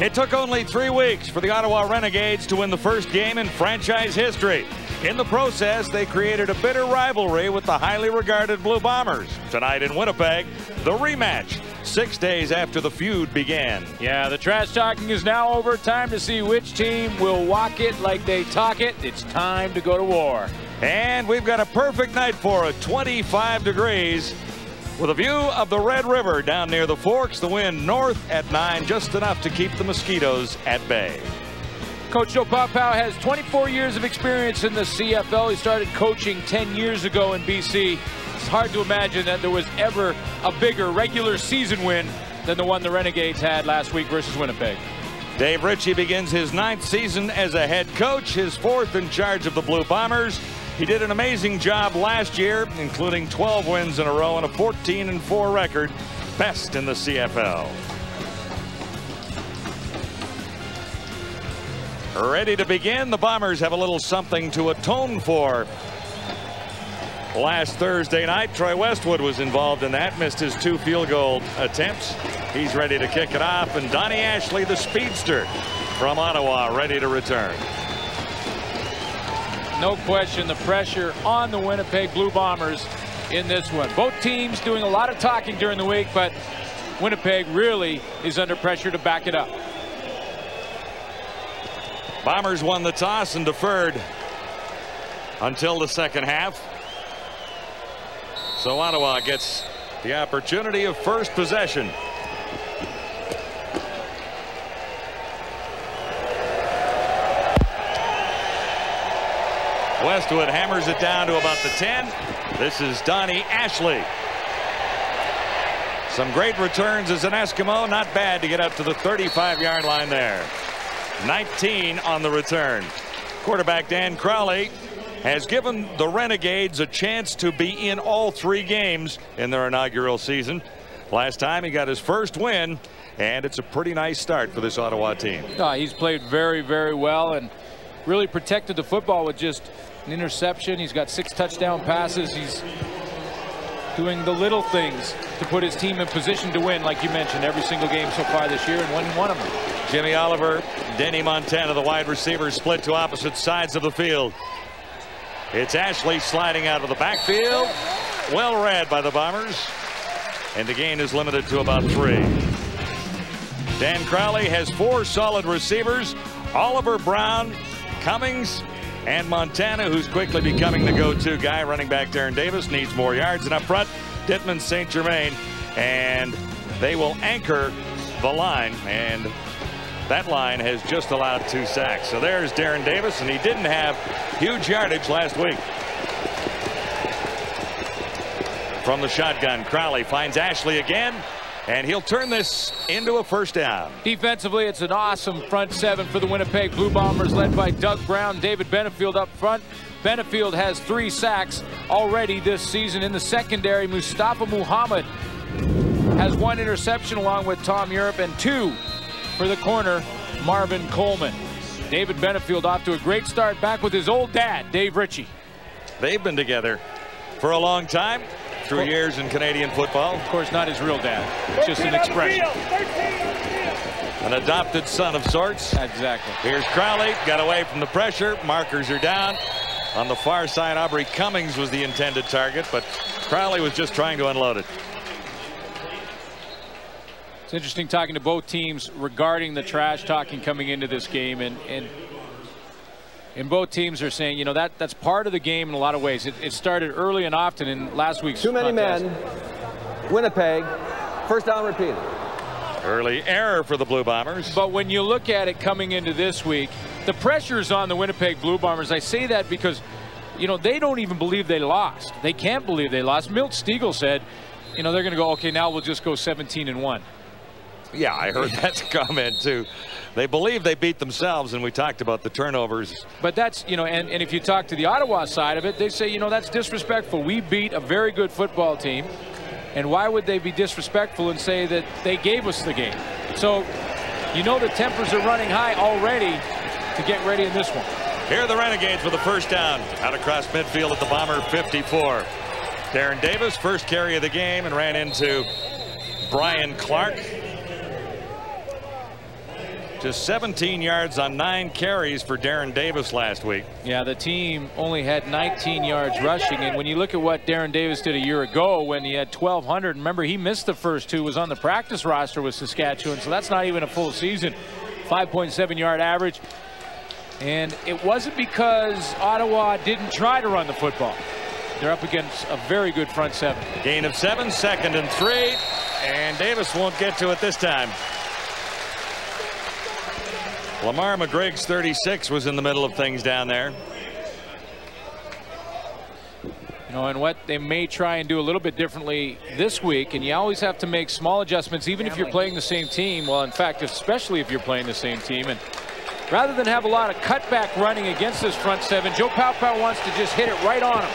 It took only three weeks for the Ottawa Renegades to win the first game in franchise history. In the process, they created a bitter rivalry with the highly regarded Blue Bombers. Tonight in Winnipeg, the rematch, six days after the feud began. Yeah, the trash talking is now over. Time to see which team will walk it like they talk it. It's time to go to war. And we've got a perfect night for it, 25 degrees. With a view of the Red River down near the Forks, the wind north at 9, just enough to keep the mosquitoes at bay. Coach Joe Paopao has 24 years of experience in the CFL. He started coaching 10 years ago in BC. It's hard to imagine that there was ever a bigger regular season win than the one the Renegades had last week versus Winnipeg. Dave Ritchie begins his ninth season as a head coach, his fourth in charge of the Blue Bombers. He did an amazing job last year, including 12 wins in a row and a 14 and 4 record, best in the CFL. Ready to begin, the Bombers have a little something to atone for. Last Thursday night, Troy Westwood was involved in that, missed his two field goal attempts. He's ready to kick it off, and Donnie Ashley, the speedster from Ottawa, ready to return. No question the pressure on the Winnipeg Blue Bombers in this one. Both teams doing a lot of talking during the week, but Winnipeg really is under pressure to back it up. Bombers won the toss and deferred until the second half. So Ottawa gets the opportunity of first possession. Westwood hammers it down to about the 10. This is Donnie Ashley. Some great returns as an Eskimo. Not bad to get up to the 35 yard line there. 19 on the return. Quarterback Dan Crowley has given the Renegades a chance to be in all three games in their inaugural season. Last time he got his first win and it's a pretty nice start for this Ottawa team. Oh, he's played very very well and really protected the football with just an interception. He's got six touchdown passes. He's doing the little things to put his team in position to win, like you mentioned, every single game so far this year, and won one of them. Jimmy Oliver, Denny Montana, the wide receivers, split to opposite sides of the field. It's Ashley sliding out of the backfield. Well read by the Bombers. And the gain is limited to about three. Dan Crowley has four solid receivers. Oliver Brown, Cummings, and Montana, who's quickly becoming the go-to guy. Running back Darren Davis needs more yards. And up front, Dittman St. Germain. And they will anchor the line. And that line has just allowed two sacks. So there's Darren Davis, and he didn't have huge yardage last week. From the shotgun, Crowley finds Ashley again. And he'll turn this into a first down. Defensively, it's an awesome front seven for the Winnipeg Blue Bombers, led by Doug Brown, David Benefield up front. Benefield has three sacks already this season. In the secondary, Mustafa Muhammad has one interception along with Tom Europe and two for the corner, Marvin Coleman. David Benefield off to a great start back with his old dad, Dave Ritchie. They've been together for a long time through years in Canadian football. Of course, not his real dad. It's just an expression. An adopted son of sorts. Exactly. Here's Crowley. Got away from the pressure. Markers are down. On the far side, Aubrey Cummings was the intended target, but Crowley was just trying to unload it. It's interesting talking to both teams regarding the trash talking coming into this game, and, and and both teams are saying, you know, that that's part of the game in a lot of ways. It, it started early and often in last week's Too many contest. men. Winnipeg. First down repeated. Early error for the Blue Bombers. But when you look at it coming into this week, the pressure is on the Winnipeg Blue Bombers. I say that because, you know, they don't even believe they lost. They can't believe they lost. Milt Stegall said, you know, they're going to go, okay, now we'll just go 17 and 1. Yeah, I heard that comment too. They believe they beat themselves, and we talked about the turnovers. But that's, you know, and, and if you talk to the Ottawa side of it, they say, you know, that's disrespectful. We beat a very good football team. And why would they be disrespectful and say that they gave us the game? So, you know the tempers are running high already to get ready in this one. Here are the Renegades with the first down out across midfield at the Bomber 54. Darren Davis, first carry of the game, and ran into Brian Clark. Just 17 yards on nine carries for Darren Davis last week. Yeah, the team only had 19 yards rushing. And when you look at what Darren Davis did a year ago when he had 1,200, remember he missed the first two, was on the practice roster with Saskatchewan. So that's not even a full season. 5.7 yard average. And it wasn't because Ottawa didn't try to run the football. They're up against a very good front seven. Gain of seven, second and three. And Davis won't get to it this time. Lamar McGriggs 36 was in the middle of things down there. You know, and what they may try and do a little bit differently this week, and you always have to make small adjustments, even if you're playing the same team. Well, in fact, especially if you're playing the same team. And rather than have a lot of cutback running against this front seven, Joe Paopao wants to just hit it right on them.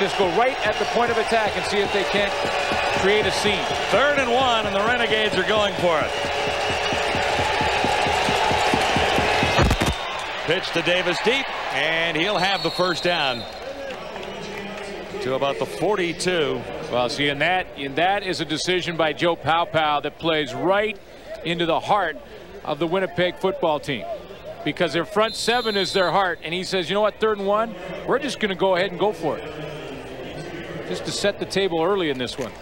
Just go right at the point of attack and see if they can't create a scene. Third and one, and the Renegades are going for it. Pitch to Davis deep, and he'll have the first down to about the 42. Well, see, and that, and that is a decision by Joe Paopao that plays right into the heart of the Winnipeg football team because their front seven is their heart. And he says, you know what, third and one, we're just going to go ahead and go for it. Just to set the table early in this one.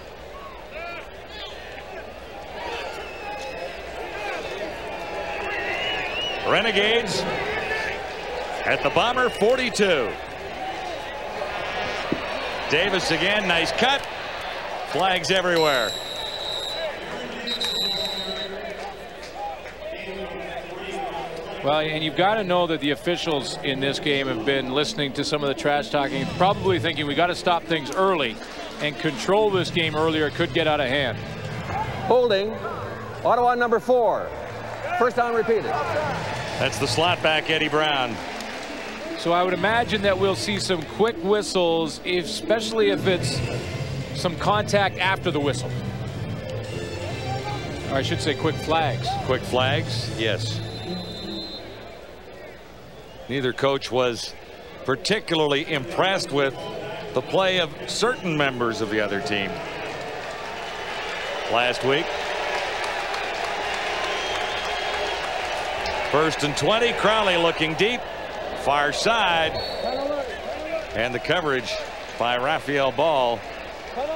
Renegades at the Bomber 42. Davis again, nice cut. Flags everywhere. Well, and you've got to know that the officials in this game have been listening to some of the trash talking, probably thinking we got to stop things early and control this game earlier. It could get out of hand. Holding. Ottawa number four. First down repeated. That's the slot back, Eddie Brown. So I would imagine that we'll see some quick whistles, especially if it's some contact after the whistle. Or I should say quick flags. Quick flags, yes. Neither coach was particularly impressed with the play of certain members of the other team last week. First and 20, Crowley looking deep, far side. And the coverage by Raphael Ball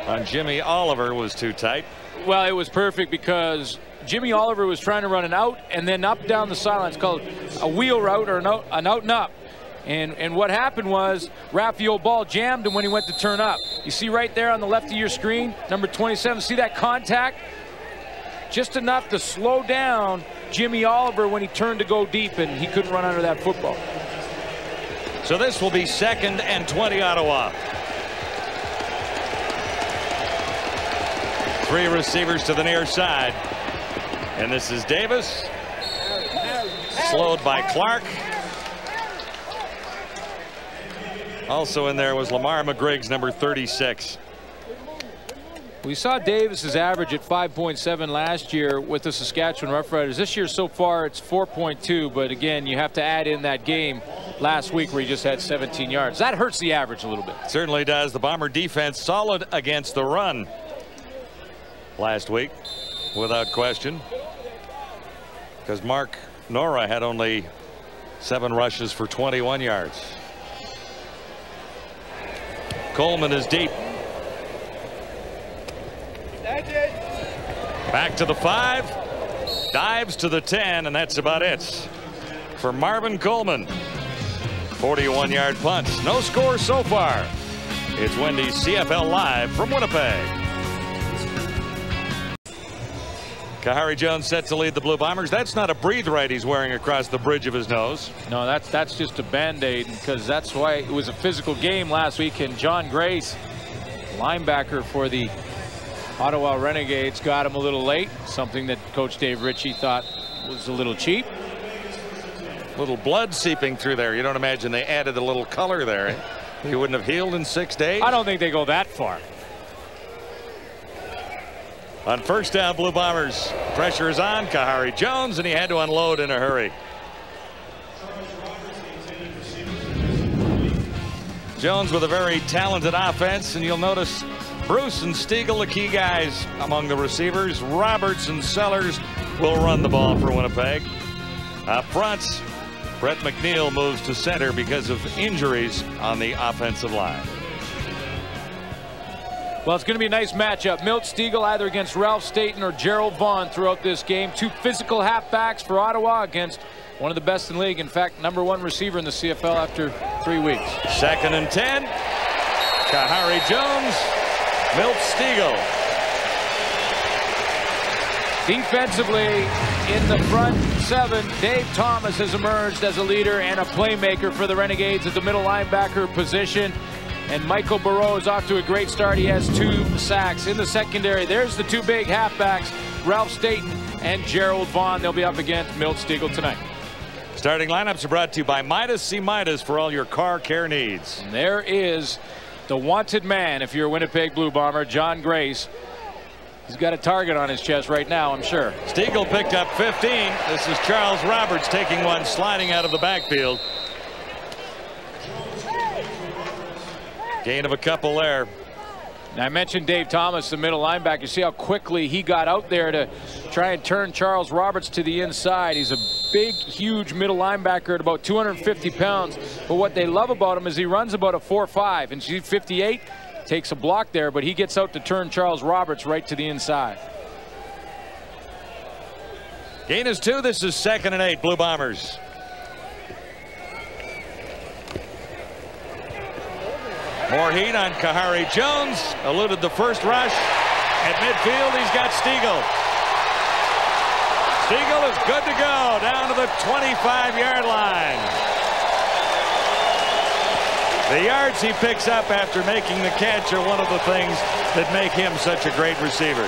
on Jimmy Oliver was too tight. Well, it was perfect because Jimmy Oliver was trying to run an out and then up down the sideline. It's called a wheel route or an out, an out and up. And, and what happened was Raphael Ball jammed him when he went to turn up. You see right there on the left of your screen, number 27, see that contact? Just enough to slow down Jimmy Oliver when he turned to go deep and he couldn't run under that football. So this will be second and 20 Ottawa. Three receivers to the near side. And this is Davis. Slowed by Clark. Also in there was Lamar McGriggs, number 36. We saw Davis's average at 5.7 last year with the Saskatchewan Roughriders. This year so far it's 4.2, but again, you have to add in that game last week where he just had 17 yards. That hurts the average a little bit. Certainly does. The Bomber defense solid against the run last week, without question. Because Mark Nora had only seven rushes for 21 yards. Coleman is deep. Back to the five. Dives to the 10, and that's about it for Marvin Coleman. 41 yard punt, No score so far. It's Wendy's CFL Live from Winnipeg. Khari Jones set to lead the Blue Bombers. That's not a breathe right he's wearing across the bridge of his nose. No, that's that's just a band-aid because that's why it was a physical game last week. And John Grace, linebacker for the Ottawa Renegades, got him a little late. Something that Coach Dave Ritchie thought was a little cheap. A little blood seeping through there. You don't imagine they added a little color there. He wouldn't have healed in six days. I don't think they go that far. On first down, Blue Bombers. Pressure is on Khari Jones, and he had to unload in a hurry. Jones with a very talented offense, and you'll notice Bruce and Stegall, the key guys among the receivers. Roberts and Sellers will run the ball for Winnipeg. Up front, Brett McNeil moves to center because of injuries on the offensive line. Well, it's going to be a nice matchup. Milt Stegall either against Ralph Staten or Gerald Vaughn throughout this game. Two physical halfbacks for Ottawa against one of the best in the league. In fact, number one receiver in the CFL after three weeks. Second and 10. Khari Jones, Milt Stegall. Defensively, in the front seven, Dave Thomas has emerged as a leader and a playmaker for the Renegades at the middle linebacker position. And Michael Barreau is off to a great start. He has two sacks. In the secondary, there's the two big halfbacks, Ralph Staten and Gerald Vaughn. They'll be up against Milt Stegall tonight. Starting lineups are brought to you by Midas. See Midas for all your car care needs. And there is the wanted man, if you're a Winnipeg Blue Bomber, John Grace. He's got a target on his chest right now, I'm sure. Stegall picked up 15. This is Charles Roberts taking one, sliding out of the backfield. Gain of a couple there. Now, I mentioned Dave Thomas, the middle linebacker. You see how quickly he got out there to try and turn Charles Roberts to the inside. He's a big, huge middle linebacker at about 250 pounds. But what they love about him is he runs about a 4-5. And she's 58, takes a block there, but he gets out to turn Charles Roberts right to the inside. Gain is two. This is second and eight. Blue Bombers. More heat on Khari Jones. Eluded the first rush. At midfield, he's got Stegall. Stegall is good to go down to the 25-yard line. The yards he picks up after making the catch are one of the things that make him such a great receiver.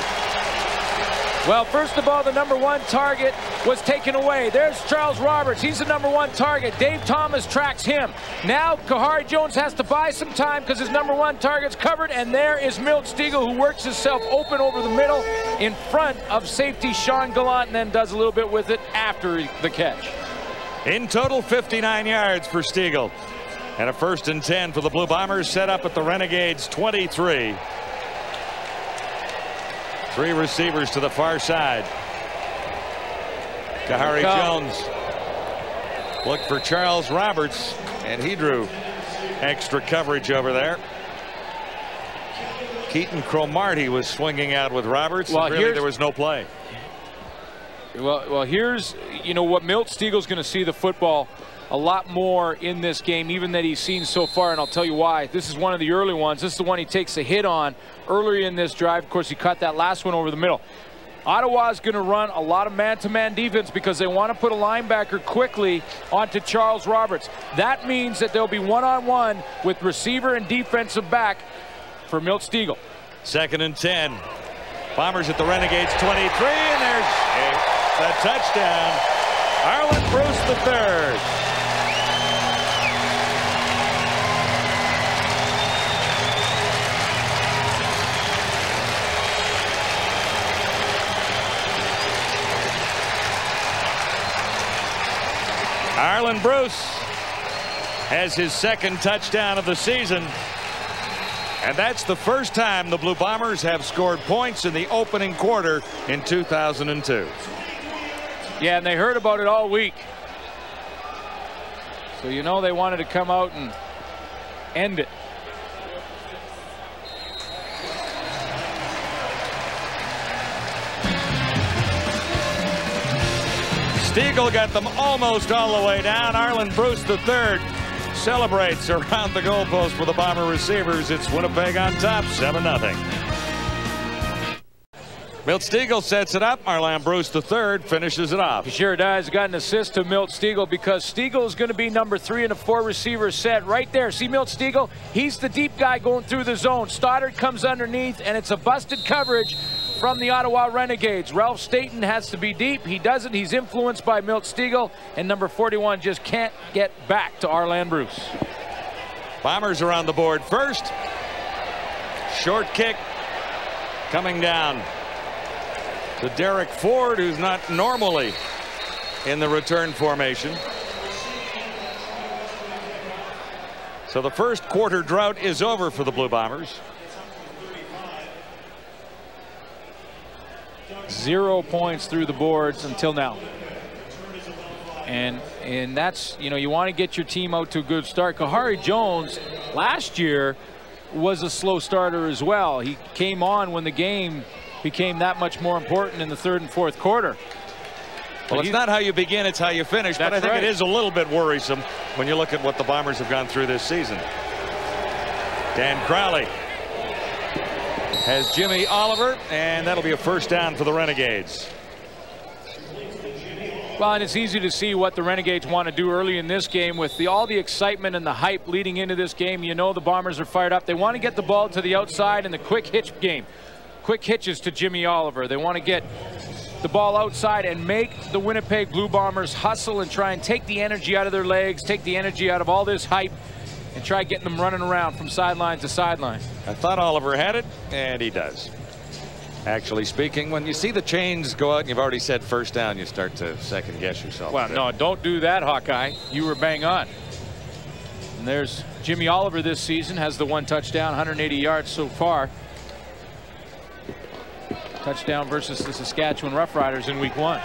Well, first of all, the number one target was taken away. There's Charles Roberts. He's the number one target. Dave Thomas tracks him. Now, Khari Jones has to buy some time because his number one target's covered. And there is Milt Stegall, who works himself open over the middle in front of safety Sean Gallant and then does a little bit with it after the catch. In total, 59 yards for Stegall. And a first and 10 for the Blue Bombers set up at the Renegades 23. Three receivers to the far side. Khari Jones looked for Charles Roberts, and he drew extra coverage over there. Keaton Cromartie was swinging out with Roberts. Well, really, there was no play. Well, well, here's you know what Milt Stegall's going to see the football a lot more in this game, even that he's seen so far, and I'll tell you why. This is one of the early ones. This is the one he takes a hit on earlier in this drive. Of course, he caught that last one over the middle. Ottawa is going to run a lot of man-to-man -man defense because they want to put a linebacker quickly onto Charles Roberts. That means that they'll be one-on-one -on -one with receiver and defensive back for Milt Stegall. Second and 10. Bombers at the Renegades 23, and there's a, touchdown. Arland Bruce the third. Arland Bruce has his second touchdown of the season. And that's the first time the Blue Bombers have scored points in the opening quarter in 2002. Yeah, and they heard about it all week. So you know they wanted to come out and end it. Stegall got them almost all the way down. Arland Bruce the third celebrates around the goalpost for the Bomber receivers. It's Winnipeg on top, 7-0. Milt Stegall sets it up. Arland Bruce the third finishes it off. He sure does. Got an assist to Milt Stegall because Stegall is going to be number three in a four receiver set right there. See Milt Stegall? He's the deep guy going through the zone. Stoddard comes underneath and it's a busted coverage from the Ottawa Renegades. Ralph Staten has to be deep. He doesn't. He's influenced by Milt Stegall, and number 41 just can't get back to Arland Bruce. Bombers are on the board first. Short kick coming down to Derek Ford, who's not normally in the return formation. So the first quarter drought is over for the Blue Bombers. Zero points through the boards until now. And and that's, you know, you want to get your team out to a good start. Khari Jones last year was a slow starter as well. He came on when the game became that much more important in the third and fourth quarter. Well, it's not how you begin, it's how you finish. But I think right. it is a little bit worrisome when you look at what the Bombers have gone through this season. Dan Crowley has Jimmy Oliver, and that'll be a first down for the Renegades. Well, and it's easy to see what the Renegades want to do early in this game with the, all the excitement and the hype leading into this game. You know the Bombers are fired up. They want to get the ball to the outside in the quick hitch game. Quick hitches to Jimmy Oliver. They want to get the ball outside and make the Winnipeg Blue Bombers hustle and try and take the energy out of their legs, take the energy out of all this hype, and try getting them running around from sideline to sideline. I thought Oliver had it, and he does. Actually speaking, when you see the chains go out and you've already said first down, you start to second guess yourself. Well, no, don't do that, Hawkeye. You were bang on. And there's Jimmy Oliver this season, has the one touchdown, 180 yards so far. Touchdown versus the Saskatchewan Roughriders in week one.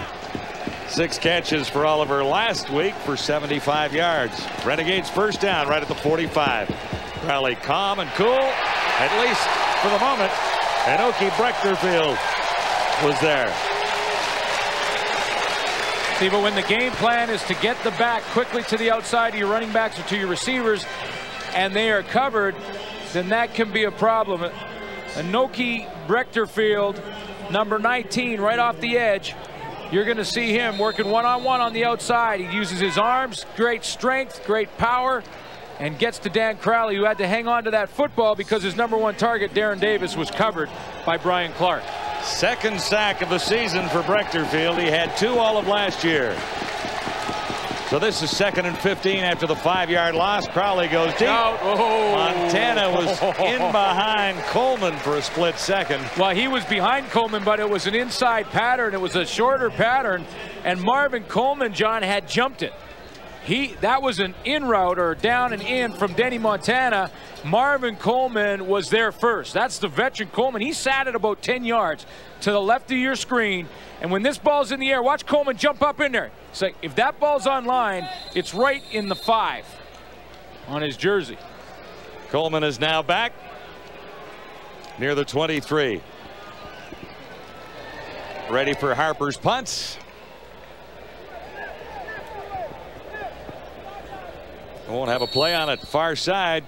Six catches for Oliver last week for 75 yards. Renegades first down right at the 45. Crowley calm and cool, at least for the moment. And Oki Brechterfield was there. See, but when the game plan is to get the back quickly to the outside of your running backs or to your receivers, and they are covered, then that can be a problem. Anoki Brechterfield, number 19, right off the edge. You're going to see him working one-on-one -on, -one on the outside. He uses his arms, great strength, great power, and gets to Dan Crowley, who had to hang on to that football because his number one target, Darren Davis, was covered by Brian Clark. Second sack of the season for Brechterfield. He had two all of last year. So this is second and 15 after the five-yard loss. Crowley goes deep. Out. Oh. Montana was in behind Coleman for a split second. Well, he was behind Coleman, but it was an inside pattern. It was a shorter pattern, and Marvin Coleman, John, had jumped it. He that was an in route or down and in from Denny Montana. Marvin Coleman was there first. That's the veteran Coleman. He sat at about 10 yards to the left of your screen. And when this ball's in the air, watch Coleman jump up in there. Like if that ball's online, it's right in the five on his jersey. Coleman is now back near the 23. Ready for Harper's punts. Won't have a play on it. Far side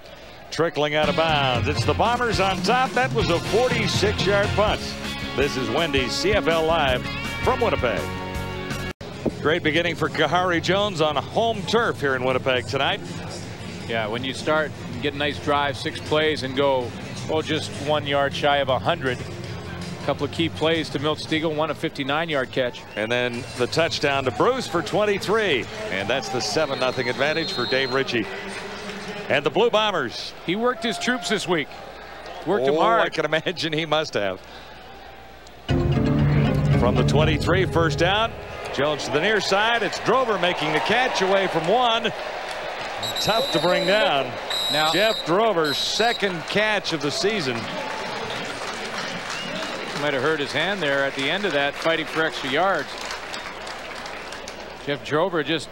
trickling out of bounds. It's the Bombers on top. That was a 46-yard punt. This is Wendy's CFL Live from Winnipeg. Great beginning for Khari Jones on home turf here in Winnipeg tonight. Yeah, when you start and get a nice drive, six plays, and go, oh, just one yard shy of 100. A couple of key plays to Milt Stegall, one a 59-yard catch. And then the touchdown to Bruce for 23. And that's the 7-0 advantage for Dave Ritchie. And the Blue Bombers. He worked his troops this week. Worked oh, him hard. I can imagine he must have. From the 23, first down. Jones to the near side. It's Drover making the catch away from one. Tough to bring down. Now, Jeff Drover's second catch of the season. Might have hurt his hand there at the end of that, fighting for extra yards. Jeff Drover just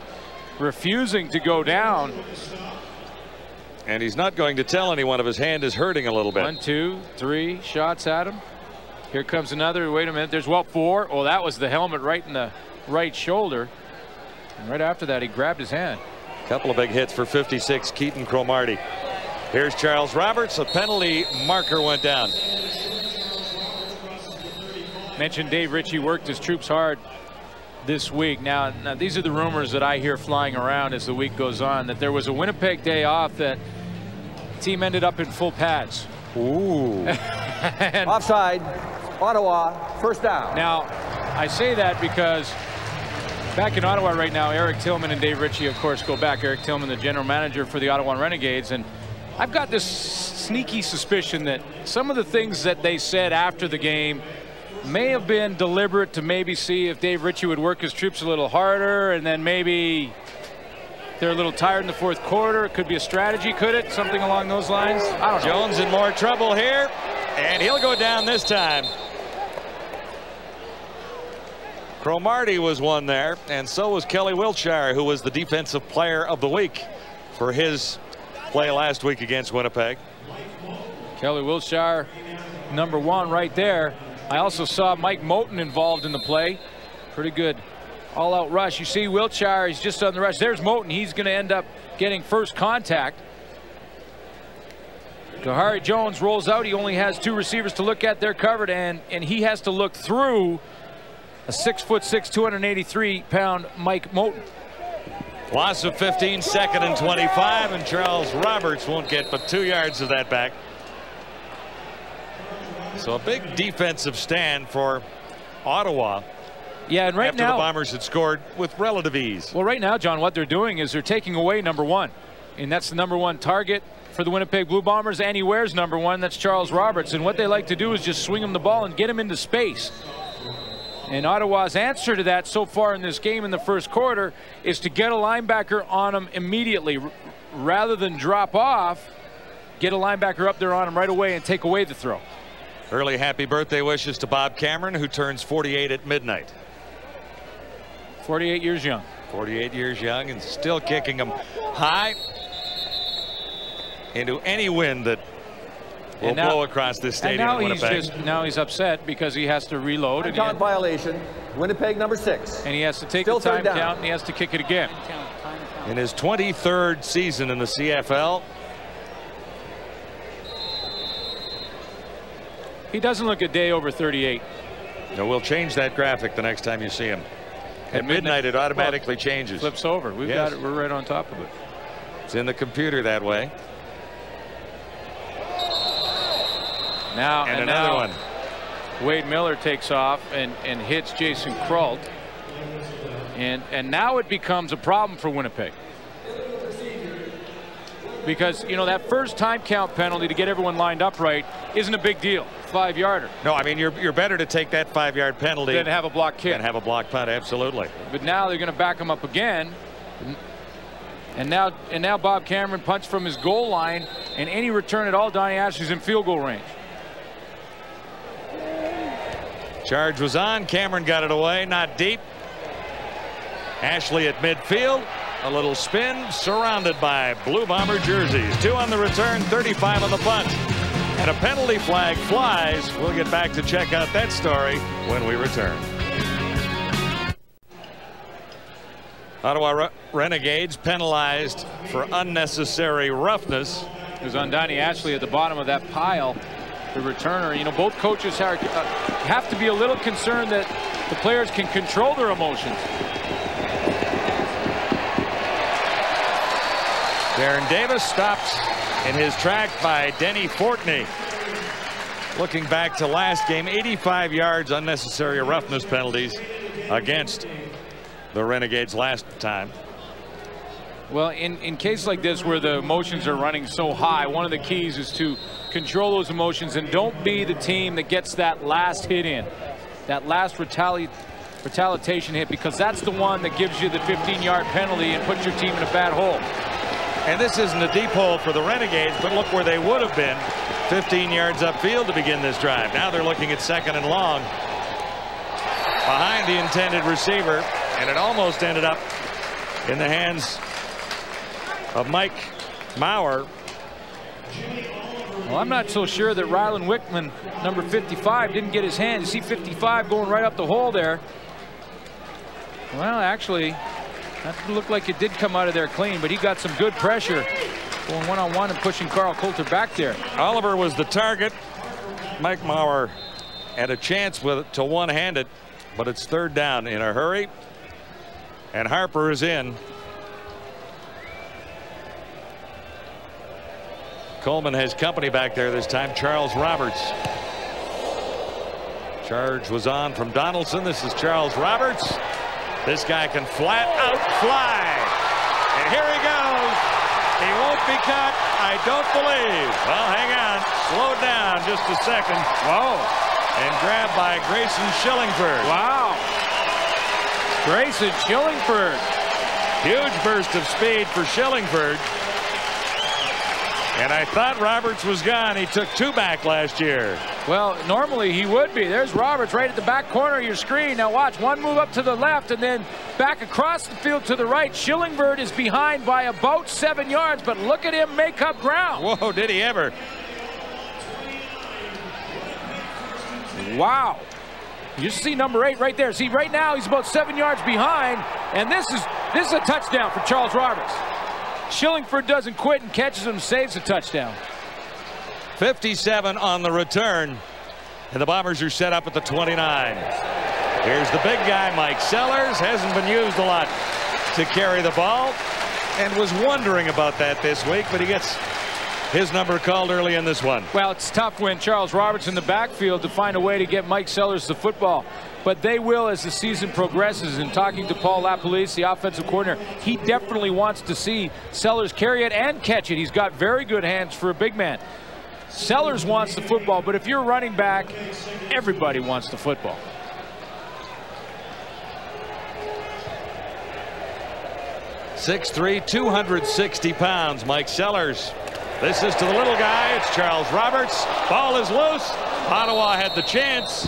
refusing to go down. And he's not going to tell anyone if his hand is hurting a little bit. One, two, three shots at him. Here comes another. Wait a minute. There's well four. Oh, that was the helmet right in the right shoulder. And right after that, he grabbed his hand. Couple of big hits for 56, Keaton Cromartie. Here's Charles Roberts. A penalty marker went down. Mentioned Dave Ritchie worked his troops hard this week. Now, now, these are the rumors that I hear flying around as the week goes on, that there was a Winnipeg day off that team ended up in full pads. Ooh. Offside. Ottawa. First down. Now, I say that because back in Ottawa right now, Eric Tillman and Dave Ritchie, of course, go back. Eric Tillman, the general manager for the Ottawa Renegades. And I've got this sneaky suspicion that some of the things that they said after the game may have been deliberate to maybe see if Dave Ritchie would work his troops a little harder and then maybe they're a little tired in the fourth quarter. It could be a strategy, could it? Something along those lines? I don't know. Jones in more trouble here, and he'll go down this time. Cromartie was one there, and so was Kelly Wiltshire, who was the defensive player of the week for his play last week against Winnipeg. Kelly Wiltshire, number one right there. I also saw Mike Moten involved in the play. Pretty good all-out rush. You see Wiltshire, he's just on the rush. There's Moten. He's going to end up getting first contact. Khari Jones rolls out. He only has two receivers to look at. They're covered, and, and he has to look through a six foot six, 283 pound Mike Moten. Loss of 15, second and 25, and Charles Roberts won't get but two yards of that back. So a big defensive stand for Ottawa. Yeah, and right after now the Bombers had scored with relative ease. Well, right now, John, what they're doing is they're taking away number one, and that's the number one target for the Winnipeg Blue Bombers. And he wears number one. That's Charles Roberts. And what they like to do is just swing him the ball and get him into space. And Ottawa's answer to that so far in this game in the first quarter is to get a linebacker on him immediately rather than drop off. Get a linebacker up there on him right away and take away the throw. Early happy birthday wishes to Bob Cameron, who turns 48 at midnight. 48 years young. 48 years young and still kicking them high into any wind that will now, blow across this stadium and now in Winnipeg. He's just, now he's upset because he has to reload. Time count violation. Winnipeg number six. And he has to take Still the time down. count and he has to kick it again. In his 23rd season in the CFL. He doesn't look a day over 38. No, we'll change that graphic the next time you see him. At, At midnight, midnight, it automatically well, changes. Flips over. We've Yes. got it. We're right on top of it. It's in the computer that way. Now And, and, another now one. Wade Miller takes off and and hits Jason Kralt. And and now it becomes a problem for Winnipeg. Because you know that first time count penalty to get everyone lined up right isn't a big deal. Five yarder. No, I mean you're you're better to take that five yard penalty Then have a block kick. and have a block punt. Absolutely. But now they're going to back him up again. And now and now Bob Cameron punts from his goal line and any return at all Donnie Ashley's in field goal range. Charge was on. Cameron got it away. Not deep. Ashley at midfield. A little spin surrounded by Blue Bomber jerseys. Two on the return, 35 on the punt. And a penalty flag flies. We'll get back to check out that story when we return. Ottawa Re Renegades penalized for unnecessary roughness. It was on Donnie Ashley at the bottom of that pile. The returner, you know, both coaches are, uh, have to be a little concerned that the players can control their emotions. Darren Davis stopped in his track by Denny Fortney. Looking back to last game, 85 yards unnecessary roughness penalties against the Renegades last time. Well, in, in case like this where the emotions are running so high, one of the keys is to control those emotions and don't be the team that gets that last hit in, that last retali retaliation hit, because that's the one that gives you the 15-yard penalty and puts your team in a bad hole. And this isn't a deep hole for the Renegades, but look where they would have been 15 yards upfield to begin this drive. Now they're looking at second and long behind the intended receiver, and it almost ended up in the hands of Mike Maurer. Well, I'm not so sure that Rylan Wickman, number 55, didn't get his hand. You see 55 going right up the hole there. Well, actually, that looked like it did come out of there clean, but he got some good pressure going one-on-one and pushing Carl Coulter back there. Oliver was the target. Mike Maurer had a chance with it to one-hand it, but it's third down in a hurry. And Harper is in. Coleman has company back there this time. Charles Roberts. Charge was on from Donaldson. This is Charles Roberts. This guy can flat out fly. And here he goes. He won't be cut. I don't believe. Well, hang on. Slow down just a second. Whoa. And grabbed by Grayson Shillingford. Wow. Grayson Shillingford. Huge burst of speed for Shillingford. And I thought Roberts was gone. He took two back last year. Well, normally he would be. There's Roberts right at the back corner of your screen. Now watch, one move up to the left and then back across the field to the right. Shillingford is behind by about seven yards, but look at him make up ground. Whoa, did he ever. Wow. You see number eight right there. See, right now he's about seven yards behind, and this is this is a touchdown for Charles Roberts. Shillingford doesn't quit and catches him, saves a touchdown. 57 on the return. And the Bombers are set up at the 29. Here's the big guy, Mike Sellers. Hasn't been used a lot to carry the ball. And was wondering about that this week, but he gets his number called early in this one. Well, it's tough when Charles Roberts in the backfield to find a way to get Mike Sellers the football. But they will as the season progresses. And talking to Paul LaPolice, the offensive coordinator, he definitely wants to see Sellers carry it and catch it. He's got very good hands for a big man. Sellers wants the football, but if you're running back, everybody wants the football. Six three, 260 pounds, Mike Sellers. This is to the little guy. It's Charles Roberts. Ball is loose. Ottawa had the chance.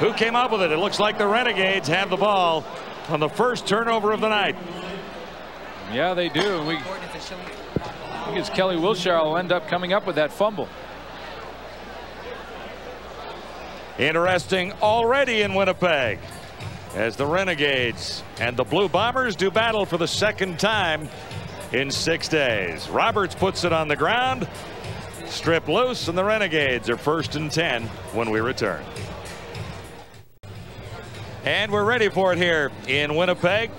Who came up with it? It looks like the Renegades have the ball on the first turnover of the night. Yeah, they do. We, I think it's Kelly Wiltshire will end up coming up with that fumble. Interesting already in Winnipeg as the Renegades and the Blue Bombers do battle for the second time in six days. Roberts puts it on the ground. Strip loose and the Renegades are first and 10 when we return. And we're ready for it here in Winnipeg.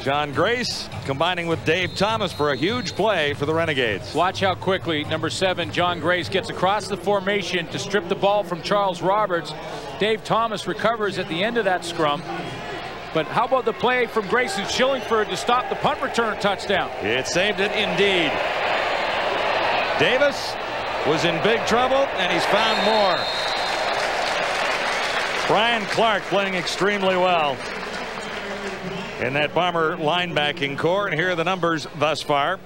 John Grace combining with Dave Thomas for a huge play for the Renegades. Watch how quickly number seven John Grace gets across the formation to strip the ball from Charles Roberts. Dave Thomas recovers at the end of that scrum. But how about the play from Grayson Shillingford to stop the punt return touchdown? It saved it indeed. Davis was in big trouble and he's found more. Brian Clark playing extremely well in that Bomber linebacking core. And here are the numbers thus far.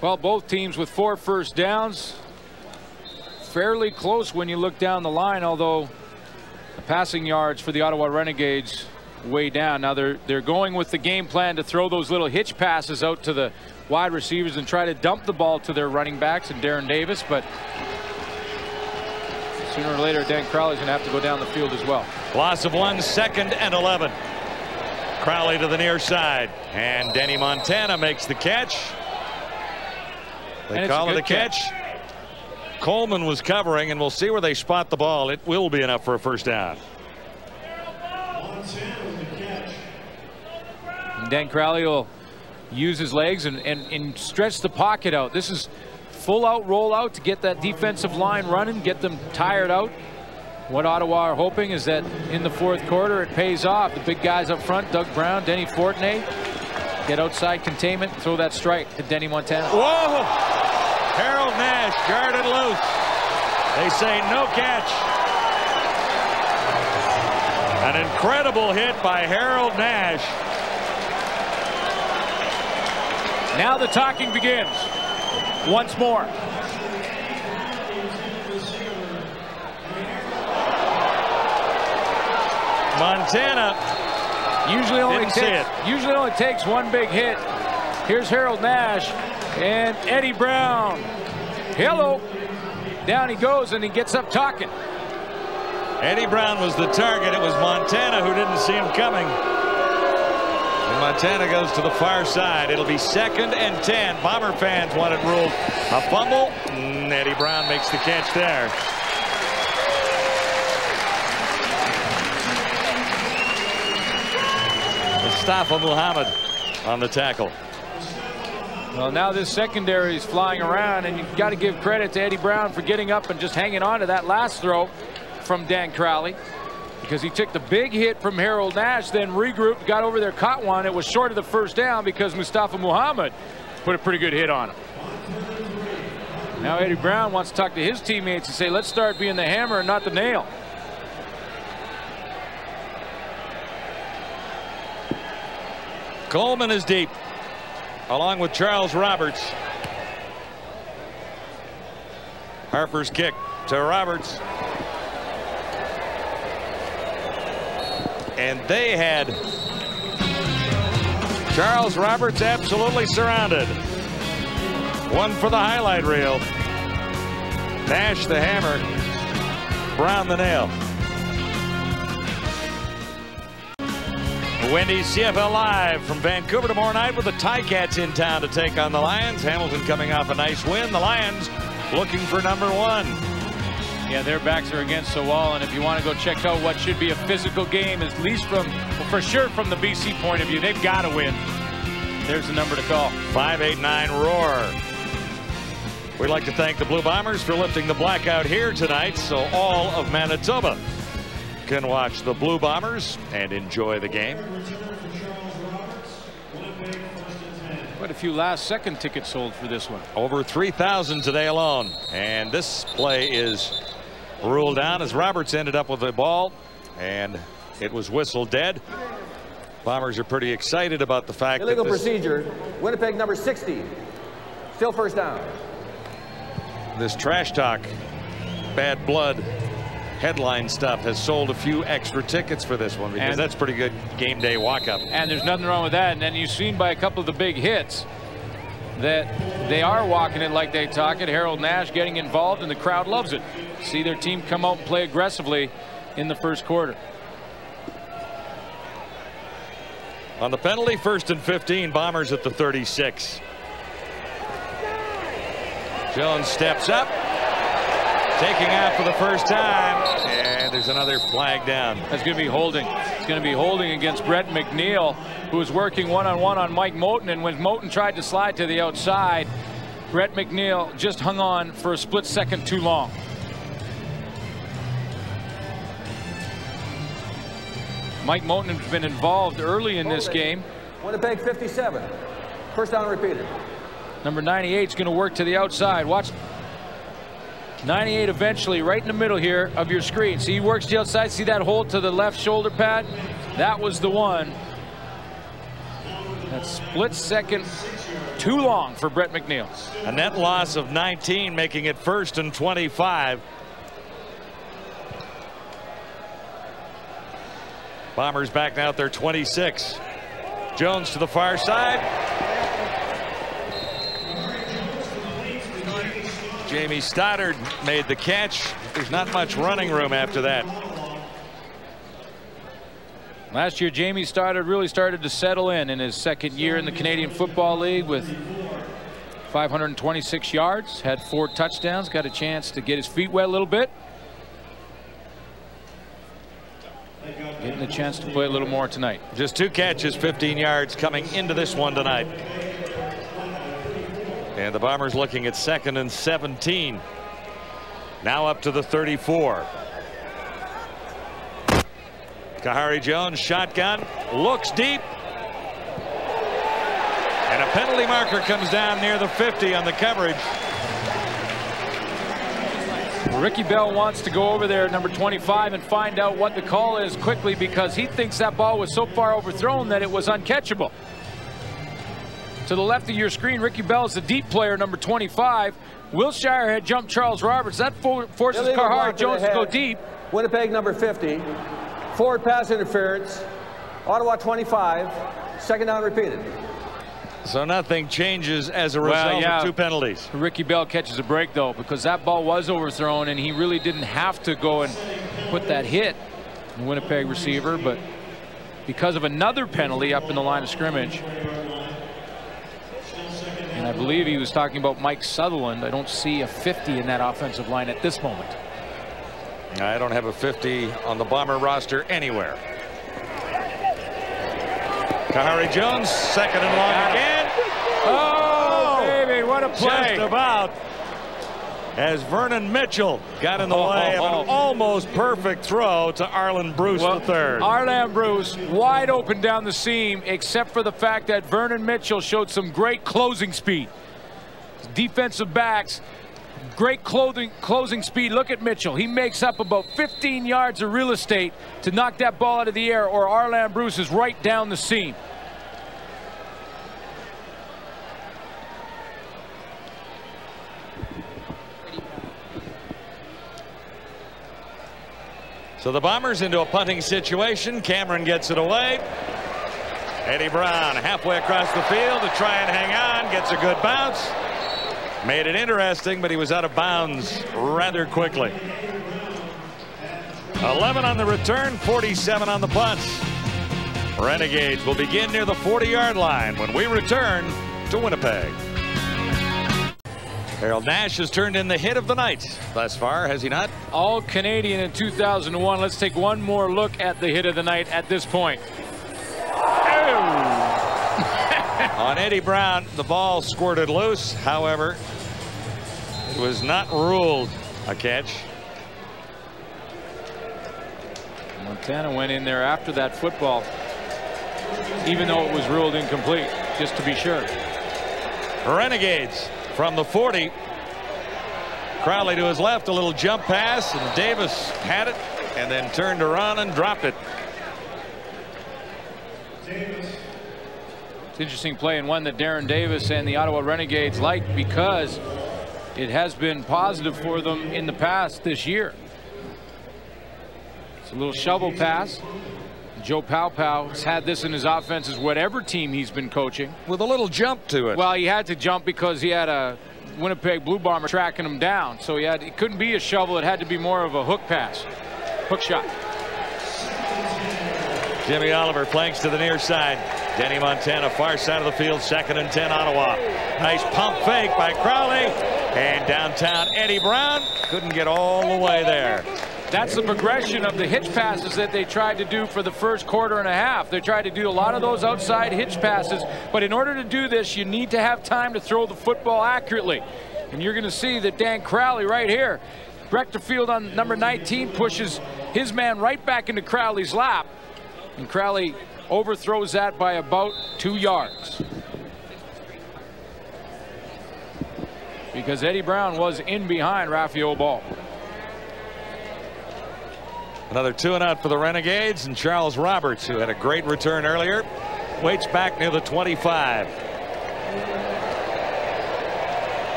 Well, both teams with four first downs. Fairly close when you look down the line, although the passing yards for the Ottawa Renegades way down. Now they're they're going with the game plan to throw those little hitch passes out to the wide receivers and try to dump the ball to their running backs and Darren Davis, but sooner or later Dan Crowley's going to have to go down the field as well. Loss of one, second and 11. Crowley to the near side. And Denny Montana makes the catch. They call it a catch. catch. Coleman was covering, and we'll see where they spot the ball. It will be enough for a first down. And Dan Crowley will use his legs and, and, and stretch the pocket out. This is full out rollout to get that defensive line running, get them tired out. What Ottawa are hoping is that in the fourth quarter it pays off. The big guys up front, Doug Brown, Denny Fortney, get outside containment, throw that strike to Denny Montana. Whoa! Harold Nash guarded loose. They say no catch. An incredible hit by Harold Nash. Now the talking begins. Once more. Montana usually only takes, usually only takes one big hit. Here's Harold Nash and Eddie Brown. Hello. Down he goes and he gets up talking. Eddie Brown was the target. It was Montana who didn't see him coming. Montana goes to the far side. It'll be second and 10. Bomber fans want it ruled a fumble. Mm, Eddie Brown makes the catch there. Mustafa Muhammad on the tackle. Well, now this secondary is flying around, and you've got to give credit to Eddie Brown for getting up and just hanging on to that last throw from Dan Crowley because he took the big hit from Harold Nash, then regrouped, got over there, caught one. It was short of the first down because Mustafa Muhammad put a pretty good hit on him. Now Eddie Brown wants to talk to his teammates and say, let's start being the hammer and not the nail. Coleman is deep, along with Charles Roberts. Harper's kick to Roberts. And they had Charles Roberts absolutely surrounded. One for the highlight reel. Nash the hammer. Brown the nail. Wendy's CFL Live from Vancouver tomorrow night with the Ticats in town to take on the Lions. Hamilton coming off a nice win. The Lions looking for number one. Yeah, their backs are against the wall, and if you want to go check out what should be a physical game, at least from, well, for sure from the BC point of view, they've got to win. There's the number to call. 589 Roar. We'd like to thank the Blue Bombers for lifting the blackout here tonight, so all of Manitoba can watch the Blue Bombers and enjoy the game. Quite a few last second tickets sold for this one. Over 3,000 today alone. And this play is ruled down as Roberts ended up with the ball and it was whistled dead. Bombers are pretty excited about the fact Illegal that this, procedure. Winnipeg number 60. Still first down. this trash talk, bad blood headline stuff has sold a few extra tickets for this one because And- that's pretty good game day walk up. And there's nothing wrong with that. And then you've seen by a couple of the big hits that they are walking it like they talk it. Harold Nash getting involved and the crowd loves it. See their team come out and play aggressively in the first quarter. On the penalty, first and 15, Bombers at the 36. Jones steps up, taking out for the first time, and there's another flag down. That's going to be holding. It's going to be holding against Brett McNeil, who was working one-on-one on Mike Moten. And when Moten tried to slide to the outside, Brett McNeil just hung on for a split second too long. Mike Moten has been involved early in this game. Winnipeg 57. First down repeated. Number 98 is going to work to the outside. Watch 98 eventually right in the middle here of your screen. See, he works the outside. See that hole to the left shoulder pad? That was the one. That split second too long for Brett McNeil. A net loss of 19, making it first and 25. Bombers back now at their 26. Jones to the far side. Jamie Stoddard made the catch. There's not much running room after that. Last year, Jamie Stoddard really started to settle in in his second year in the Canadian Football League with 526 yards, had four touchdowns, got a chance to get his feet wet a little bit. Getting a chance to play a little more tonight. Just two catches, 15 yards coming into this one tonight. And the Bombers looking at second and 17. Now up to the 34. Khari Jones shotgun looks deep. And a penalty marker comes down near the 50 on the coverage. Ricky Bell wants to go over there number 25 and find out what the call is quickly because he thinks that ball was so far overthrown that it was uncatchable. To the left of your screen, Ricky Bell is the deep player, number 25. Wiltshire had jumped Charles Roberts. That for forces Illegal block Khari to Jones to go deep. Winnipeg number 50. Forward pass interference. Ottawa 25. Second down repeated. So nothing changes as a Well, result yeah. of two penalties. Ricky Bell catches a break though because that ball was overthrown and he really didn't have to go and put that hit the Winnipeg receiver but because of another penalty up in the line of scrimmage and I believe he was talking about Mike Sutherland I don't see a 50 in that offensive line at this moment I don't have a 50 on the Bomber roster anywhere. Khari Jones, second and long again. Oh, oh baby what a play Just about. As Vernon Mitchell got in the Oh, way oh, of an oh, oh. almost perfect throw to Arland Bruce Well, III. Arland Bruce wide open down the seam, except for the fact that Vernon Mitchell showed some great closing speed. Defensive backs, great clothing, closing speed. Look at Mitchell. He makes up about 15 yards of real estate to knock that ball out of the air, or Arland Bruce is right down the seam. So the Bombers into a punting situation. Cameron gets it away. Eddie Brown halfway across the field to try and hang on. Gets a good bounce. Made it interesting, but he was out of bounds rather quickly. 11 on the return, 47 on the punts. Renegades will begin near the 40-yard line when we return to Winnipeg. Harold Nash has turned in the hit of the night thus far, has he not? All Canadian in 2001. Let's take one more look at the hit of the night at this point. On Eddie Brown, the ball squirted loose. However, it was not ruled a catch. Montana went in there after that football, even though it was ruled incomplete, just to be sure. Renegades from the 40. Crowley to his left, a little jump pass, and Davis had it and then turned around and dropped it. It's interesting play and one that Darren Davis and the Ottawa Renegades like because it has been positive for them in the past this year. It's a little shovel pass. Joe Paopao has had this in his offenses, whatever team he's been coaching. With a little jump to it. Well, he had to jump because he had a Winnipeg Blue Bomber tracking him down. So he had it couldn't be a shovel. It had to be more of a hook pass, hook shot. Jimmy Oliver flanks to the near side. Denny Montana, far side of the field, second and 10, Ottawa. Nice pump fake by Crowley. And downtown, Eddie Brown couldn't get all the way there. That's the progression of the hitch passes that they tried to do for the first quarter and a half. They tried to do a lot of those outside hitch passes, but in order to do this, you need to have time to throw the football accurately. And you're going to see that Dan Crowley right here, Rector Field on number 19 pushes his man right back into Crowley's lap. And Crowley overthrows that by about two yards. Because Eddie Brown was in behind Raphael Ball. Another two and out for the Renegades and Charles Roberts who had a great return earlier waits back near the 25.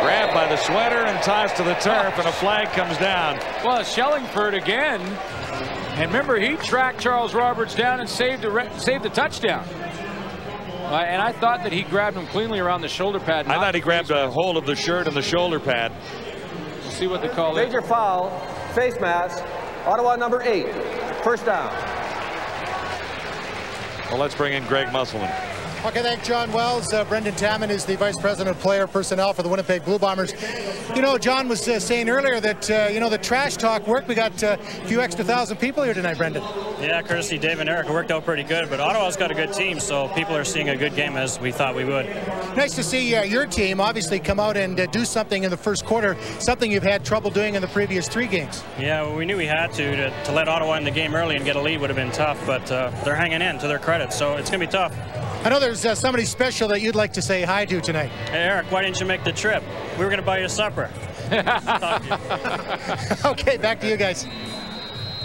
Grabbed by the sweater and tossed to the turf and a flag comes down. Well Shillingford again and remember he tracked Charles Roberts down and saved a saved the touchdown. Uh, and I thought that he grabbed him cleanly around the shoulder pad. I thought he grabbed a hold of the shirt and the shoulder pad. We'll see what they call Major it. Major foul, face mask, Ottawa number eight, first down. Well, let's bring in Greg Musselman. Okay, thank John Wells. Uh, Brendan Taman is the Vice President of Player Personnel for the Winnipeg Blue Bombers. You know, John was uh, saying earlier that, uh, you know, the trash talk worked. We got uh, a few extra thousand people here tonight, Brendan. Yeah, courtesy Dave and Eric. It worked out pretty good, but Ottawa's got a good team, so people are seeing a good game as we thought we would. Nice to see uh, your team obviously come out and uh, do something in the first quarter, something you've had trouble doing in the previous three games. Yeah, well, we knew we had to, to, to. let Ottawa in the game early and get a lead would have been tough, but uh, they're hanging in to their credit, so it's going to be tough. I know there's uh, somebody special that you'd like to say hi to tonight. Hey, Eric, why didn't you make the trip? We were going to buy you supper. okay, back to you guys.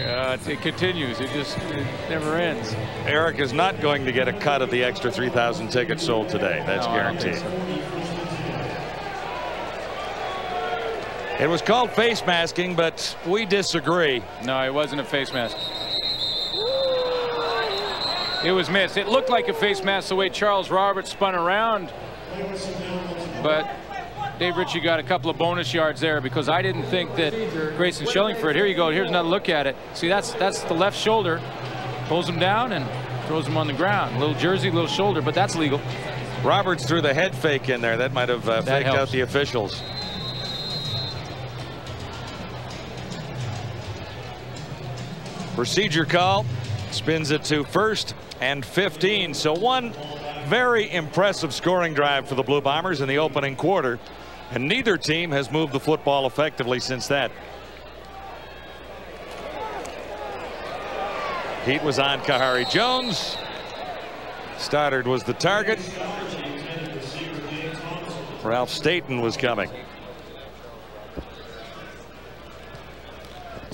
Uh, it continues. It just it never ends. Eric is not going to get a cut of the extra 3,000 tickets sold today. That's no, guaranteed. So. It was called face masking, but we disagree. No, it wasn't a face mask. It was missed. It looked like a face mask the way Charles Roberts spun around. But Dave Ritchie got a couple of bonus yards there because I didn't think that Grayson Shillingford, here you go, here's another look at it. See, that's that's the left shoulder. Pulls him down and throws him on the ground. Little jersey, little shoulder, but that's legal. Roberts threw the head fake in there. That might have uh, faked helps. out the officials. Procedure call spins it to first and 15. So one very impressive scoring drive for the Blue Bombers in the opening quarter. And neither team has moved the football effectively since that. Heat was on Khari Jones. Stoddard was the target. Ralph Staten was coming.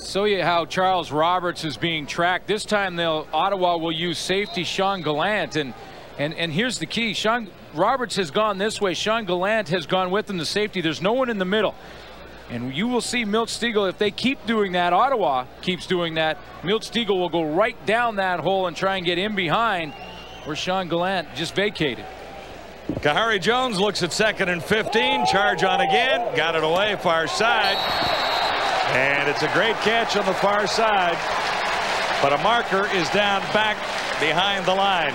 So you how Charles Roberts is being tracked. This time they'll Ottawa will use safety Sean Gallant and and and here's the key. Sean Roberts has gone this way. Sean Gallant has gone with him to safety. There's no one in the middle. And you will see Milt Stegall, if they keep doing that, Ottawa keeps doing that, Milt Stegall will go right down that hole and try and get in behind where Sean Gallant just vacated. Khari Jones looks at second and 15. Charge on again. Got it away far side. And it's a great catch on the far side. But a marker is down back behind the line.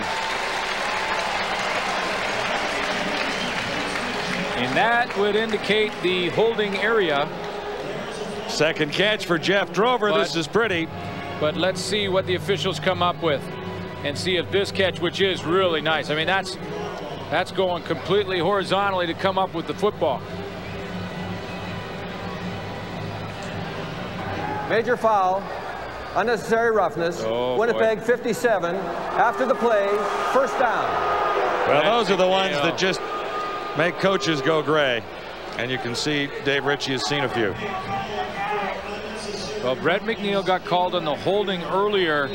And that would indicate the holding area. Second catch for Jeff Drover. But, this is pretty. But let's see what the officials come up with and see if this catch, which is really nice. I mean, that's that's going completely horizontally to come up with the football. Major foul, unnecessary roughness. Oh, Winnipeg boy. 57. After the play, first down. Well, those are the ones that just make coaches go gray. And you can see Dave Ritchie has seen a few. Well, Brett McNeil got called on the holding earlier.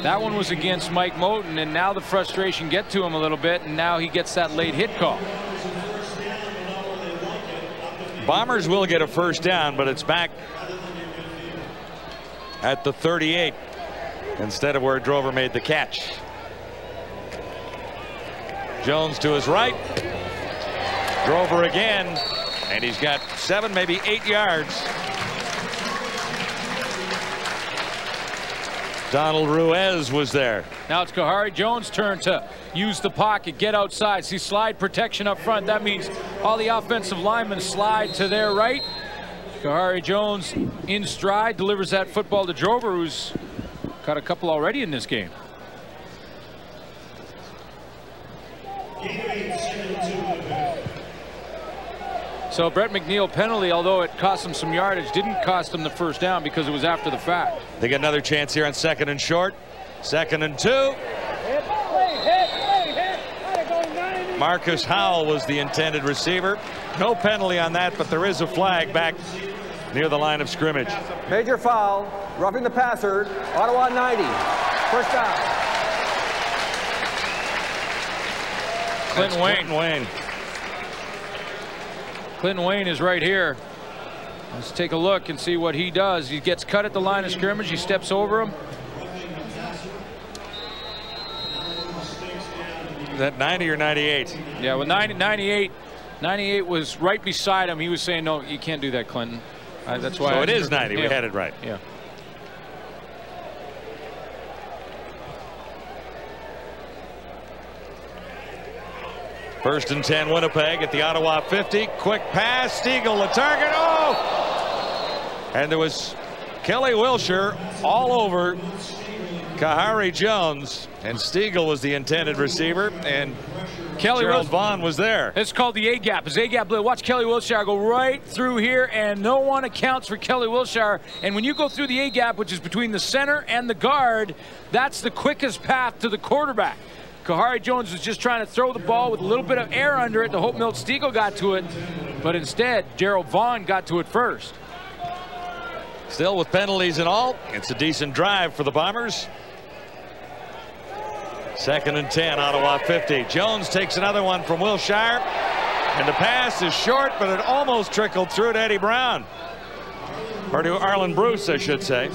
That one was against Mike Moten, and now the frustration get to him a little bit, and now he gets that late hit call. Bombers will get a first down, but it's back at the 38 instead of where Drover made the catch. Jones to his right. Drover again, and he's got seven, maybe eight yards. Donald Ruiz was there. Now it's Khari Jones' turn to use the pocket, get outside. See slide protection up front. That means all the offensive linemen slide to their right. Khari Jones in stride, delivers that football to Drover, who's got a couple already in this game. So Brett McNeil penalty, although it cost him some yardage, didn't cost him the first down because it was after the fact. They get another chance here on second and short. Second and two. Marcus Howell was the intended receiver. No penalty on that, but there is a flag back near the line of scrimmage. Major foul, roughing the passer, Ottawa 90. First down. Clinton Wayne. Clinton Wayne. Clinton Wayne is right here. Let's take a look and see what he does. He gets cut at the line of scrimmage. He steps over him. That 90 or 98? Yeah, well, 90, 98, 98 was right beside him. He was saying, no, you can't do that, Clinton. Uh, that's why. So I it is 90. Yeah. We had it right. Yeah. First and 10 Winnipeg at the Ottawa 50. Quick pass. Stegall the target. Oh! And there was Kelly Wiltshire all over Khari Jones. And Stegall was the intended receiver. And Kelly Gerald Vaughn was there. It's called the A-gap. It's A-gap. Watch Kelly Wiltshire go right through here, and no one accounts for Kelly Wiltshire. And when you go through the A-gap, which is between the center and the guard, that's the quickest path to the quarterback. Khari Jones was just trying to throw the ball with a little bit of air under it to hope Milt Stegall got to it, but instead, Gerald Vaughn got to it first. Still with penalties and all, it's a decent drive for the Bombers. Second and 10, Ottawa 50. Jones takes another one from Wiltshire, and the pass is short, but it almost trickled through to Eddie Brown. Or to Arland Bruce, I should say.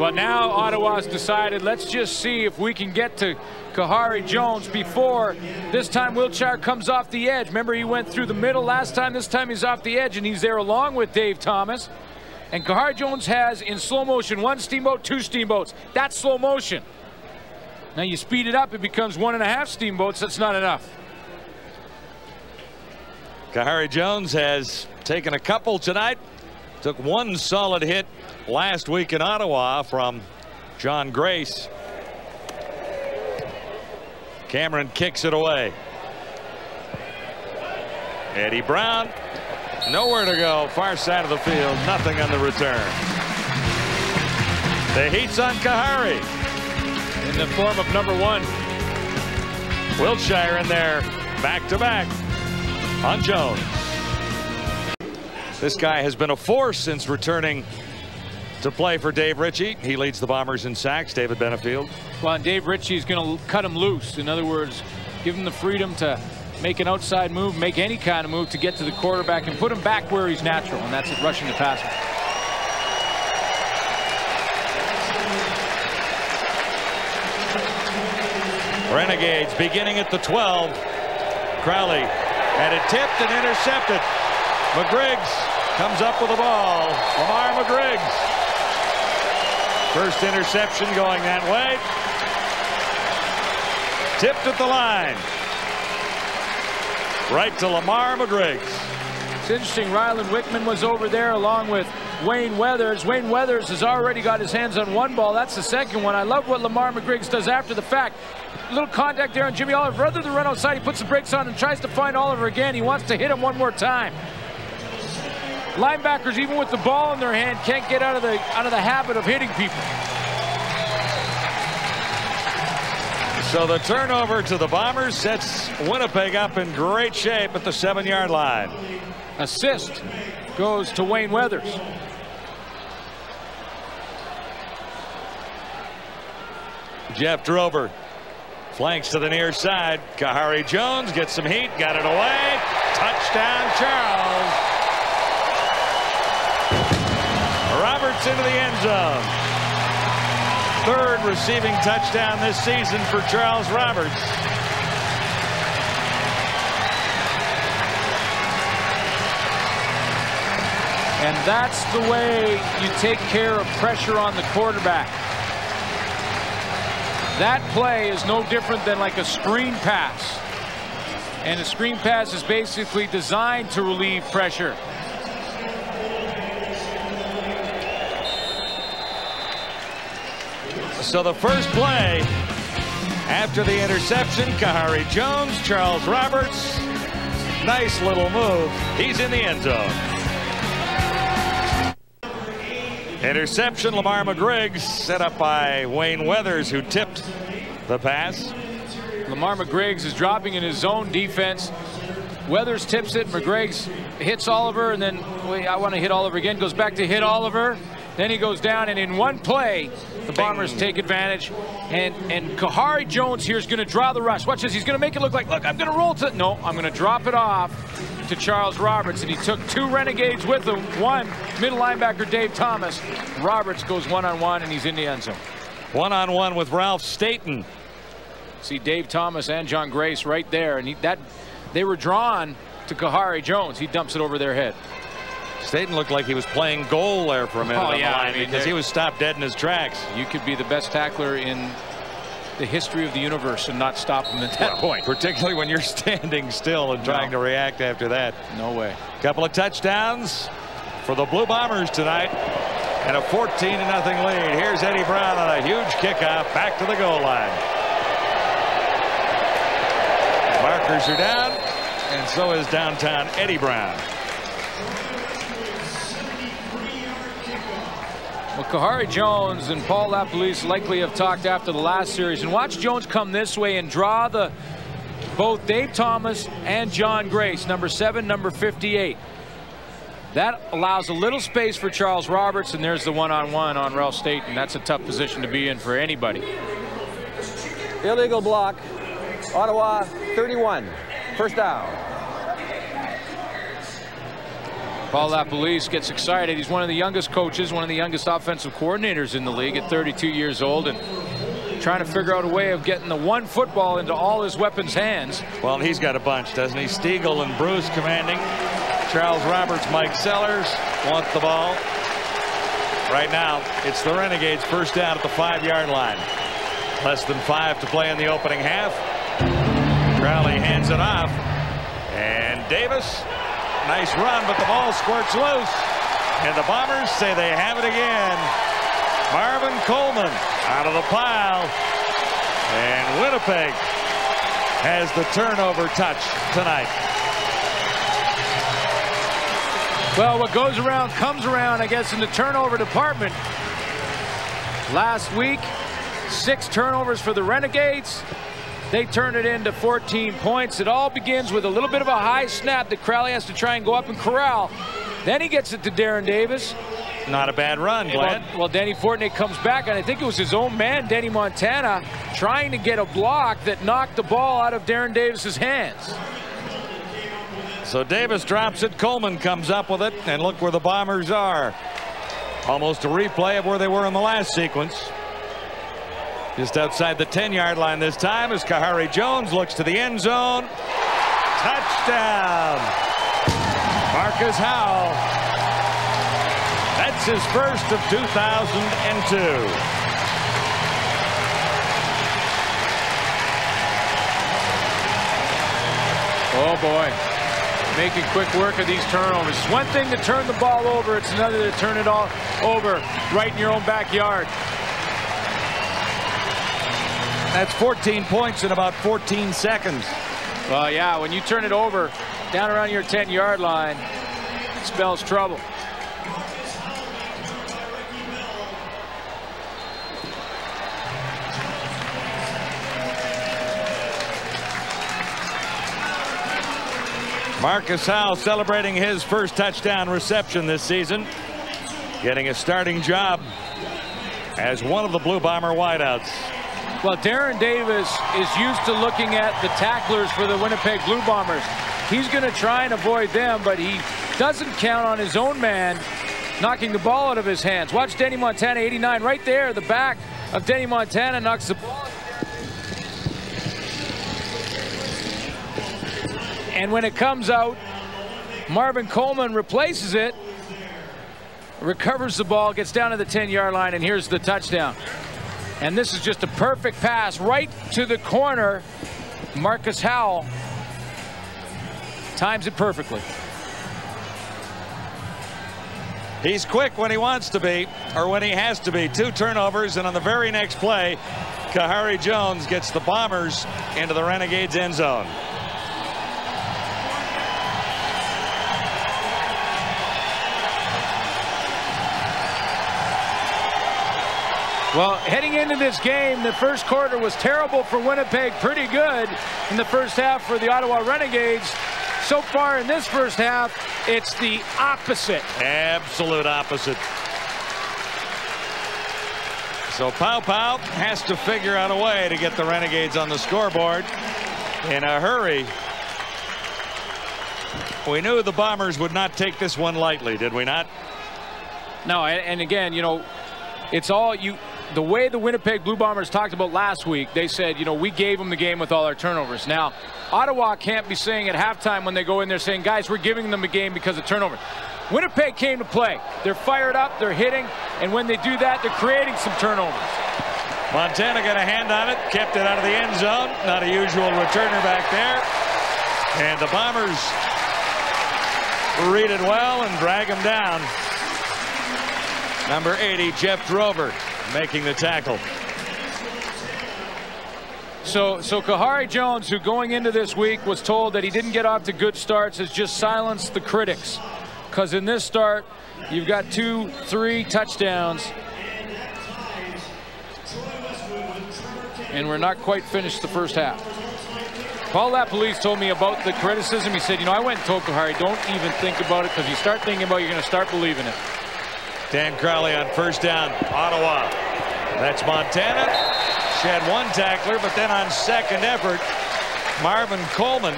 But now Ottawa's decided, let's just see if we can get to Khari Jones before this time Wiltshire comes off the edge. Remember, he went through the middle last time. This time he's off the edge, and he's there along with Dave Thomas. And Khari Jones has, in slow motion, one steamboat, two steamboats. That's slow motion. Now you speed it up, it becomes one and a half steamboats. That's not enough. Khari Jones has taken a couple tonight. Took one solid hit last week in Ottawa from John Grace. Cameron kicks it away. Eddie Brown, nowhere to go. Far side of the field, nothing on the return. The heat's on Khari. In the form of number one. Wiltshire in there, back to back on Jones. This guy has been a force since returning to play for Dave Ritchie. He leads the Bombers in sacks, David Benefield. Well, and Dave is going to cut him loose. In other words, give him the freedom to make an outside move, make any kind of move to get to the quarterback and put him back where he's natural, and that's rushing the passer. Renegades beginning at the 12. Crowley had it tipped and intercepted. McGriggs comes up with the ball. Lamar McGriggs. First interception going that way. Tipped at the line. Right to Lamar McGriggs. It's interesting, Ryland Wickman was over there along with Wayne Weathers. Wayne Weathers has already got his hands on one ball. That's the second one. I love what Lamar McGriggs does after the fact. Little contact there on Jimmy Oliver. Rather than run outside, he puts the brakes on and tries to find Oliver again. He wants to hit him one more time. Linebackers, even with the ball in their hand, can't get out of the out of the habit of hitting people. So the turnover to the Bombers sets Winnipeg up in great shape at the seven-yard line. Assist goes to Wayne Weathers. Jeff Drover flanks to the near side. Khari Jones gets some heat, got it away. Touchdown, Charles. Roberts into the end zone. Third receiving touchdown this season for Charles Roberts. And that's the way you take care of pressure on the quarterback. That play is no different than like a screen pass. And a screen pass is basically designed to relieve pressure. So the first play after the interception, Khari Jones, Charles Roberts. Nice little move. He's in the end zone. Interception, Lamar McGriggs, set up by Wayne Weathers, who tipped the pass. Lamar McGriggs is dropping in his zone defense. Weathers tips it. McGriggs hits Oliver, and then wait, I want to hit Oliver again. Goes back to hit Oliver. Then he goes down, and in one play, the Bombers take advantage. And and Khari Jones here is going to draw the rush. Watch this. He's going to make it look like, look, I'm going to roll to. No, I'm going to drop it off to Charles Roberts. And he took two Renegades with him. One, middle linebacker Dave Thomas. Roberts goes one-on-one, -on -one, and he's in the end zone. One-on-one -on -one with Ralph Staten. See Dave Thomas and John Grace right there. And he, that they were drawn to Khari Jones. He dumps it over their head. Staten looked like he was playing goal there for a minute oh, on yeah, the line I mean, because he was stopped dead in his tracks. You could be the best tackler in the history of the universe and not stop him at that well, point. Particularly when you're standing still and trying no. to react after that. No way. Couple of touchdowns for the Blue Bombers tonight and a 14 to nothing lead. Here's Eddie Brown on a huge kickoff back to the goal line. Markers are down and so is downtown Eddie Brown. Well, Khari Jones and Paul LaPolice likely have talked after the last series. And watch Jones come this way and draw the both Dave Thomas and John Grace, number seven, number 58. That allows a little space for Charles Roberts, and there's the one-on-one -on, -one on Ralph. That's a tough position to be in for anybody. Illegal block. Ottawa 31. First down. Paul LaPolice gets excited. He's one of the youngest coaches, one of the youngest offensive coordinators in the league at 32 years old, and trying to figure out a way of getting the one football into all his weapons' hands. Well, he's got a bunch, doesn't he? Stegall and Bruce commanding. Charles Roberts, Mike Sellers want the ball. Right now, it's the Renegades first down at the five-yard line. Less than five to play in the opening half. Crowley hands it off. And Davis Nice run, but the ball squirts loose. And the Bombers say they have it again. Marvin Coleman out of the pile. And Winnipeg has the turnover touch tonight. Well, what goes around comes around, I guess, in the turnover department. Last week, six turnovers for the Renegades. They turn it into 14 points. It all begins with a little bit of a high snap that Crowley has to try and go up and corral. Then he gets it to Darren Davis. Not a bad run, Glenn. Well, well, Denny Fortney comes back, and I think it was his own man, Denny Montana, trying to get a block that knocked the ball out of Darren Davis's hands. So Davis drops it. Coleman comes up with it. And look where the Bombers are. Almost a replay of where they were in the last sequence. Just outside the 10-yard line this time as Khari Jones looks to the end zone. Touchdown. Marcus Howell. That's his first of 2002. Oh boy. Making quick work of these turnovers. It's one thing to turn the ball over. It's another to turn it all over right in your own backyard. That's 14 points in about 14 seconds. Well, yeah, when you turn it over down around your 10-yard line, it spells trouble. Marcus Howell celebrating his first touchdown reception this season. Getting a starting job as one of the Blue Bomber wideouts. Well, Darren Davis is used to looking at the tacklers for the Winnipeg Blue Bombers. He's going to try and avoid them, but he doesn't count on his own man knocking the ball out of his hands. Watch Denny Montana, 89, right there. The back of Denny Montana knocks the ball. And when it comes out, Marvin Coleman replaces it, recovers the ball, gets down to the 10-yard line, and here's the touchdown. And this is just a perfect pass right to the corner. Marcus Howell times it perfectly. He's quick when he wants to be, or when he has to be. Two turnovers, and on the very next play, Khari Jones gets the Bombers into the Renegades end zone. Well, heading into this game, the first quarter was terrible for Winnipeg, pretty good in the first half for the Ottawa Renegades. So far in this first half, it's the opposite. Absolute opposite. So Paopao has to figure out a way to get the Renegades on the scoreboard in a hurry. We knew the Bombers would not take this one lightly, did we not? No, and again, you know, it's all you the way the Winnipeg Blue Bombers talked about last week, they said, you know, we gave them the game with all our turnovers. Now, Ottawa can't be saying at halftime when they go in there saying, guys, we're giving them a game because of turnover. Winnipeg came to play. They're fired up, they're hitting, and when they do that, they're creating some turnovers. Montana got a hand on it, kept it out of the end zone. Not a usual returner back there. And the Bombers read it well and drag him down. Number 80, Jeff Drover, making the tackle. So, so Khari Jones, who going into this week was told that he didn't get off to good starts, has just silenced the critics. Because in this start, you've got two, three touchdowns. And we're not quite finished the first half. Paul LaPolice told me about the criticism. He said, you know, I went and told Khari, don't even think about it because you start thinking about it, you're going to start believing it. Dan Crowley on first down, Ottawa. That's Montana. She had one tackler, but then on second effort, Marvin Coleman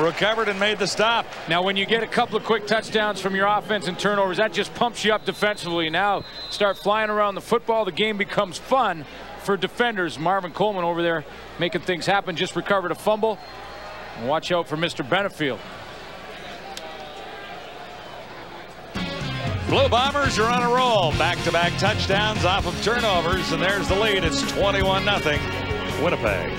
recovered and made the stop. Now, when you get a couple of quick touchdowns from your offense and turnovers, that just pumps you up defensively. Now, start flying around the football. The game becomes fun for defenders. Marvin Coleman over there making things happen. Just recovered a fumble. watch out for Mr. Benefield. Blue Bombers are on a roll. Back-to-back -back touchdowns off of turnovers, and there's the lead. It's 21-0 Winnipeg.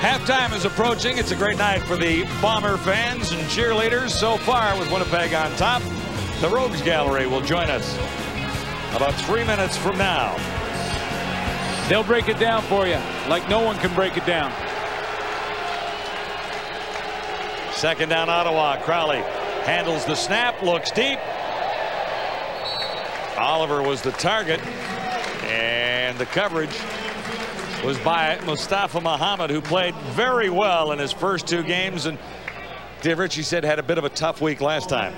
Halftime is approaching. It's a great night for the Bomber fans and cheerleaders so far with Winnipeg on top. The Rogues Gallery will join us about three minutes from now. They'll break it down for you like no one can break it down. Second down Ottawa. Crowley handles the snap, looks deep. Oliver was the target, and the coverage was by Mustafa Muhammad, who played very well in his first two games, and Dave Ritchie said had a bit of a tough week last time.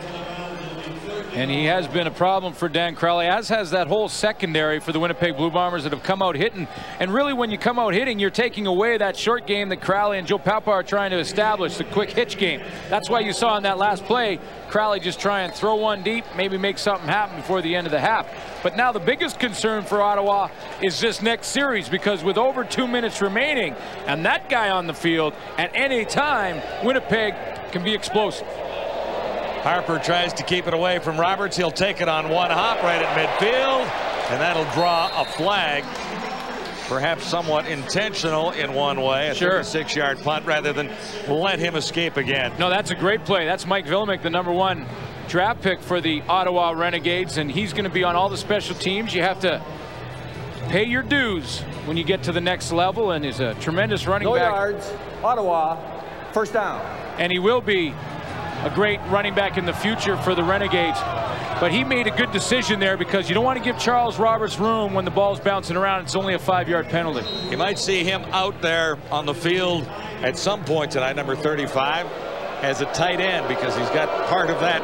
And he has been a problem for Dan Crowley, as has that whole secondary for the Winnipeg Blue Bombers that have come out hitting. And really, when you come out hitting, you're taking away that short game that Crowley and Joe Paopao are trying to establish, the quick hitch game. That's why you saw in that last play, Crowley just try and throw one deep, maybe make something happen before the end of the half. But now the biggest concern for Ottawa is this next series because with over two minutes remaining and that guy on the field, at any time, Winnipeg can be explosive. Harper tries to keep it away from Roberts. He'll take it on one hop right at midfield, and that'll draw a flag. Perhaps somewhat intentional in one way. A sure. six-yard punt rather than let him escape again. No, that's a great play. That's Mike Vilimek, the number one draft pick for the Ottawa Renegades, and he's going to be on all the special teams. You have to pay your dues when you get to the next level, and he's a tremendous running no back. yards, Ottawa, first down. And he will be a great running back in the future for the Renegades. But he made a good decision there because you don't want to give Charles Roberts room when the ball's bouncing around. It's only a five-yard penalty. You might see him out there on the field at some point tonight, number 35, as a tight end because he's got part of that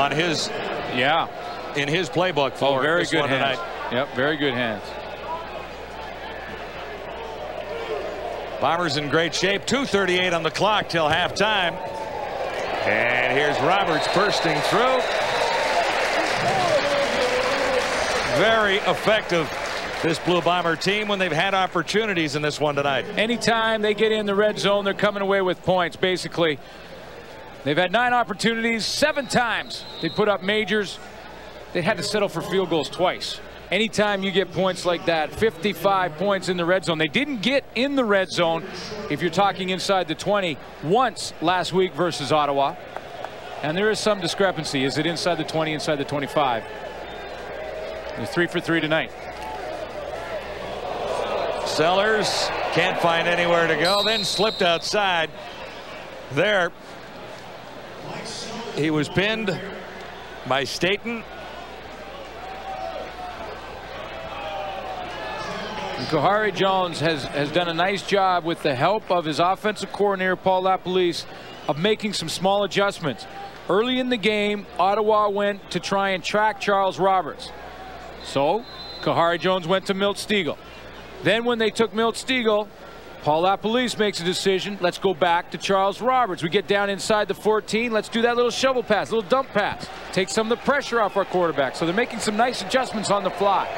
on his yeah in his playbook for oh, very good hands. tonight. Yep, very good hands. Bombers in great shape. 2.38 on the clock till halftime. And here's Roberts bursting through. Very effective, this Blue Bomber team, when they've had opportunities in this one tonight. Anytime they get in the red zone, they're coming away with points, basically. They've had nine opportunities, seven times they put up majors. They had to settle for field goals twice. Anytime you get points like that, 55 points in the red zone. They didn't get in the red zone, if you're talking inside the 20, once last week versus Ottawa. And there is some discrepancy. Is it inside the 20, inside the 25? They're three for three tonight. Sellers can't find anywhere to go, then slipped outside. There, he was pinned by Staten. And Khari Jones has, has done a nice job with the help of his offensive coordinator, Paul LaPolice, of making some small adjustments. Early in the game, Ottawa went to try and track Charles Roberts. So, Khari Jones went to Milt Stegall. Then when they took Milt Stegall, Paul LaPolice makes a decision. Let's go back to Charles Roberts. We get down inside the 14. Let's do that little shovel pass, little dump pass. Take some of the pressure off our quarterback. So they're making some nice adjustments on the fly.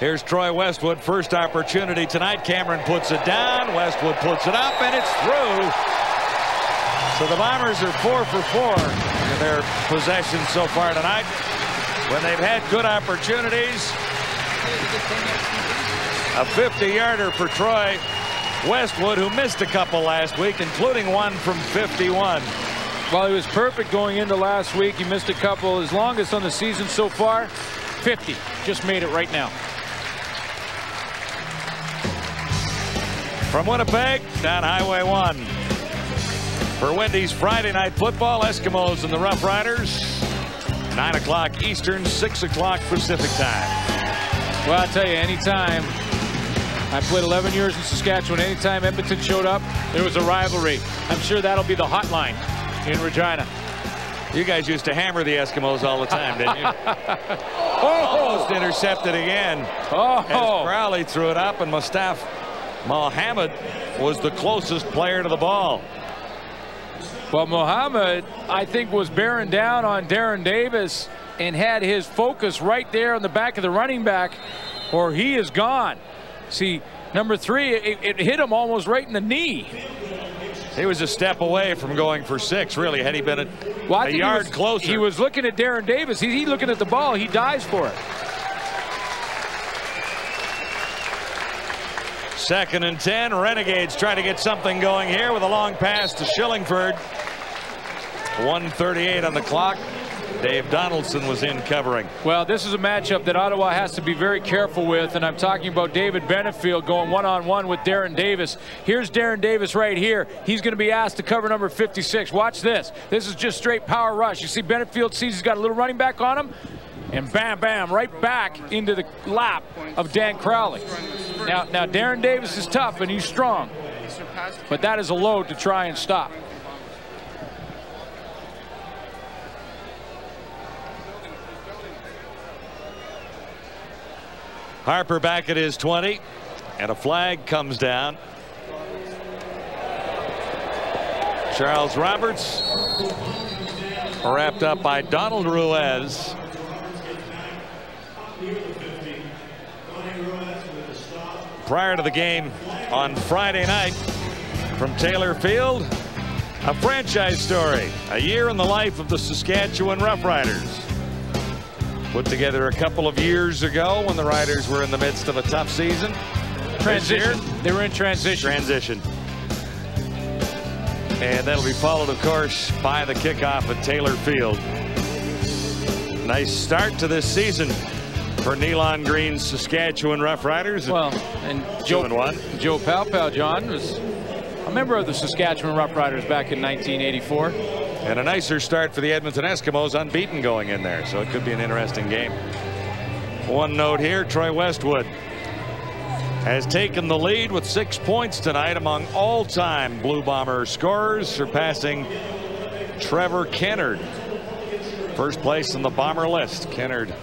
Here's Troy Westwood, first opportunity tonight. Cameron puts it down. Westwood puts it up, and it's through. So the Bombers are four for four in their possession so far tonight. When they've had good opportunities. A 50-yarder for Troy Westwood, who missed a couple last week, including one from 51. Well, he was perfect going into last week. He missed a couple. His longest on the season so far, 50. Just made it right now. From Winnipeg, down Highway 1. For Wendy's Friday Night Football, Eskimos and the Rough Riders. 9 o'clock Eastern, 6 o'clock Pacific time. Well, I'll tell you, anytime I played 11 years in Saskatchewan, anytime Edmonton showed up, there was a rivalry. I'm sure that'll be the hotline in Regina. You guys used to hammer the Eskimos all the time, didn't you? Almost intercepted again. Oh. As Crowley threw it up, and Mustapha Mohammed was the closest player to the ball. Well, Mohammed, I think, was bearing down on Darren Davis and had his focus right there on the back of the running back, or he is gone. See, number three, it, it hit him almost right in the knee. He was a step away from going for six, really, had he been a, well, a yard he was, closer. He was looking at Darren Davis. He's he looking at the ball. He dives for it. Second and 10. Renegades trying to get something going here with a long pass to Shillingford. 138 on the clock. Dave Donaldson was in covering. Well, this is a matchup that Ottawa has to be very careful with, and I'm talking about David Benefield going one-on-one -on -one with Darren Davis. Here's Darren Davis right here. He's going to be asked to cover number 56. Watch this. This is just straight power rush. You see Benefield sees he's got a little running back on him, and bam, bam, right back into the lap of Dan Crowley. Now, now Darren Davis is tough and he's strong. But that is a load to try and stop. Harper back at his 20 and a flag comes down. Charles Roberts wrapped up by Donald Ruiz. Prior to the game on Friday night from Taylor Field, a franchise story, a year in the life of the Saskatchewan Roughriders. Put together a couple of years ago when the Riders were in the midst of a tough season. Transition. They were in transition. Transition. And that'll be followed, of course, by the kickoff at Taylor Field. Nice start to this season for Neon Green's Saskatchewan Roughriders. Well, and Joe, and one. Joe Paopao, John, was a member of the Saskatchewan Roughriders back in 1984. And a nicer start for the Edmonton Eskimos, unbeaten going in there. So it could be an interesting game. One note here, Troy Westwood has taken the lead with six points tonight among all-time Blue Bomber scorers, surpassing Trevor Kennard. First place in the Bomber list. Kennard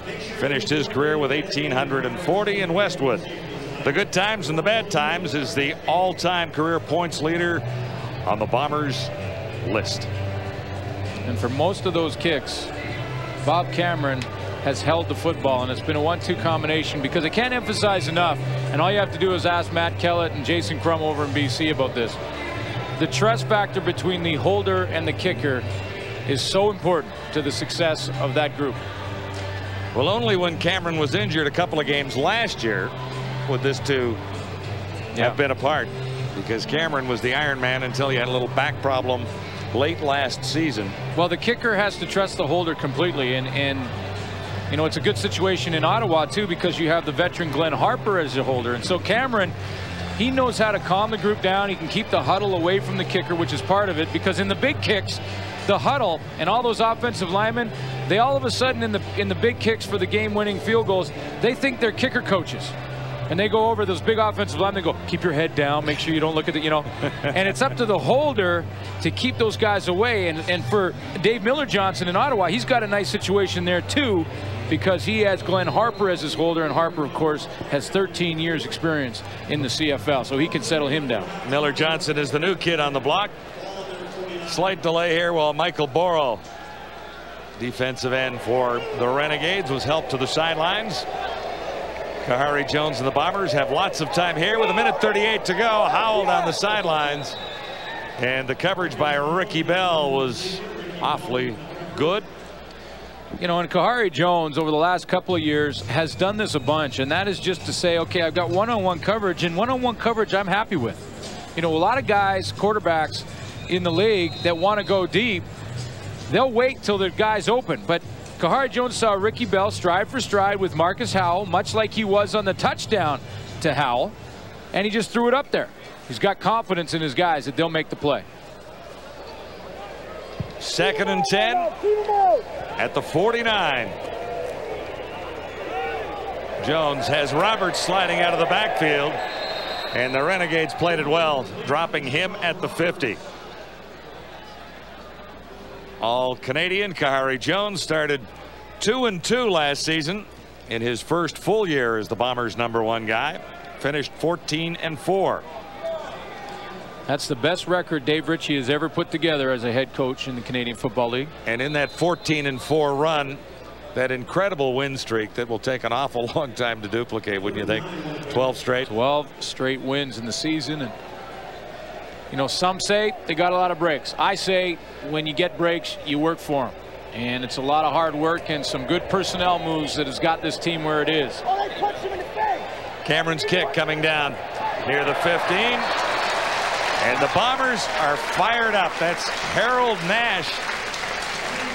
finished his career with 1,840 in Westwood. The good times and the bad times is the all-time career points leader on the Bombers list. And for most of those kicks, Bob Cameron has held the football, and it's been a one-two combination because I can't emphasize enough, and all you have to do is ask Matt Kellett and Jason Crum over in BC about this. The trust factor between the holder and the kicker is so important to the success of that group. Well, only when Cameron was injured a couple of games last year would this two Yeah. have been apart because Cameron was the Iron Man until he had a little back problem late last season. Well, the kicker has to trust the holder completely, and and you know it's a good situation in Ottawa too because you have the veteran Glenn Harper as a holder, and so Cameron. He knows how to calm the group down. He can keep the huddle away from the kicker, which is part of it. Because in the big kicks, the huddle and all those offensive linemen, they all of a sudden in the in the big kicks for the game-winning field goals, they think they're kicker coaches and they go over those big offensive linemen. They go, keep your head down, make sure you don't look at the, you know. and it's up to the holder to keep those guys away. And and for Dave Miller Johnson in Ottawa, he's got a nice situation there too, because he has Glenn Harper as his holder, and Harper, of course, has 13 years experience in the CFL, so he can settle him down. Miller Johnson is the new kid on the block. Slight delay here while Michael Borrell, defensive end for the Renegades, was helped to the sidelines. Khari Jones and the Bombers have lots of time here with a minute 38 to go. Howell down the sidelines. And the coverage by Ricky Bell was awfully good. You know, and Khari Jones over the last couple of years has done this a bunch, and that is just to say, okay, I've got one-on-one coverage, and one-on-one coverage I'm happy with. You know, a lot of guys, quarterbacks in the league that want to go deep, they'll wait till the guy's open. But Khari Jones saw Ricky Bell stride for stride with Marcus Howell, much like he was on the touchdown to Howell, and he just threw it up there. He's got confidence in his guys that they'll make the play. Second and 10 at the 49. Jones has Roberts sliding out of the backfield. And the Renegades played it well, dropping him at the 50. All Canadian Khari Jones started two and two last season in his first full year as the Bombers number one guy. Finished 14 and four. That's the best record Dave Ritchie has ever put together as a head coach in the Canadian Football League. And in that 14 and 4 run, that incredible win streak that will take an awful long time to duplicate, wouldn't you think? 12 straight. 12 straight wins in the season. And, you know, some say they got a lot of breaks. I say when you get breaks, you work for them. And it's a lot of hard work and some good personnel moves that has got this team where it is. Cameron's kick coming down near the 15. And the Bombers are fired up. That's Harold Nash.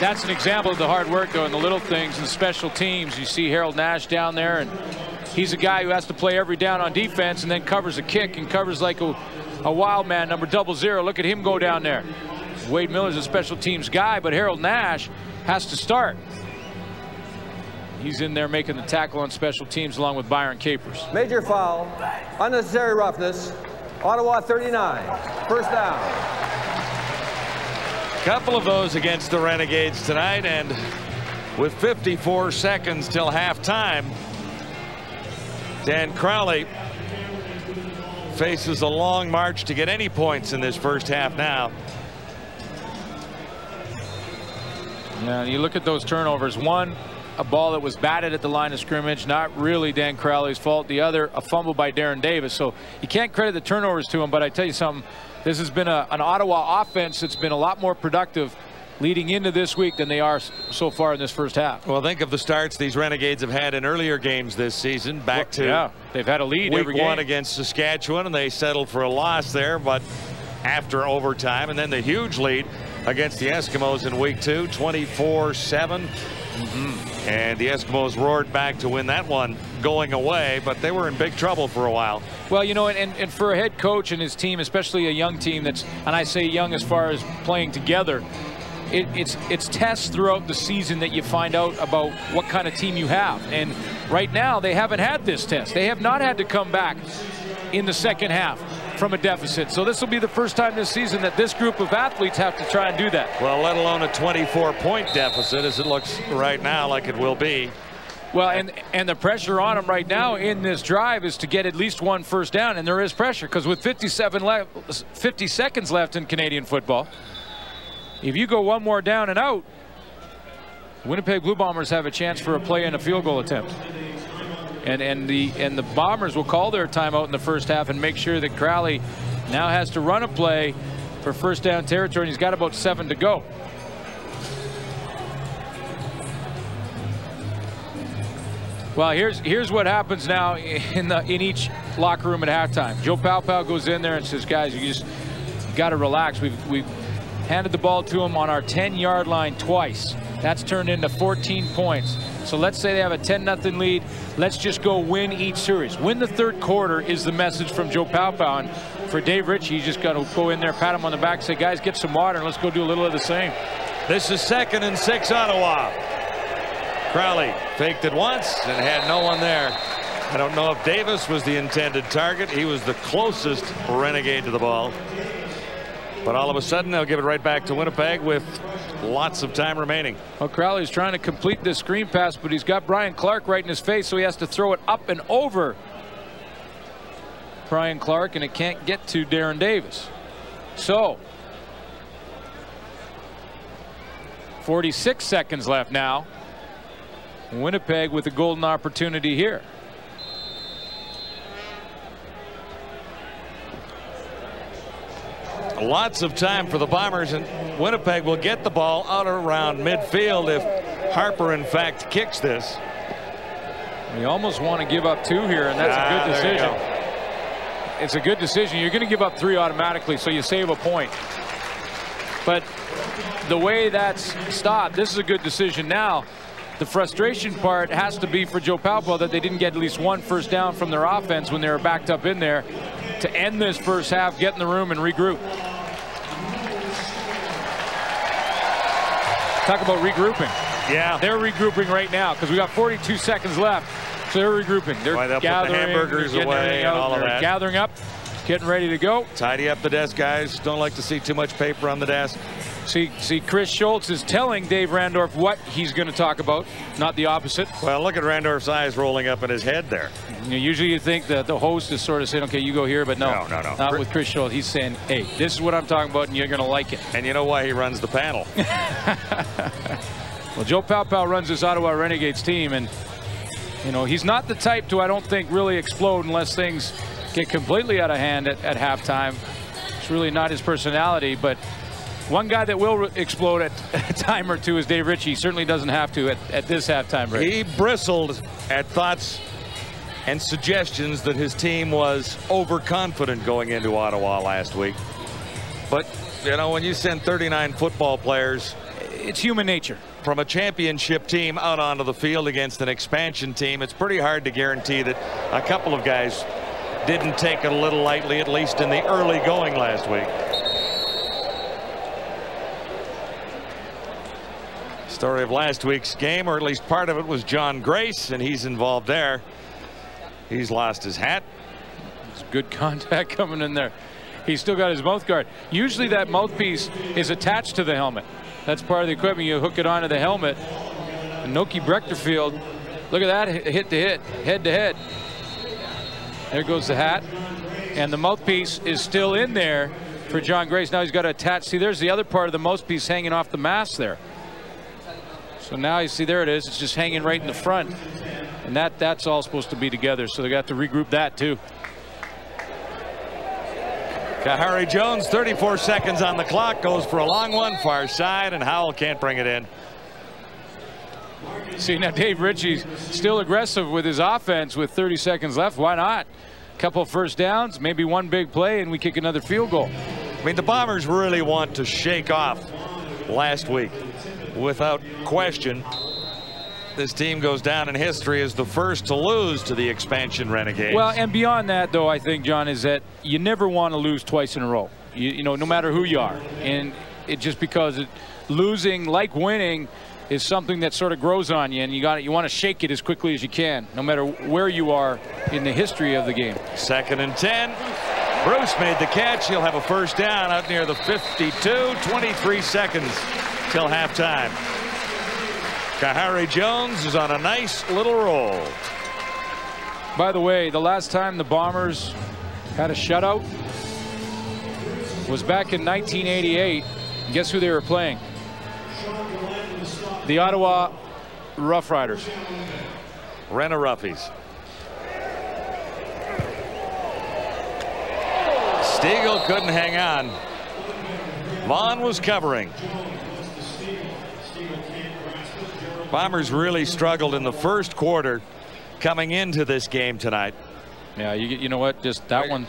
That's an example of the hard work, though, and the little things and special teams. You see Harold Nash down there, and he's a guy who has to play every down on defense and then covers a kick and covers like a, a wild man, number double zero. Look at him go down there. Wade Miller's a special teams guy, but Harold Nash has to start. He's in there making the tackle on special teams along with Byron Capers. Major foul, unnecessary roughness, Ottawa 39, first down. Couple of those against the Renegades tonight, and with 54 seconds till halftime, Dan Crowley faces a long march to get any points in this first half now. Yeah, you look at those turnovers. One, a ball that was batted at the line of scrimmage, not really Dan Crowley's fault. The other, a fumble by Darren Davis. So you can't credit the turnovers to him, but I tell you something, this has been a, an Ottawa offense that's been a lot more productive leading into this week than they are so far in this first half. Well, think of the starts these Renegades have had in earlier games this season. Back to yeah, they've had a lead week one against Saskatchewan, and they settled for a loss there, but after overtime, and then the huge lead against the Eskimos in week two, 24 7. Mm-hmm. And the Eskimos roared back to win that one going away, but they were in big trouble for a while. Well, you know, and, and for a head coach and his team, especially a young team that's, and I say young as far as playing together, it, it's it's tests throughout the season that you find out about what kind of team you have. And right now, they haven't had this test. They have not had to come back in the second half from a deficit. So this will be the first time this season that this group of athletes have to try and do that. Well, let alone a 24-point deficit, as it looks right now like it will be. Well, and and the pressure on them right now in this drive is to get at least one first down, and there is pressure because with 57 left, 50 seconds left in Canadian football, if you go one more down and out, Winnipeg Blue Bombers have a chance for a play and a field goal attempt. And and the and the Bombers will call their timeout in the first half and make sure that Crowley now has to run a play for first down territory. And he's got about seven to go. Well, here's here's what happens now in the in each locker room at halftime. Joe Paopao goes in there and says, "Guys, you just got to relax. We've we've handed the ball to him on our 10-yard line twice. That's turned into 14 points. So let's say they have a 10-0 lead. Let's just go win each series. Win the third quarter is the message from Joe Paopao. And for Dave Ritchie, he's just got to go in there, pat him on the back, say, guys, get some water, and let's go do a little of the same. This is second and six Ottawa. Crowley faked it once and had no one there. I don't know if Davis was the intended target. He was the closest renegade to the ball. But all of a sudden, they'll give it right back to Winnipeg with lots of time remaining. Well, Crowley's trying to complete this screen pass, but he's got Brian Clark right in his face, so he has to throw it up and over Brian Clark, and it can't get to Darren Davis. So, 46 seconds left now. Winnipeg with a golden opportunity here. Lots of time for the Bombers, and Winnipeg will get the ball out around midfield if Harper, in fact, kicks this. We almost want to give up two here, and that's ah, a good decision. Go. It's a good decision. You're going to give up three automatically, so you save a point. But the way that's stopped, this is a good decision now. The frustration part has to be for Joe Paopao that they didn't get at least one first down from their offense when they were backed up in there to end this first half, get in the room and regroup. Talk about regrouping. Yeah. They're regrouping right now because we got 42 seconds left. So they're regrouping. They're gathering, the hamburgers away and all of that. Gathering up, getting ready to go. Tidy up the desk, guys. Don't like to see too much paper on the desk. See, see, Chris Schultz is telling Dave Randorf what he's going to talk about, not the opposite. Well, look at Randorf's eyes rolling up in his head there. Usually you think that the host is sort of saying, okay, you go here, but no. No, no, no. Not with Chris Schultz. He's saying, hey, this is what I'm talking about, and you're going to like it. And you know why he runs the panel. well, Joe Paopao runs this Ottawa Renegades team, and, you know, he's not the type to, I don't think, really explode unless things get completely out of hand at, at halftime. It's really not his personality, but one guy that will explode at a time or two is Dave Ritchie. He certainly doesn't have to at, at this halftime break. He bristled at thoughts and suggestions that his team was overconfident going into Ottawa last week. But, you know, when you send 39 football players, it's human nature. From a championship team out onto the field against an expansion team, it's pretty hard to guarantee that a couple of guys didn't take it a little lightly, at least in the early going last week. Story of last week's game, or at least part of it, was John Grace, and he's involved there. He's lost his hat. It's good contact coming in there. He's still got his mouth guard. Usually that mouthpiece is attached to the helmet. That's part of the equipment. You hook it onto the helmet. Noki Brechterfield, look at that hit to hit, head to head. There goes the hat. And the mouthpiece is still in there for John Grace. Now he's got to attach. See, there's the other part of the mouthpiece hanging off the mask there. So now you see, there it is. It's just hanging right in the front. And that that's all supposed to be together. So they got to regroup that too. Khari Jones, 34 seconds on the clock, goes for a long one, far side, and Howell can't bring it in. See, now Dave Ritchie's still aggressive with his offense with 30 seconds left. Why not? Couple first downs, maybe one big play, and we kick another field goal. I mean, the Bombers really want to shake off last week. Without question, this team goes down in history as the first to lose to the expansion Renegades. Well, and beyond that, though, I think, John, is that you never want to lose twice in a row. You, you know, no matter who you are. And it just because it, losing, like winning, is something that sort of grows on you, and you got you want to shake it as quickly as you can, no matter where you are in the history of the game. Second and 10. Bruce made the catch. He'll have a first down out near the 52. 23 seconds till halftime. Khari Jones is on a nice little roll. By the way, the last time the Bombers had a shutout was back in 1988. Guess who they were playing? The Ottawa Rough Riders. Rena Roughies. Stegall couldn't hang on. Vaughn was covering. Bombers really struggled in the first quarter coming into this game tonight. Yeah, you, you know what? Just that one,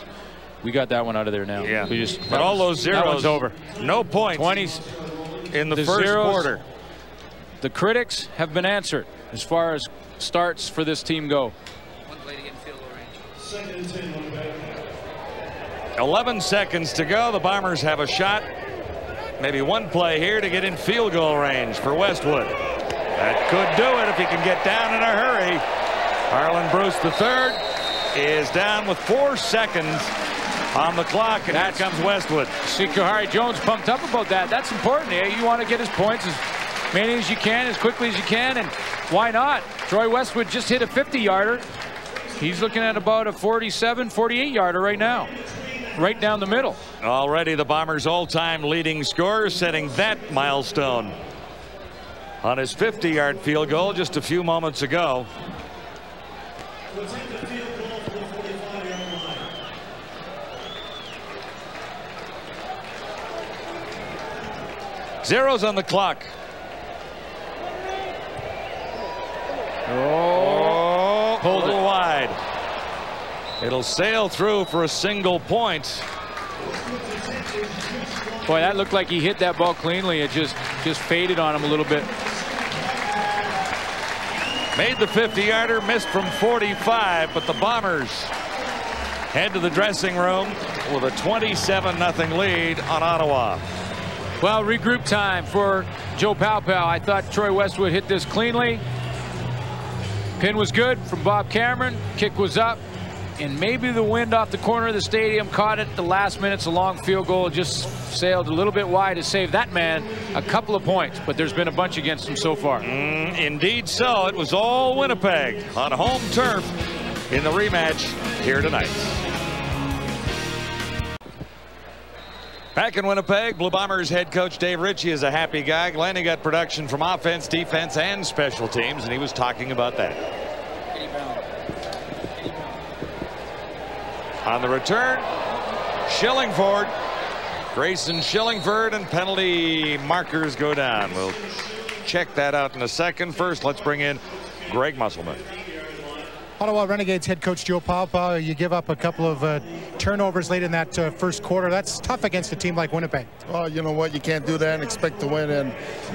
we got that one out of there now. Yeah. We just, but all those zeros. Over. No points. 20s in the, the first zeros, quarter. The critics have been answered as far as starts for this team go. 11 seconds to go. The Bombers have a shot. Maybe one play here to get in field goal range for Westwood. That could do it if he can get down in a hurry. Arland Bruce III is down with four seconds on the clock, and That's, here comes Westwood. See Khari Jones pumped up about that. That's important. You want to get his points as many as you can, as quickly as you can, and why not? Troy Westwood just hit a 50-yarder. He's looking at about a 47, 48-yarder right now right down the middle. Already the Bombers all-time leading scorer setting that milestone on his 50-yard field goal just a few moments ago. Zeros on the clock. Oh, pulled it wide. It'll sail through for a single point. Boy, that looked like he hit that ball cleanly. It just just faded on him a little bit. Made the 50-yarder, missed from 45, but the Bombers head to the dressing room with a 27-0 lead on Ottawa. Well, regroup time for Joe Paopao. I thought Troy Westwood hit this cleanly. Pin was good from Bob Cameron. Kick was up and maybe the wind off the corner of the stadium caught it the last minutes a long field goal just sailed a little bit wide to save that man a couple of points but there's been a bunch against him so far mm, indeed so it was all Winnipeg on home turf in the rematch here tonight Back in Winnipeg, Blue Bombers head coach Dave Ritchie is a happy guy. Glenn, got production from offense, defense, and special teams, and he was talking about that. On the return, Shillingford. Grayson Shillingford and penalty markers go down. We'll check that out in a second. First, let's bring in Greg Musselman. Ottawa Renegades head coach Joe Paopao, you give up a couple of uh, turnovers late in that uh, first quarter. That's tough against a team like Winnipeg. Well, you know what? You can't do that and expect to win. And,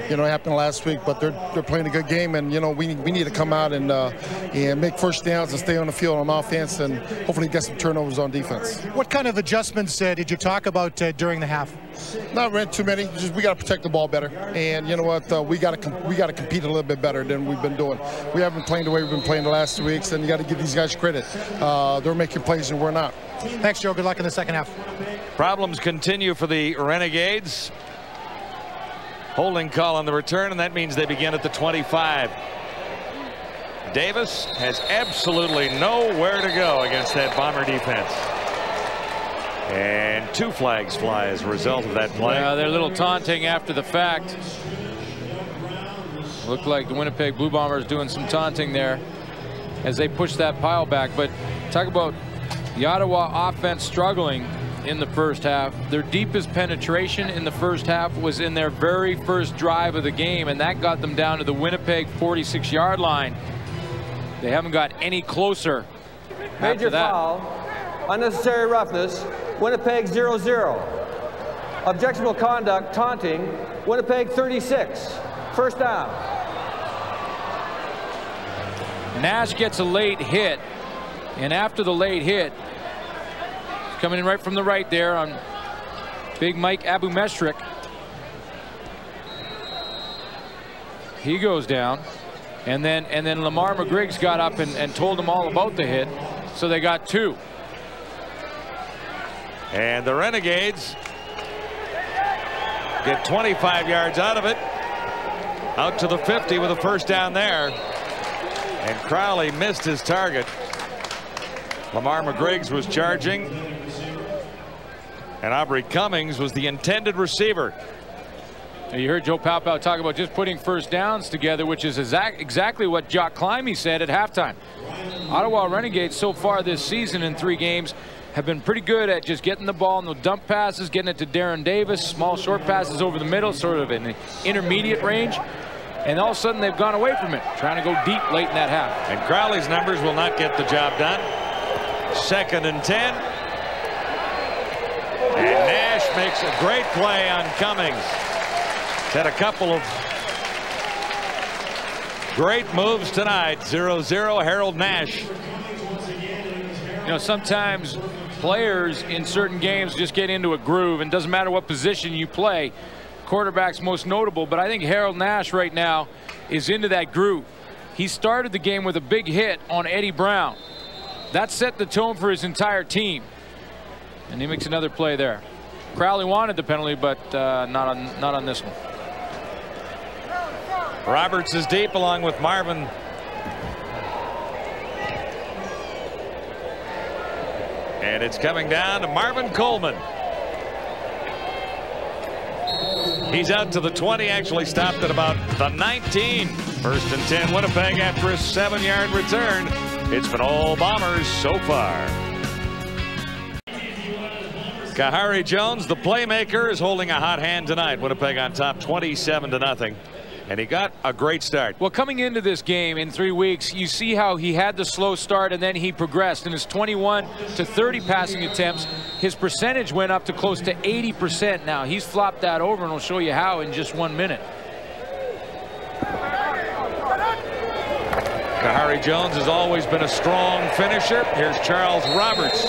you know, it happened last week, but they're, they're playing a good game. And, you know, we, we need to come out and, uh, and make first downs and stay on the field on offense and hopefully get some turnovers on defense. What kind of adjustments uh, did you talk about uh, during the half? Not really too many. Just we got to protect the ball better, and you know what? Uh, we got to we got to compete a little bit better than we've been doing. We haven't played the way we've been playing the last two weeks, and you got to give these guys credit. Uh, they're making plays and we're not. Thanks, Joe. Good luck in the second half. Problems continue for the Renegades. Holding call on the return, and that means they begin at the 25. Davis has absolutely nowhere to go against that Bomber defense. And two flags fly as a result of that play. Yeah, they're a little taunting after the fact. Looked like the Winnipeg Blue Bombers doing some taunting there as they push that pile back. But talk about the Ottawa offense struggling in the first half. Their deepest penetration in the first half was in their very first drive of the game, and that got them down to the Winnipeg 46-yard line. They haven't got any closer Major foul, unnecessary roughness, Winnipeg 0-0. Objectionable conduct, taunting, Winnipeg 36. First down. Nash gets a late hit, and after the late hit, coming in right from the right there on big Mike Abou-Mechrek. He goes down. And then and then Lamar McGriggs got up and, and told them all about the hit. So they got two. And the Renegades get 25 yards out of it. Out to the 50 with a first down there. And Crowley missed his target. Lamar McGriggs was charging. And Aubrey Cummings was the intended receiver. You heard Joe Paopao talk about just putting first downs together, which is exact, exactly what Jock Climie said at halftime. Ottawa Renegades so far this season in three games have been pretty good at just getting the ball in the dump passes, getting it to Darren Davis, small short passes over the middle, sort of in the intermediate range. And all of a sudden they've gone away from it, trying to go deep late in that half. And Crowley's numbers will not get the job done. Second and 10. And Nash makes a great play on Cummings. Had a couple of great moves tonight. 0-0 Harold Nash. You know, sometimes players in certain games just get into a groove and doesn't matter what position you play. Quarterback's most notable, but I think Harold Nash right now is into that groove. He started the game with a big hit on Eddie Brown. That set the tone for his entire team. And he makes another play there. Crowley wanted the penalty, but uh, not on not on this one. Roberts is deep along with Marvin. And it's coming down to Marvin Coleman. He's out to the 20, actually stopped at about the 19. First and 10 Winnipeg after a seven-yard return. It's been all Bombers so far. Khari Jones, the playmaker, is holding a hot hand tonight. Winnipeg on top 27 to nothing and he got a great start. Well, coming into this game in three weeks, you see how he had the slow start and then he progressed. In his 21 to 30 passing attempts, his percentage went up to close to 80% now. He's flopped that over, and we'll show you how in just one minute. Khari Jones has always been a strong finisher. Here's Charles Roberts.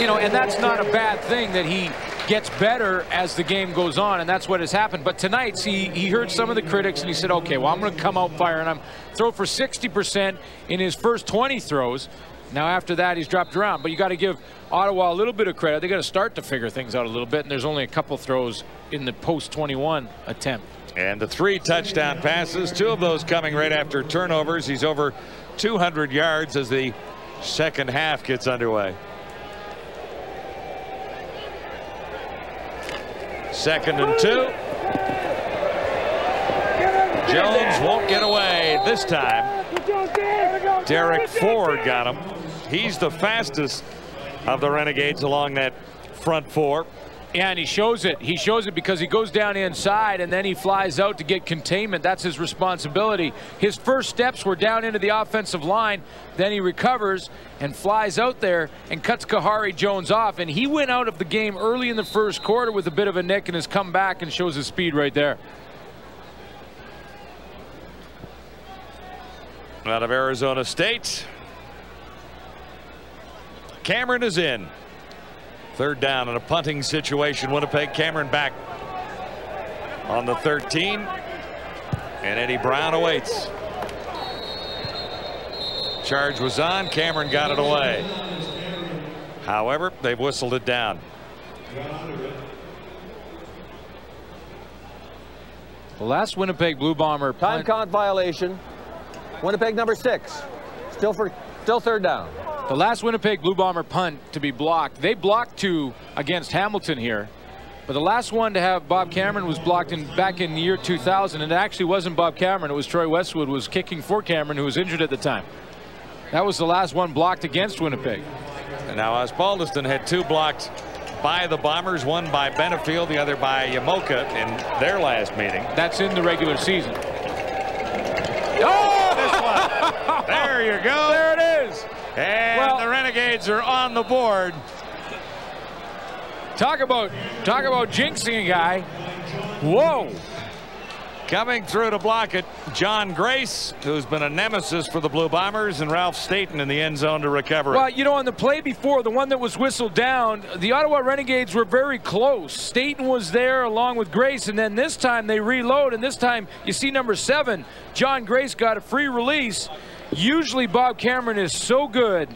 You know, and that's not a bad thing that he gets better as the game goes on, and that's what has happened. But tonight, he, he heard some of the critics, and he said, okay, well, I'm going to come out firing. I'm throw for 60% in his first 20 throws. Now, after that, he's dropped around. But you got to give Ottawa a little bit of credit. They got to start to figure things out a little bit, and there's only a couple throws in the post-21 attempt. And the three touchdown passes, two of those coming right after turnovers. He's over 200 yards as the second half gets underway. Second and two. Jones won't get away this time. Derek Ford got him. He's the fastest of the Renegades along that front four. Yeah, and he shows it. He shows it because he goes down inside and then he flies out to get containment. That's his responsibility. His first steps were down into the offensive line. Then he recovers and flies out there and cuts Khari Jones off. And he went out of the game early in the first quarter with a bit of a nick and has come back and shows his speed right there. Out of Arizona State. Cameron is in. Third down in a punting situation. Winnipeg Cameron back on the 13. And Eddie Brown awaits. Charge was on. Cameron got it away. However, they've whistled it down. The last Winnipeg Blue Bomber time count violation. Winnipeg number six. Still for still third down. The last Winnipeg Blue Bomber punt to be blocked, they blocked two against Hamilton here. But the last one to have Bob Cameron was blocked in back in the year 2000, and it actually wasn't Bob Cameron. It was Troy Westwood was kicking for Cameron, who was injured at the time. That was the last one blocked against Winnipeg. And now Osbaldiston had two blocked by the Bombers, one by Benefield, the other by Yamoka in their last meeting. That's in the regular season. Oh, this one. there you go. There it is. And Well- the Renegades are on the board. Talk about talk about jinxing a guy. Whoa. Coming through to block it, John Grace, who's been a nemesis for the Blue Bombers, and Ralph Staten in the end zone to recover it. Well, you know, on the play before, the one that was whistled down, the Ottawa Renegades were very close. Staten was there along with Grace, and then this time they reload, and this time you see number seven, John Grace got a free release. Usually Bob Cameron is so good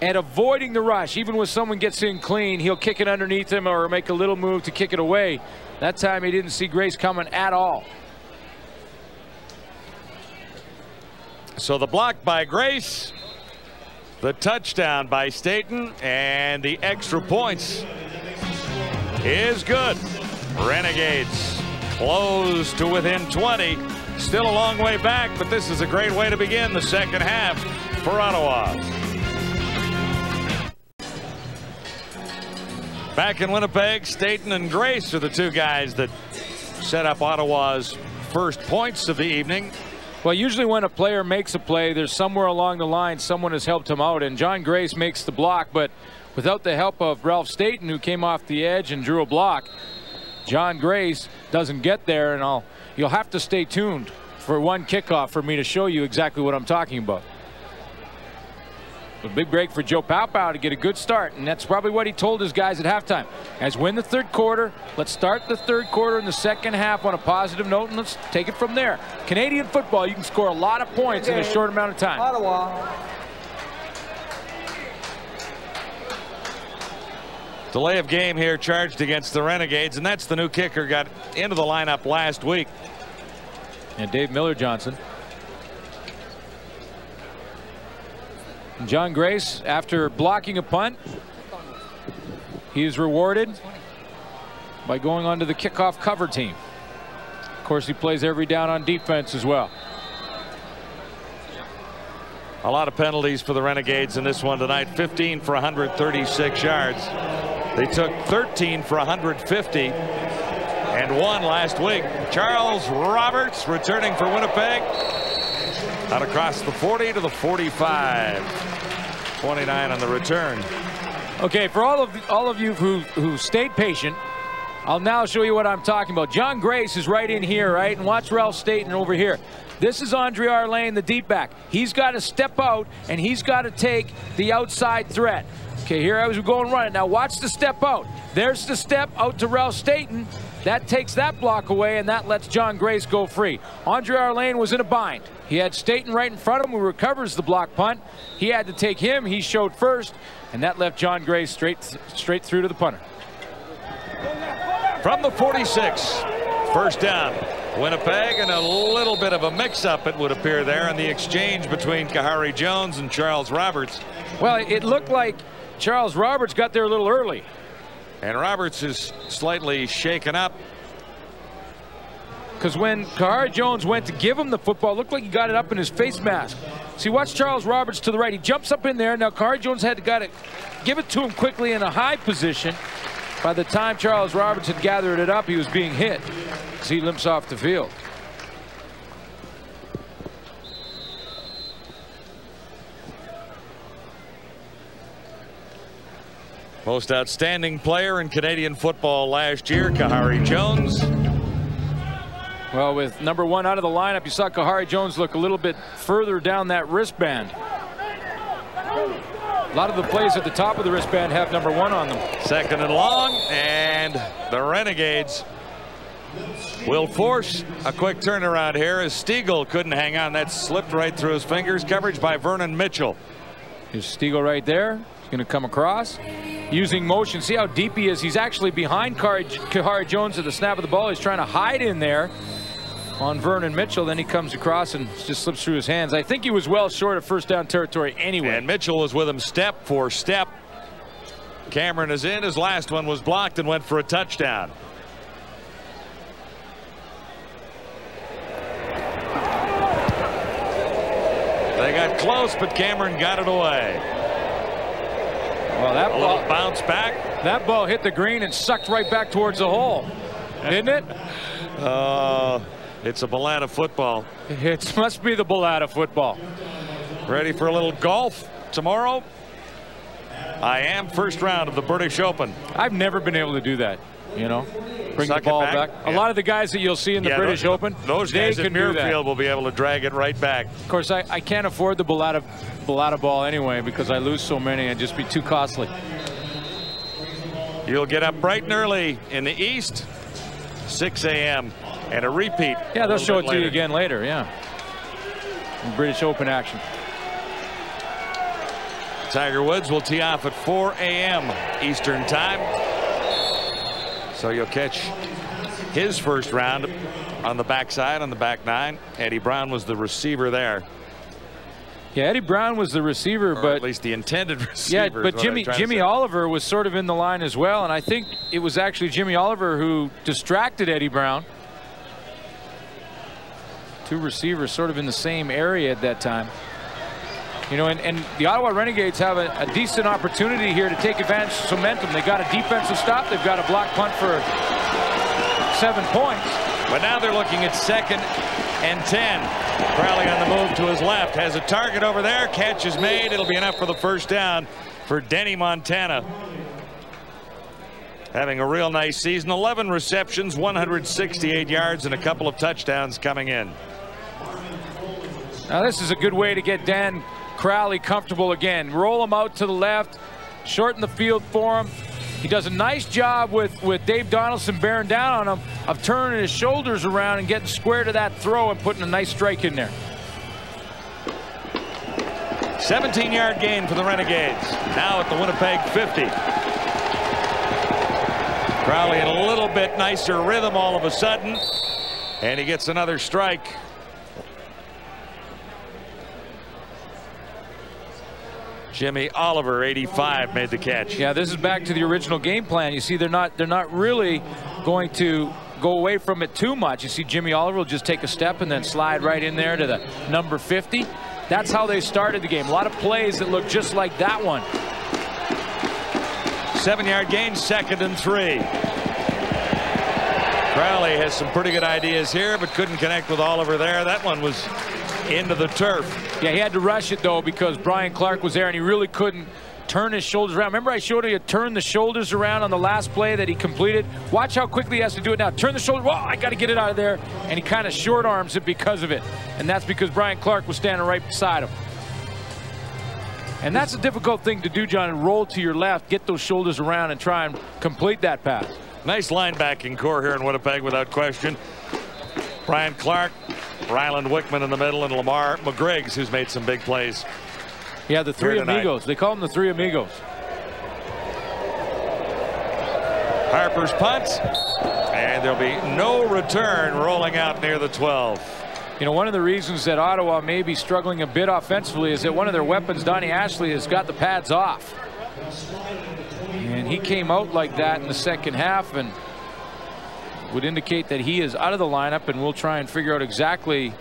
at avoiding the rush. Even when someone gets in clean, he'll kick it underneath him or make a little move to kick it away. That time he didn't see Grace coming at all. So the block by Grace, the touchdown by Staten, and the extra points is good. Renegades close to within 20. Still a long way back, but this is a great way to begin the second half for Ottawa. Back in Winnipeg, Staten and Grace are the two guys that set up Ottawa's first points of the evening. Well, usually when a player makes a play, there's somewhere along the line someone has helped him out, and John Grace makes the block, but without the help of Ralph Staten, who came off the edge and drew a block, John Grace doesn't get there, and I'll you'll have to stay tuned for one kickoff for me to show you exactly what I'm talking about. A big break for Joe Paopao to get a good start, and that's probably what he told his guys at halftime. As we're the third quarter, let's start the third quarter in the second half on a positive note, and let's take it from there. Canadian football, you can score a lot of points in a short amount of time. Ottawa. Delay of game here charged against the Renegades, and that's the new kicker got into the lineup last week. And Dave Miller Johnson. John Grace, after blocking a punt, he is rewarded by going on to the kickoff cover team. Of course, he plays every down on defense as well. A lot of penalties for the Renegades in this one tonight. 15 for 136 yards. They took 13 for 150 and one last week. Charles Roberts returning for Winnipeg. Out across the 40 to the 45. 29 on the return. Okay, for all of all of you who who stayed patient, I'll now show you what I'm talking about. John Grace is right in here, right? And watch Ralph Staten over here. This is Andre Arlane, the deep back. He's got to step out and he's got to take the outside threat. Okay, here I was going running. Now watch the step out. There's the step out to Ralph Staten. That takes that block away, and that lets John Grace go free. Andre Arlane was in a bind. He had Staten right in front of him, who recovers the block punt. He had to take him. He showed first, and that left John Grace straight straight through to the punter. From the 46. First down. Winnipeg and a little bit of a mix-up it would appear there in the exchange between Khari Jones and Charles Roberts. Well, it looked like Charles Roberts got there a little early. And Roberts is slightly shaken up. Because when Khari Jones went to give him the football, it looked like he got it up in his face mask. See, watch Charles Roberts to the right. He jumps up in there. Now Khari Jones had to got it, give it to him quickly in a high position. By the time Charles Roberts had gathered it up, he was being hit he limps off the field. Most outstanding player in Canadian football last year, Khari Jones. Well, with number one out of the lineup, you saw Khari Jones look a little bit further down that wristband. A lot of the plays at the top of the wristband have number one on them. Second and long, and the Renegades will force a quick turnaround here as Stegall couldn't hang on. That slipped right through his fingers. Coverage by Vernon Mitchell. Here's Stegall right there. He's going to come across. Using motion. See how deep he is. He's actually behind Khari Jones at the snap of the ball. He's trying to hide in there. on Vernon Mitchell. Then he comes across and just slips through his hands. I think he was well short of first down territory anyway. And Mitchell was with him step for step. Cameron is in. His last one was blocked and went for a touchdown. They got close, but Cameron got it away. Well, that A ball, little bounce back. that ball hit the green and sucked right back towards the hole, didn't it? Uh, it's a Balata football. It must be the Balata football. Ready for a little golf tomorrow? I am first round of the British Open. I've never been able to do that. You know, bring Suck the ball back? back. A lot of the guys that you'll see in the Yeah, British those, Open, Those they guys at can do that. Muirfield will be able to drag it right back. Of course, I, I can't afford the Balata, Balata ball anyway because I lose so many and just be too costly. You'll get up bright and early in the east, 6 a.m. and a repeat. Yeah, they'll show it to you again later. Yeah. In British Open action. Tiger Woods will tee off at 4 a.m. Eastern time. So you'll catch his first round on the backside on the back nine. Eddie Brown was the receiver there, Yeah, Eddie Brown was the receiver, or but at least the intended receiver. yeah, but Jimmy Jimmy. Oliver was sort of in the line as well, and I think it was actually Jimmy Oliver who distracted Eddie Brown. Two receivers sort of in the same area at that time. You know, and, and the Ottawa Renegades have a, a decent opportunity here to take advantage of momentum. They got a defensive stop. They've got a block punt for seven points. But now they're looking at second and 10. Crowley on the move to his left. Has a target over there. Catch is made. It'll be enough for the first down for Denny Montana. Having a real nice season. 11 receptions, 168 yards, and a couple of touchdowns coming in. Now this is a good way to get Dan Crowley comfortable again. Roll him out to the left, shorten the field for him. He does a nice job with, with Dave Donaldson bearing down on him of turning his shoulders around and getting square to that throw and putting a nice strike in there. 17 yard gain for the Renegades. Now at the Winnipeg 50. Crowley in a little bit nicer rhythm all of a sudden. And he gets another strike. Jimmy Oliver, 85, made the catch. Yeah, this is back to the original game plan. You see, they're not they're not really going to go away from it too much. You see, Jimmy Oliver will just take a step and then slide right in there to the number 50. That's how they started the game. A lot of plays that look just like that one. Seven yard gain, second and three. Crowley has some pretty good ideas here, but couldn't connect with Oliver there. That one was into the turf. Yeah, he had to rush it though because Brian Clark was there and he really couldn't turn his shoulders around. Remember I showed you turn the shoulders around on the last play that he completed? Watch how quickly he has to do it now. Turn the shoulder. Whoa, I got to get it out of there. And he kind of short arms it because of it. And that's because Brian Clark was standing right beside him. And that's a difficult thing to do, John, and roll to your left, get those shoulders around and try and complete that pass. Nice linebacking core here in Winnipeg without question. Brian Clark, Ryland Wickman in the middle, and Lamar McGriggs, who's made some big plays. Yeah, the three amigos. They call them the three amigos. Harper's punt, and there'll be no return rolling out near the 12. You know, one of the reasons that Ottawa may be struggling a bit offensively is that one of their weapons, Donnie Ashley, has got the pads off. And he came out like that in the second half and would indicate that he is out of the lineup and we'll try and figure out exactly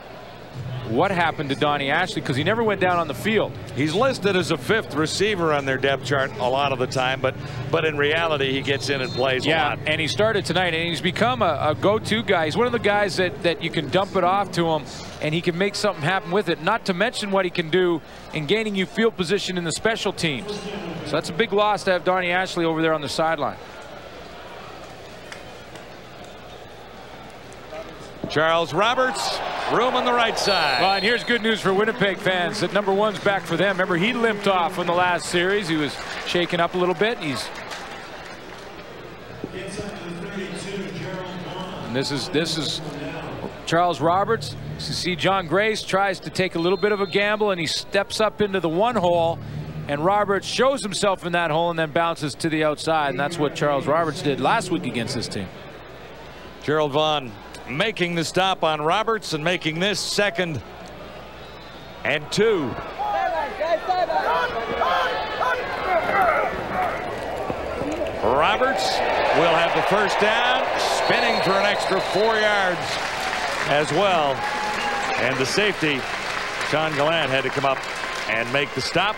what happened to Donnie Ashley because he never went down on the field. He's listed as a fifth receiver on their depth chart a lot of the time, but but in reality, he gets in and plays a Yeah, lot. and he started tonight, and he's become a, a go-to guy. He's one of the guys that, that you can dump it off to him, and he can make something happen with it. Not to mention what he can do in gaining you field position in the special teams. So that's a big loss to have Donnie Ashley over there on the sideline. Charles Roberts, room on the right side. Well, and here's good news for Winnipeg fans that number one's back for them. Remember, he limped off in the last series. He was shaken up a little bit. He's and this is this is Charles Roberts. You see, John Grace tries to take a little bit of a gamble, and he steps up into the one hole. And Roberts shows himself in that hole and then bounces to the outside. And that's what Charles Roberts did last week against this team. Gerald Vaughn making the stop on Roberts and making this second and two. Roberts will have the first down, spinning for an extra four yards as well. And the safety, Sean Gallant, had to come up and make the stop.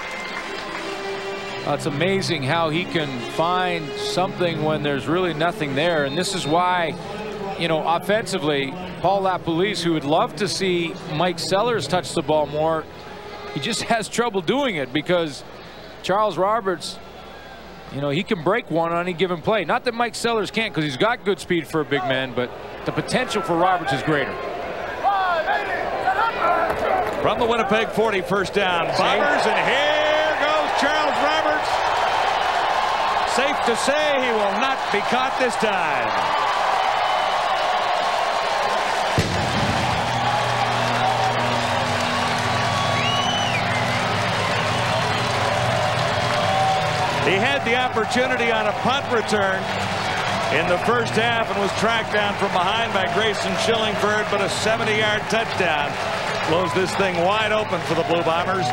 It's amazing how he can find something when there's really nothing there. And this is why, you know, offensively, Paul LaPolice, who would love to see Mike Sellers touch the ball more, he just has trouble doing it because Charles Roberts you know, he can break one on any given play. Not that Mike Sellers can't because he's got good speed for a big man, but the potential for Roberts is greater. From the Winnipeg 40 first down. Bombers, and here goes Charles Roberts. Safe to say he will not be caught this time. He had the opportunity on a punt return in the first half and was tracked down from behind by Grayson Shillingford, but a 70-yard touchdown blows this thing wide open for the Blue Bombers.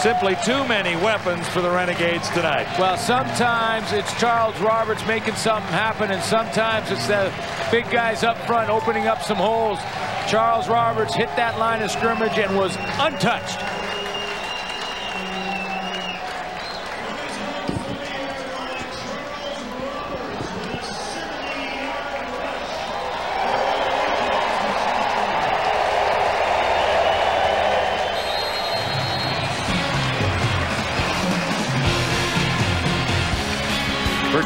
Simply too many weapons for the Renegades tonight. Well, sometimes it's Charles Roberts making something happen, and sometimes it's the big guys up front opening up some holes. Charles Roberts hit that line of scrimmage and was untouched.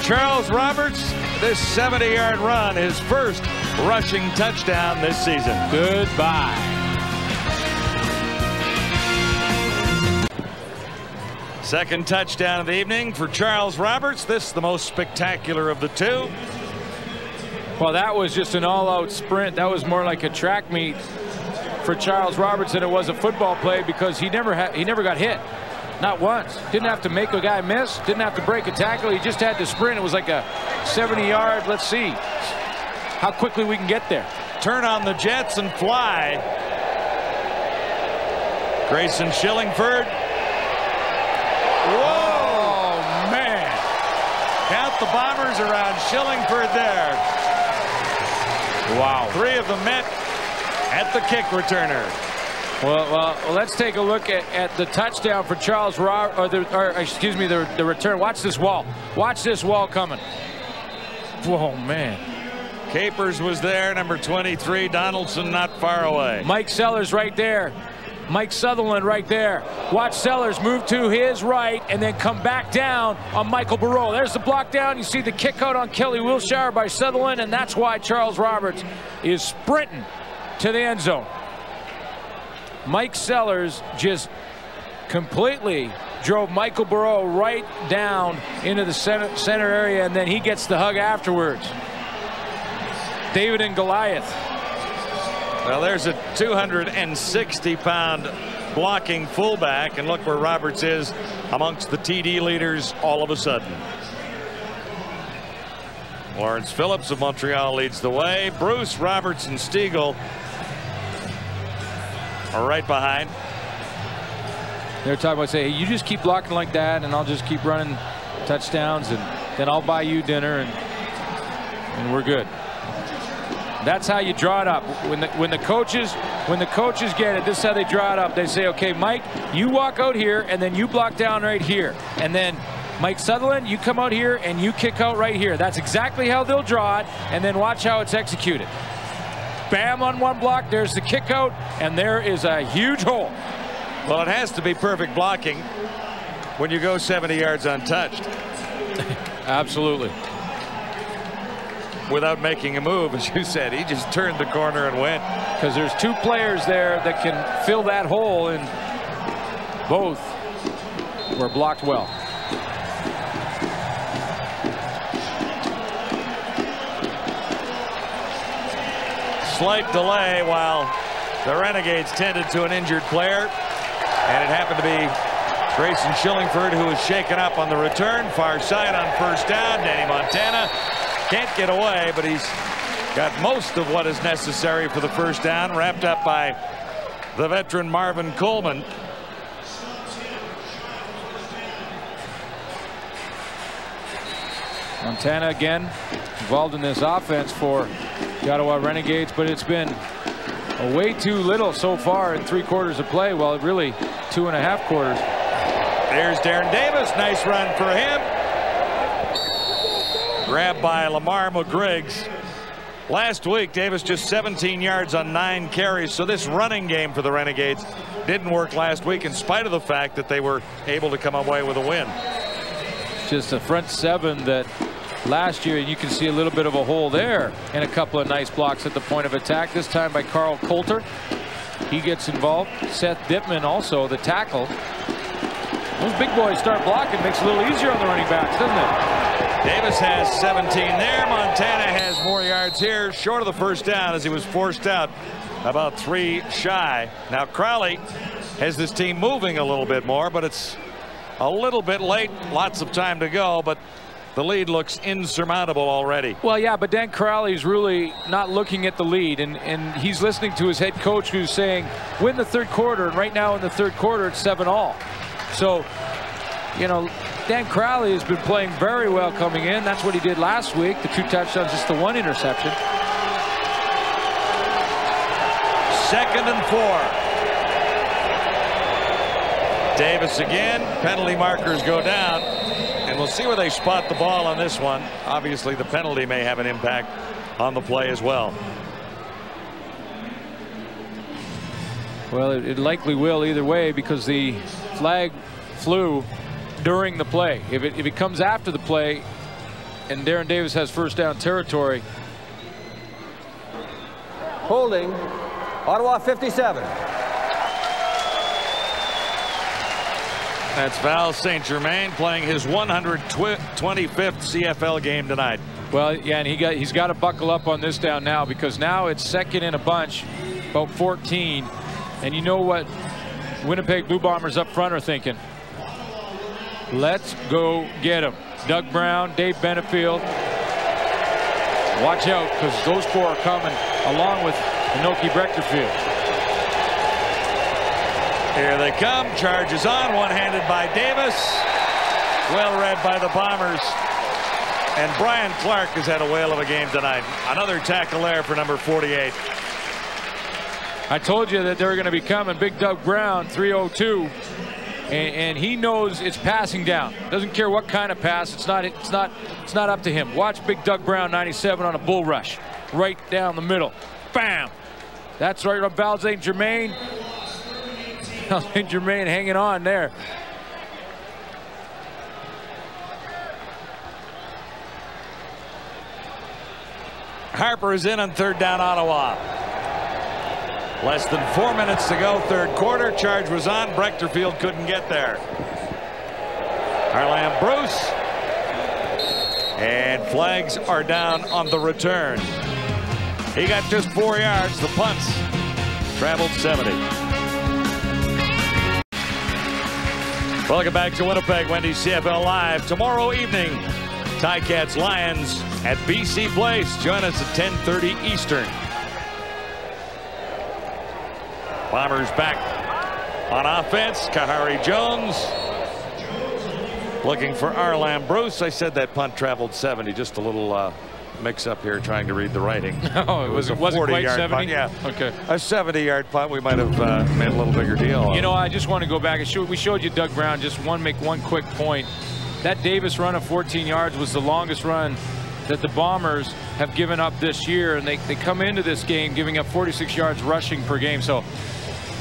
Charles Roberts, this 70-yard run, his first rushing touchdown this season. Goodbye. Second touchdown of the evening for Charles Roberts. This the most spectacular of the two. Well, that was just an all-out sprint. That was more like a track meet for Charles Roberts than it was a football play because he never had he never got hit. Not once. Didn't have to make a guy miss. Didn't have to break a tackle. He just had to sprint. It was like a 70 yard. Let's see how quickly we can get there. Turn on the Jets and fly. Grayson Shillingford. Whoa, man. Count the bombers around Shillingford there. Wow. Three of them met at the kick returner. Well, well, let's take a look at, at the touchdown for Charles Rob, or, the, or excuse me, the, the return. Watch this wall. Watch this wall coming. Whoa, man. Capers was there, number 23. Donaldson not far away. Mike Sellers right there. Mike Sutherland right there. Watch Sellers move to his right and then come back down on Michael Barreau. There's the block down. You see the kick out on Kelly Wiltshire by Sutherland, and that's why Charles Roberts is sprinting to the end zone. Mike Sellers just completely drove Michael Barreau right down into the center, center area, and then he gets the hug afterwards. David and Goliath. Well, there's a 260-pound blocking fullback, and look where Roberts is amongst the TD leaders all of a sudden. Lawrence Phillips of Montreal leads the way. Bruce, Roberts, and Stegall are right behind. They're talking about saying, hey, you just keep blocking like that, and I'll just keep running touchdowns, and then I'll buy you dinner, and and we're good. That's how you draw it up. When the when the coaches when the coaches get it, this is how they draw it up. They say, okay, Mike, you walk out here, and then you block down right here, and then Mike Sutherland, you come out here and you kick out right here. That's exactly how they'll draw it, and then watch how it's executed. Bam on one block, there's the kick out, and there is a huge hole. Well, it has to be perfect blocking when you go 70 yards untouched. Absolutely. Without making a move, as you said, he just turned the corner and went. Because there's two players there that can fill that hole, and both were blocked well. Slight delay while the Renegades tended to an injured player. And it happened to be Grayson Shillingford who was shaken up on the return. Far side on first down. Danny Montana can't get away, but he's Got most of what is necessary for the first down, wrapped up by the veteran Marvin Coleman. Montana again involved in this offense for Ottawa Renegades, but it's been way too little so far in three quarters of play. Well, really two and a half quarters. There's Darren Davis. Nice run for him. Grabbed by Lamar McGriggs. Last week, Davis just 17 yards on nine carries. So this running game for the Renegades didn't work last week in spite of the fact that they were able to come away with a win. Just a front seven that last year you can see a little bit of a hole there and a couple of nice blocks at the point of attack this time by Carl Coulter. He gets involved. Seth Dittman also the tackle. Those big boys start blocking makes it a little easier on the running backs doesn't it? Davis has 17 there. Montana has more yards here short of the first down as he was forced out about three shy. Now Crowley has this team moving a little bit more but it's a little bit late. Lots of time to go but the lead looks insurmountable already. Well, yeah, but Dan Crowley's really not looking at the lead, and, and he's listening to his head coach who's saying, win the third quarter, and right now in the third quarter, it's 7 all. So, you know, Dan Crowley has been playing very well coming in. That's what he did last week. The two touchdowns, just the one interception. Second and four. Davis again. Penalty markers go down. And we'll see where they spot the ball on this one. Obviously, the penalty may have an impact on the play as well. Well, it, it likely will either way because the flag flew during the play. If it, if it comes after the play and Darren Davis has first down territory. Holding Ottawa 57. That's Val St. Germain playing his 125th CFL game tonight. Well, yeah, and he got he's got to buckle up on this down now because now it's second in a bunch, about 14, and you know what Winnipeg Blue Bombers up front are thinking. Let's go get him. Doug Brown, Dave Benefield. Watch out because those four are coming along with Inoke Breckterfield. Here they come. Charges on. One-handed by Davis. Well read by the Bombers. And Brian Clark has had a whale of a game tonight. Another tackle there for number 48. I told you that they were going to be coming. Big Doug Brown, 302. And, and, he knows it's passing down. Doesn't care what kind of pass. It's not. It's not. It's not up to him. Watch Big Doug Brown, 97 on a bull rush, right down the middle. Bam. That's right. on St. Germain St. Germain hanging on there. Harper is in on third down Ottawa. Less than four minutes to go third quarter. Charge was on. Breckterfield couldn't get there. Arland Bruce. And flags are down on the return. He got just four yards. The punts traveled 70. Welcome back to Winnipeg, Wendy's CFL Live. Tomorrow evening, Ticats Lions at BC Place. Join us at 10:30 Eastern. Bombers back on offense. Khari Jones looking for Arland Bruce. I said that punt traveled 70. Just a little uh, mix up here trying to read the writing. Oh, it was, it was, quite 70? Punt. Yeah. Okay. A 70 yard punt, we might have uh, made a little bigger deal. You know, I just want to go back. we showed you Doug Brown. Just one, make one quick point. That Davis run of 14 yards was the longest run that the Bombers have given up this year. And they, they come into this game giving up 46 yards rushing per game. So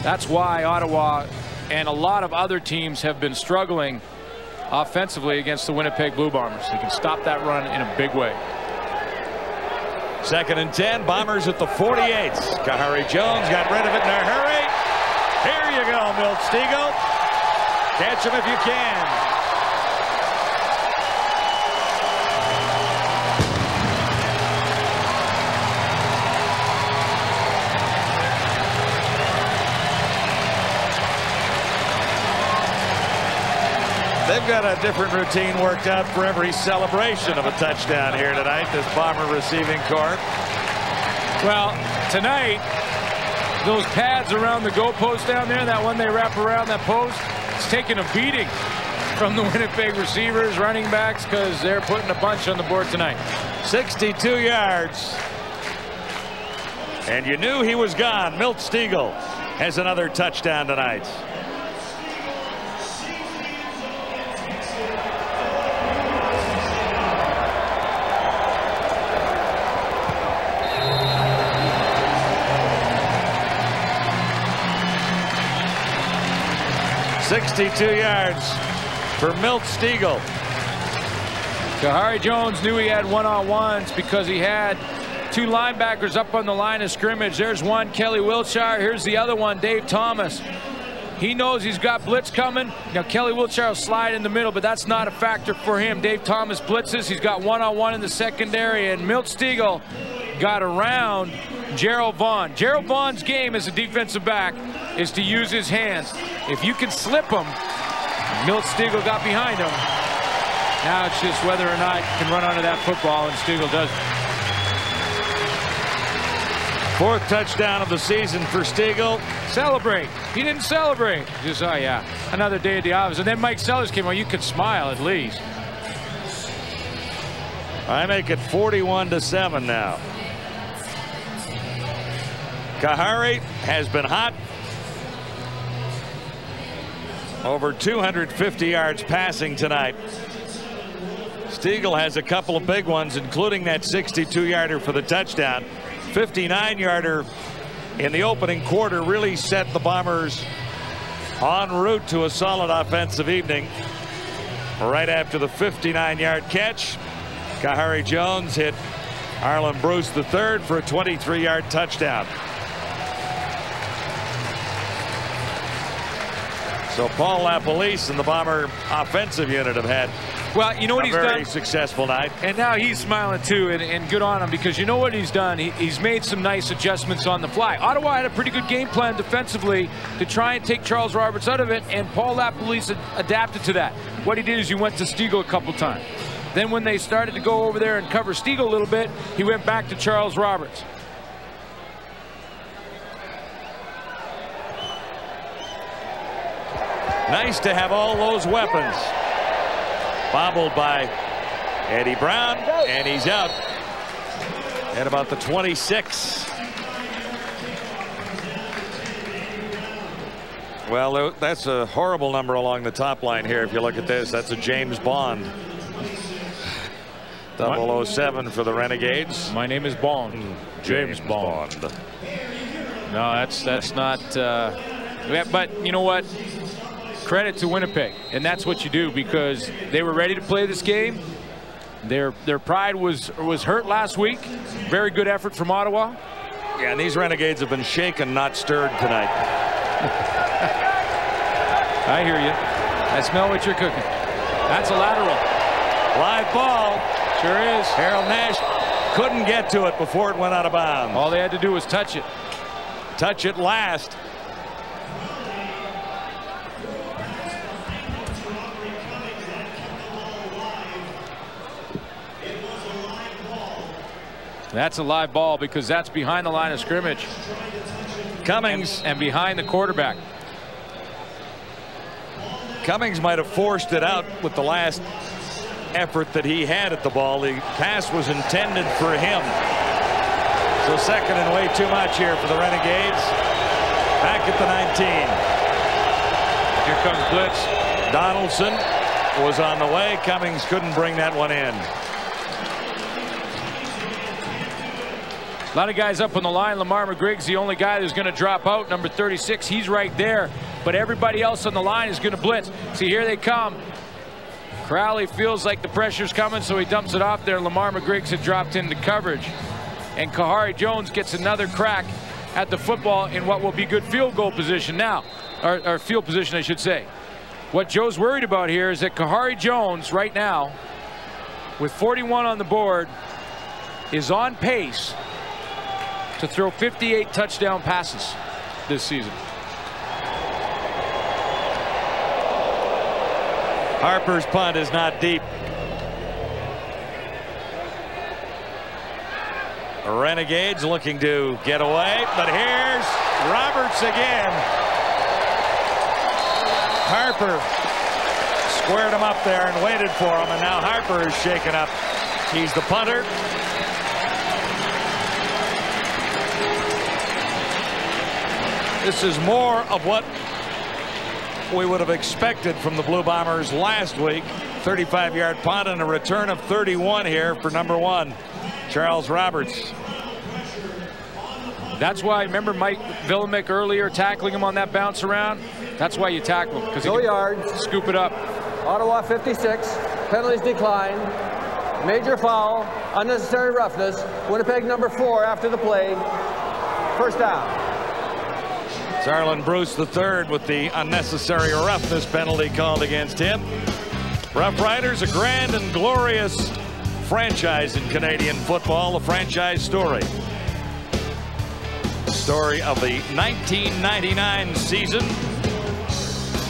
that's why Ottawa and a lot of other teams have been struggling offensively against the Winnipeg Blue Bombers. They can stop that run in a big way. Second and 10. Bombers at the 48. Khari Jones got rid of it in a hurry. Here you go, Milt Stegall. Catch him if you can. They've got a different routine worked out for every celebration of a touchdown here tonight, this Bomber receiving corps. Well, tonight, those pads around the goalpost down there, that one they wrap around that post, it's taking a beating from the Winnipeg receivers, running backs, because they're putting a bunch on the board tonight. 62 yards. And you knew he was gone. Milt Stegall has another touchdown tonight. Sixty-two yards for Milt Stegall. Khari Jones knew he had one-on-ones because he had two linebackers up on the line of scrimmage. There's one, Kelly Wiltshire. Here's the other one, Dave Thomas. He knows he's got blitz coming. Now, Kelly Wiltshire will slide in the middle, but that's not a factor for him. Dave Thomas blitzes. He's got one-on-one -on -one in the secondary, and Milt Stegall got around Gerald Vaughn. Gerald Vaughn's game as a defensive back is to use his hands. If you can slip him, Milt Stegall got behind him. Now it's just whether or not can run onto that football, and Stegall does Fourth touchdown of the season for Stegall. Celebrate. He didn't celebrate. Just, oh, yeah, another day at the office. And then Mike Sellers came on. You could smile at least. I make it 41 to 7 now. Khari has been hot. Over 250 yards passing tonight. Stegall has a couple of big ones, including that 62-yarder for the touchdown. 59-yarder in the opening quarter really set the Bombers en route to a solid offensive evening. Right after the 59-yard catch, Khari Jones hit Arland Bruce III for a 23-yard touchdown. So Paul LaPolice and the Bomber offensive unit have had well, you know what a he's very done? successful night. And now he's smiling too, and, and good on him because you know what he's done? He, he's made some nice adjustments on the fly. Ottawa had a pretty good game plan defensively to try and take Charles Roberts out of it, and Paul LaPolice ad adapted to that. What he did is he went to Stegall a couple times. Then when they started to go over there and cover Stegall a little bit, he went back to Charles Roberts. Nice to have all those weapons. Bobbled by Eddie Brown, and he's out at about the 26. Well, that's a horrible number along the top line here. If you look at this, that's a James Bond. 007 for the Renegades. My name is Bond. James, James Bond. Bond. No, that's that's not. Uh, but you know what? Credit to Winnipeg, and that's what you do because they were ready to play this game. Their their pride was was hurt last week. Very good effort from Ottawa. Yeah, and these Renegades have been shaken, not stirred tonight. I hear you. I smell what you're cooking. That's a lateral. Live ball. Sure is. Harold Nash couldn't get to it before it went out of bounds. All they had to do was touch it. Touch it last. That's a live ball because that's behind the line of scrimmage. Cummings. And, and behind the quarterback. Cummings might have forced it out with the last effort that he had at the ball. The pass was intended for him. So second and way too much here for the Renegades. Back at the 19. Here comes Blitz. Donaldson was on the way. Cummings couldn't bring that one in. A lot of guys up on the line. Lamar McGrig's the only guy who's going to drop out. Number 36, he's right there. But everybody else on the line is going to blitz. See, here they come. Crowley feels like the pressure's coming, so he dumps it off there. Lamar McGriggs had dropped into coverage. And Khari Jones gets another crack at the football in what will be good field goal position now. Or, or field position, I should say. What Joe's worried about here is that Khari Jones, right now, with 41 on the board, is on pace to throw 58 touchdown passes this season. Harper's punt is not deep. Renegades looking to get away, but here's Roberts again. Harper squared him up there and waited for him, and now Harper is shaken up. He's the punter. This is more of what we would have expected from the Blue Bombers last week. 35 yard punt and a return of 31 here for number one. Charles Roberts. That's why, remember Mike Vilimek earlier tackling him on that bounce around? That's why you tackle him, because he yards. scoop it up. Ottawa 56. Penalties decline. Major foul. Unnecessary roughness. Winnipeg number four after the play. First down. It's Arland Bruce III with the unnecessary roughness penalty called against him. Rough Riders, a grand and glorious franchise in Canadian football, a franchise story. The story of the 1999 season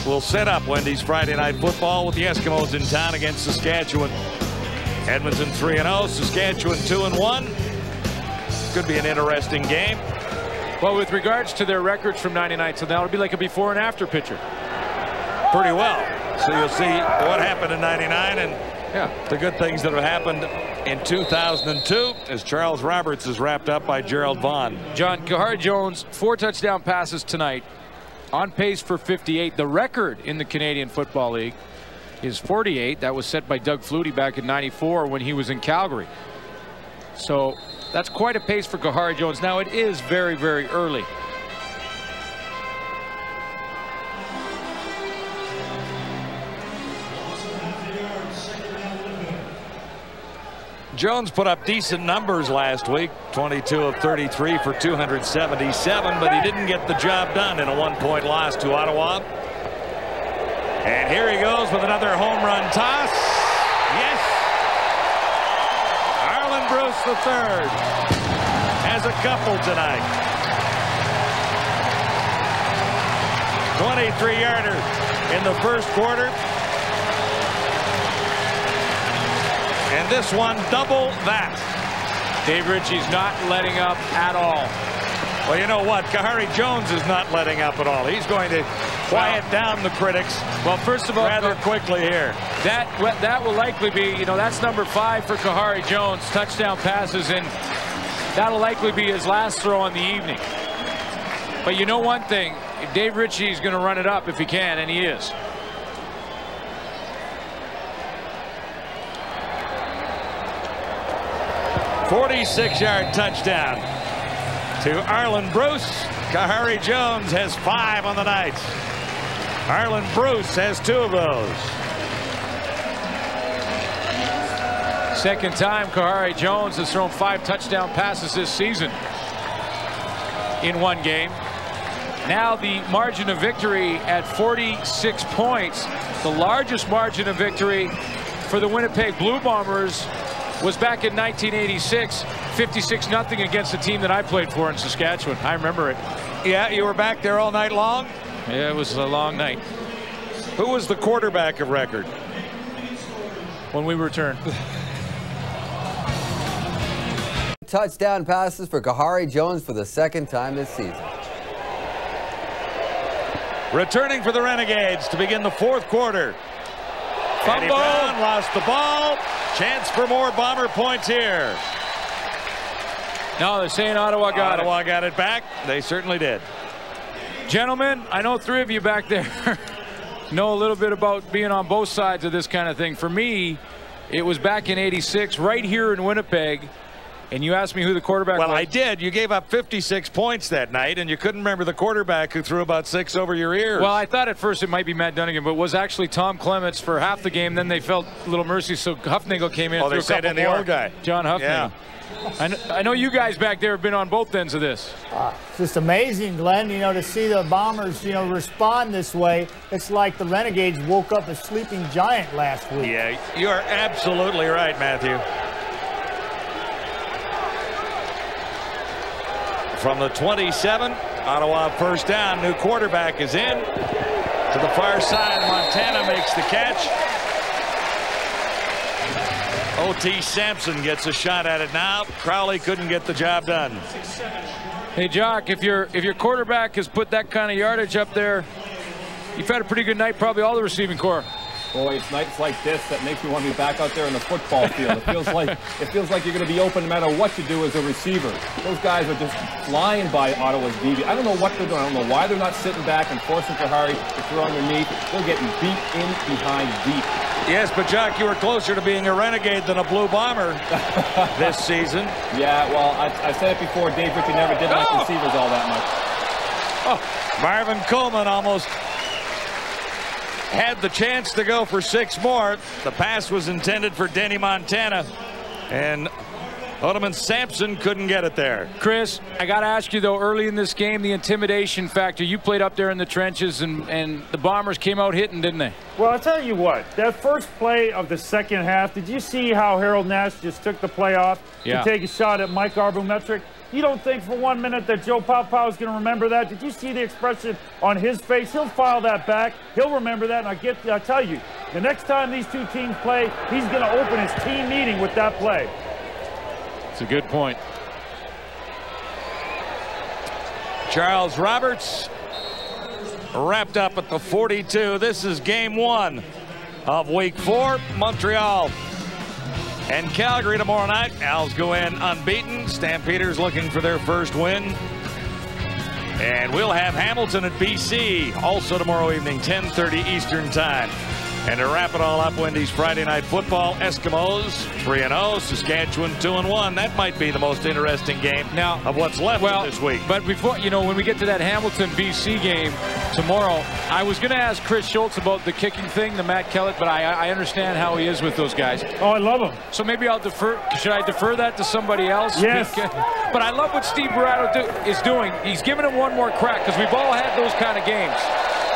will set up Wendy's Friday Night Football with the Eskimos in town against Saskatchewan. Edmonton 3-0, Saskatchewan 2-1. Could be an interesting game. Well, with regards to their records from 99 to now, it'll be like a before and after picture. pretty well. So you'll see what happened in 99 and Yeah. the good things that have happened in 2002 as Charles Roberts is wrapped up by Gerald Vaughn. John Khari Jones, four touchdown passes tonight, on pace for 58. The record in the Canadian Football League is 48. That was set by Doug Flutie back in 94 when he was in Calgary. So that's quite a pace for Khari Jones. Now it is very, very early. Jones put up decent numbers last week 22 of 33 for 277 but he didn't get the job done in a one-point loss to Ottawa. And here he goes with another home run toss. Yes. Arland Bruce III has a couple tonight. 23 yarder in the first quarter. And this one double that. Dave Ritchie's not letting up at all. Well, you know what? Khari Jones is not letting up at all. He's going to quiet down the critics Well, first of all, rather quickly here. That that will likely be, you know, that's number five for Khari Jones, touchdown passes, and that'll likely be his last throw in the evening. But you know one thing, Dave Ritchie is going to run it up if he can, and he is. Forty-six yard touchdown to Arland Bruce. Khari Jones has five on the night. Arland Bruce has two of those. Second time Khari Jones has thrown five touchdown passes this season in one game. Now the margin of victory at 46 points. The largest margin of victory for the Winnipeg Blue Bombers was back in 1986, 56 nothing against the team that I played for in Saskatchewan. I remember it. Yeah, you were back there all night long. Yeah, it was a long night Who was the quarterback of record? when we returned. Touchdown passes for Khari Jones for the second time this season. Returning for the Renegades to begin the fourth quarter. Eddie Fumble. Brown lost the ball. Chance for more bomber points here. No, they're saying Ottawa got it. Ottawa got it back. They certainly did. Gentlemen, I know three of you back there know a little bit about being on both sides of this kind of thing. For me, it was back in 86, right here in Winnipeg. And you asked me who the quarterback Well, was. I did. You gave up 56 points that night, and you couldn't remember the quarterback who threw about six over your ears. Well, I thought at first it might be Matt Dunigan, but it was actually Tom Clements for half the game. Then they felt a little mercy, so Hufnagel came in. Oh, and they threw a said couple in the more. old guy. John Hufnagel. Yeah. I, kn- I know you guys back there have been on both ends of this. Uh, it's just amazing, Glenn, you know, to see the Bombers, you know, respond this way. It's like the Renegades woke up a sleeping giant last week. yeah, you are absolutely right, Matthew. From the 27, Ottawa first down. New quarterback is in. To the far side, Montana makes the catch. OT Sampson gets a shot at it now. Crowley couldn't get the job done. Hey, Jock, if your if your quarterback has put that kind of yardage up there, you've had a pretty good night, probably all the receiving corps. Boy, it's nights like this that makes me want to be back out there in the football field. It feels like it feels like you're going to be open no matter what you do as a receiver. Those guys are just flying by Ottawa's DB. I don't know what they're doing. I don't know why they're not sitting back and forcing Khari to throw underneath. They're getting beat in behind deep. Yes, but Jack, you were closer to being a renegade than a blue bomber this season. Yeah, well, I, I said it before. Dave Ritchie never did like oh! receivers all that much. Oh, Marvin Coleman almost had the chance to go for six more. The pass was intended for Denny Montana. And Oteman Sampson couldn't get it there. Chris, I got to ask you, though, early in this game, the intimidation factor. You played up there in the trenches, and, and the Bombers came out hitting, didn't they? Well, I'll tell you what. That first play of the second half, did you see how Harold Nash just took the play off yeah. to take a shot at Mike Abou-Mechrek? You don't think for one minute that Joe Paopao is going to remember that? Did you see the expression on his face? He'll file that back. He'll remember that. And I get, I tell you, the next time these two teams play, he's going to open his team meeting with that play. It's a good point. Charles Roberts wrapped up at the 42. This is game one of week four. Montreal and Calgary tomorrow night. Als go in unbeaten. Stampeders looking for their first win. And we'll have Hamilton at BC also tomorrow evening, 10.30 Eastern Time. And to wrap it all up, Wendy's Friday Night Football, Eskimos 3-0, Saskatchewan 2-1. That might be the most interesting game now of what's left well, this week. But before, you know, when we get to that Hamilton-BC game tomorrow, I was going to ask Chris Schultz about the kicking thing, the Matt Kellett, but I, I understand how he is with those guys. Oh, I love him. So maybe I'll defer. Should I defer that to somebody else? Yes. But I love what Steve Buratto do, is doing. He's giving him one more crack because we've all had those kind of games exactly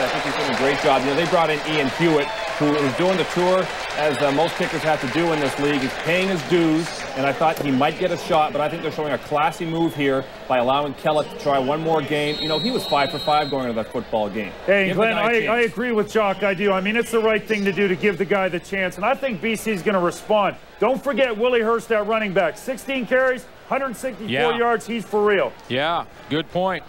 right. I think he's doing a great job. You know, they brought in Ian Hewitt, who is doing the tour, as uh, most kickers have to do in this league. He's paying his dues, and I thought he might get a shot, but I think they're showing a classy move here by allowing Kellett to try one more game. You know, he was five for five going into that football game. Hey, give Glenn, I, I agree with Jock. I do. I mean, it's the right thing to do to give the guy the chance, and I think BC is going to respond. Don't forget Willie Hurst that running back. 16 carries, 164 yeah. yards. He's for real. Yeah, good point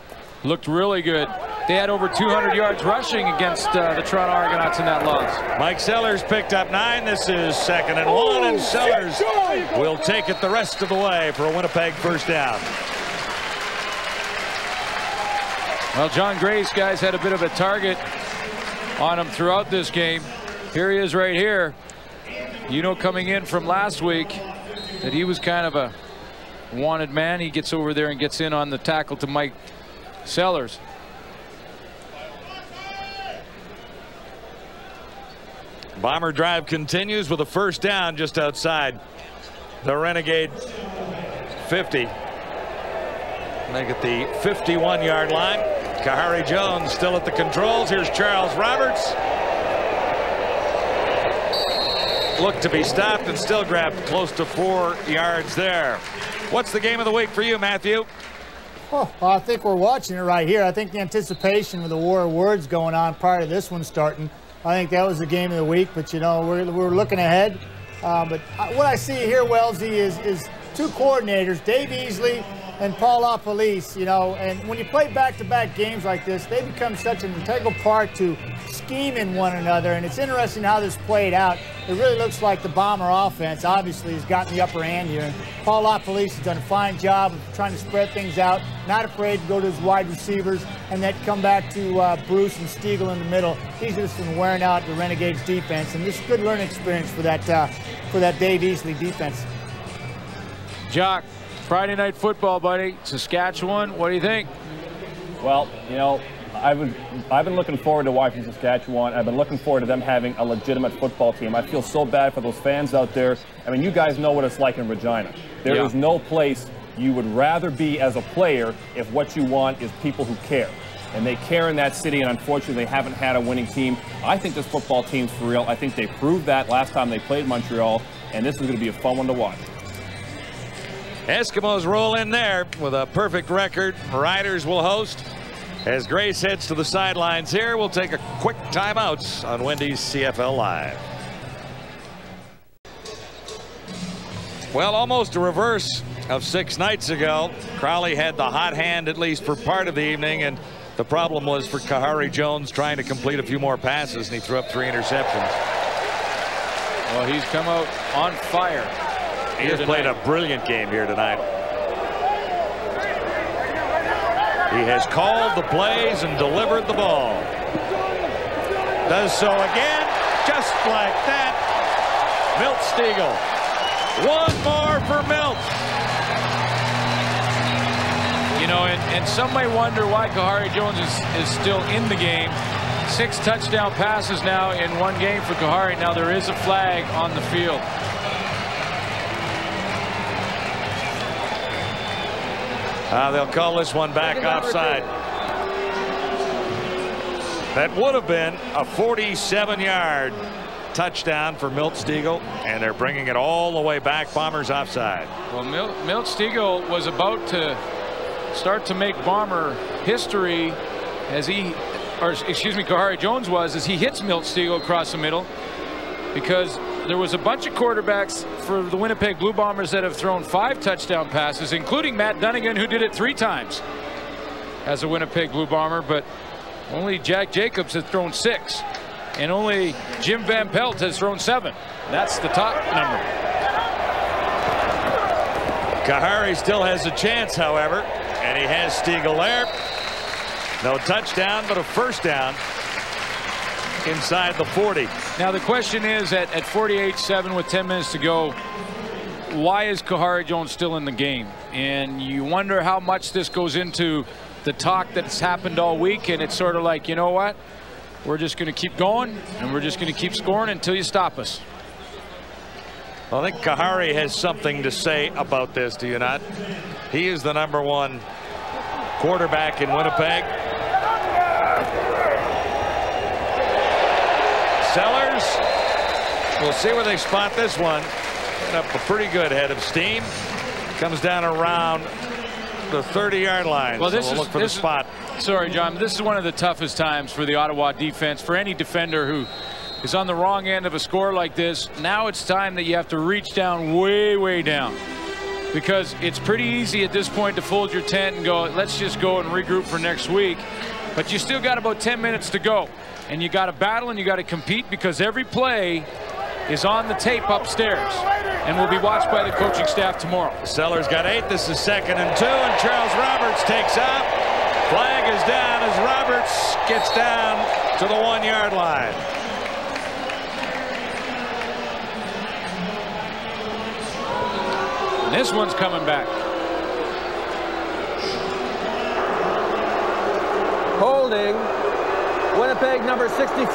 looked really good. They had over 200 yards rushing against uh, the Toronto Argonauts in that loss. Mike Sellers picked up nine. This is second and one, and Sellers will take it the rest of the way for a Winnipeg first down. Well, John Gray's guys had a bit of a target on him throughout this game. Here he is right here. You know, coming in from last week, that he was kind of a wanted man. He gets over there and gets in on the tackle to Mike Sellers. Bomber drive continues with a first down just outside the Renegade 50. Make it the 51 yard line. Khari Jones still at the controls. Here's Charles Roberts. Looked to be stopped and still grabbed close to four yards there. What's the game of the week for you, Matthew? Oh, well, I think we're watching it right here. I think the anticipation of the war of words going on prior to this one starting, I think that was the game of the week. But, you know, we're, we're looking ahead. Uh, but what I see here, Wellesley, is, is two coordinators, Dave Easley and Paul LaPolice, you know, and when you play back-to-back -back games like this, they become such an integral part to scheming one another, and it's interesting how this played out. It really looks like the Bomber offense obviously has gotten the upper hand here, and Paul LaPolice has done a fine job of trying to spread things out, not afraid to go to his wide receivers, and then come back to uh, Bruce and Stegall in the middle. He's just been wearing out the Renegades defense, and this is a good learning experience for that, uh, for that Dave Easley defense. Jock, Friday night football, buddy. Saskatchewan, what do you think? Well, you know, I've been, I've been looking forward to watching Saskatchewan. I've been looking forward to them having a legitimate football team. I feel so bad for those fans out there. I mean, you guys know what it's like in Regina. There yeah. is no place you would rather be as a player if what you want is people who care. And they care in that city, and unfortunately, they haven't had a winning team. I think this football team's for real. I think they proved that last time they played Montreal, and this is going to be a fun one to watch. Eskimos roll in there with a perfect record. Riders will host. As Grace heads to the sidelines here, we'll take a quick timeout on Wendy's CFL Live. Well, almost a reverse of six nights ago. Crowley had the hot hand at least for part of the evening, and the problem was for Khari Jones trying to complete a few more passes, and he threw up three interceptions. Well, he's come out on fire. He has played a brilliant game here tonight. He has called the plays and delivered the ball. Does so again, just like that. Milt Stegall one more for Milt. You know, and, and some may wonder why Khari Jones is, is still in the game. Six touchdown passes now in one game for Khari. Now there is a flag on the field. Uh, they'll call this one back offside. That would have been a 47 yard touchdown for Milt Stegall, and they're bringing it all the way back. Bombers offside. Well, Milt, Milt Stegall was about to start to make Bomber history as he, or excuse me, Khari Jones was as he hits Milt Stegall across the middle because there was a bunch of quarterbacks for the Winnipeg Blue Bombers that have thrown five touchdown passes, including Matt Dunigan, who did it three times as a Winnipeg Blue Bomber, but only Jack Jacobs has thrown six and only Jim Van Pelt has thrown seven. That's the top number. Khari still has a chance, however, and he has Stegall there. No touchdown, but a first down inside the 40. Now the question is at, at 48-7 with 10 minutes to go, why is Khari Jones still in the game? And you wonder how much this goes into the talk that's happened all week, and it's sort of like, you know what? We're just going to keep going, and we're just going to keep scoring until you stop us. Well, I think Khari has something to say about this, do you not? He is the number one quarterback in Winnipeg. Sellers, we'll see where they spot this one. up a pretty good head of steam. Comes down around the 30-yard line. Well, this so we'll is look for this the spot. sorry, John. This is one of the toughest times for the Ottawa defense for any defender who is on the wrong end of a score like this. Now it's time that you have to reach down way, way down because it's pretty easy at this point to fold your tent and go, let's just go and regroup for next week. But you still got about 10 minutes to go. And you got to battle and you got to compete because every play is on the tape upstairs and will be watched by the coaching staff tomorrow. Sellers got eight. This is second and two, and Charles Roberts takes out. Flag is down as Roberts gets down to the one-yard line. And this one's coming back. Holding Winnipeg number 64.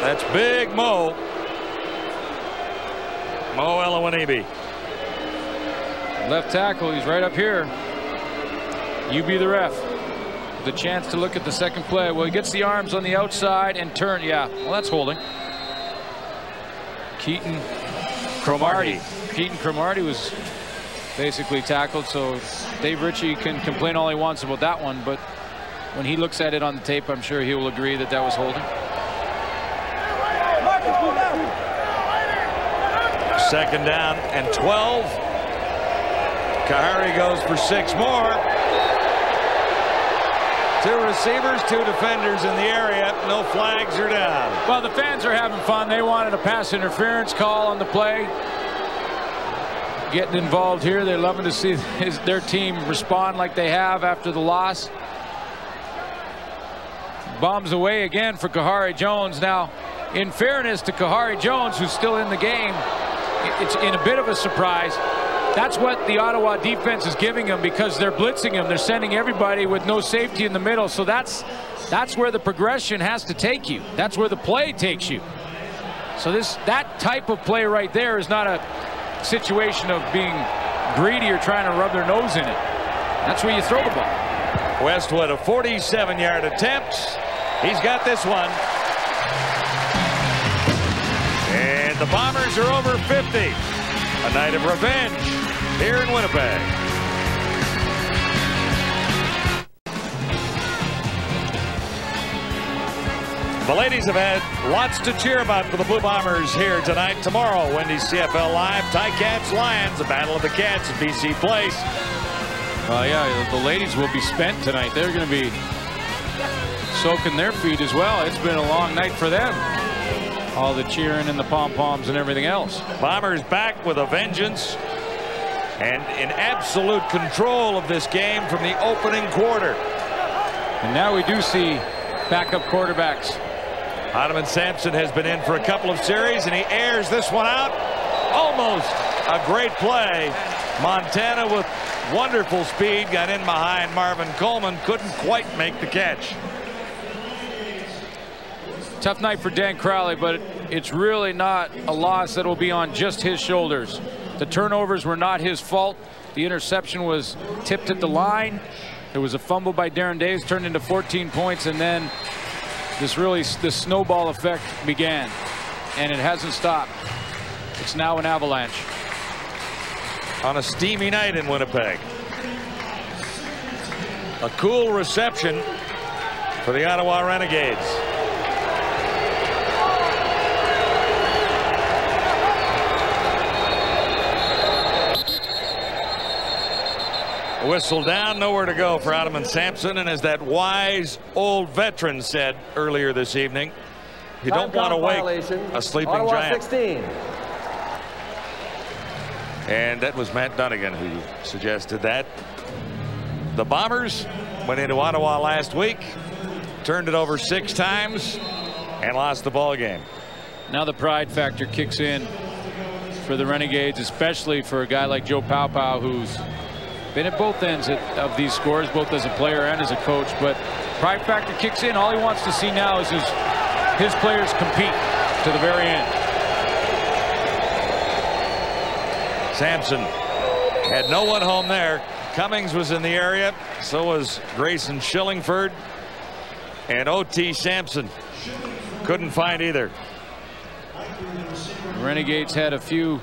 That's Big Mo. Mo Elewonibi. Left tackle, he's right up here. You be the ref. The chance to look at the second play. Well, he gets the arms on the outside and turn. Yeah, well, that's holding. Keaton Cromartie. Keaton Cromartie was basically tackled, so Dave Ritchie can complain all he wants about that one, but when he looks at it on the tape, I'm sure he will agree that that was holding. Second down and 12. Khari goes for six more. Two receivers, two defenders in the area. No flags are down. Well, the fans are having fun. They wanted a pass interference call on the play. Getting involved here. They're loving to see his, their team respond like they have after the loss. Bombs away again for Khari Jones. Now, in fairness to Khari Jones, who's still in the game, it's in a bit of a surprise. That's what the Ottawa defense is giving them because they're blitzing them. They're sending everybody with no safety in the middle. So that's that's where the progression has to take you. That's where the play takes you. So this that type of play right there is not a situation of being greedy or trying to rub their nose in it. That's where you throw the ball. Westwood, a 47-yard attempt. He's got this one. And the Bombers are over 50. A night of revenge here in Winnipeg. The ladies have had lots to cheer about for the Blue Bombers here tonight. Tomorrow, Wendy's CFL Live, Cats Lions, the Battle of the Cats at BC Place. Uh, yeah, the ladies will be spent tonight. They're going to be soaking their feet as well. It's been a long night for them. All the cheering and the pom-poms and everything else. Bombers back with a vengeance and in absolute control of this game from the opening quarter. And now we do see backup quarterbacks. Oteman Sampson has been in for a couple of series and he airs this one out. Almost a great play. Montana with wonderful speed got in behind Marvin Coleman couldn't quite make the catch. Tough night for Dan Crowley, but it's really not a loss that will be on just his shoulders. The turnovers were not his fault. The interception was tipped at the line. There was a fumble by Darren Davis, turned into 14 points, and then this really this snowball effect began, and it hasn't stopped. It's now an avalanche. On a steamy night in Winnipeg. A cool reception for the Ottawa Renegades. Whistle down, nowhere to go for Oteman Sampson. And as that wise old veteran said earlier this evening, you Time don't want to wake a sleeping Ottawa giant. 16. And that was Matt Dunigan who suggested that. The Bombers went into Ottawa last week, turned it over six times, and lost the ball game. Now the pride factor kicks in for the Renegades, especially for a guy like Joe Paopao, who's been at both ends of these scores, both as a player and as a coach. But pride factor kicks in. All he wants to see now is his, his players compete to the very end. Sampson had no one home there. Cummings was in the area. So was Grayson Shillingford. And O.T. Sampson couldn't find either. Renegades had a few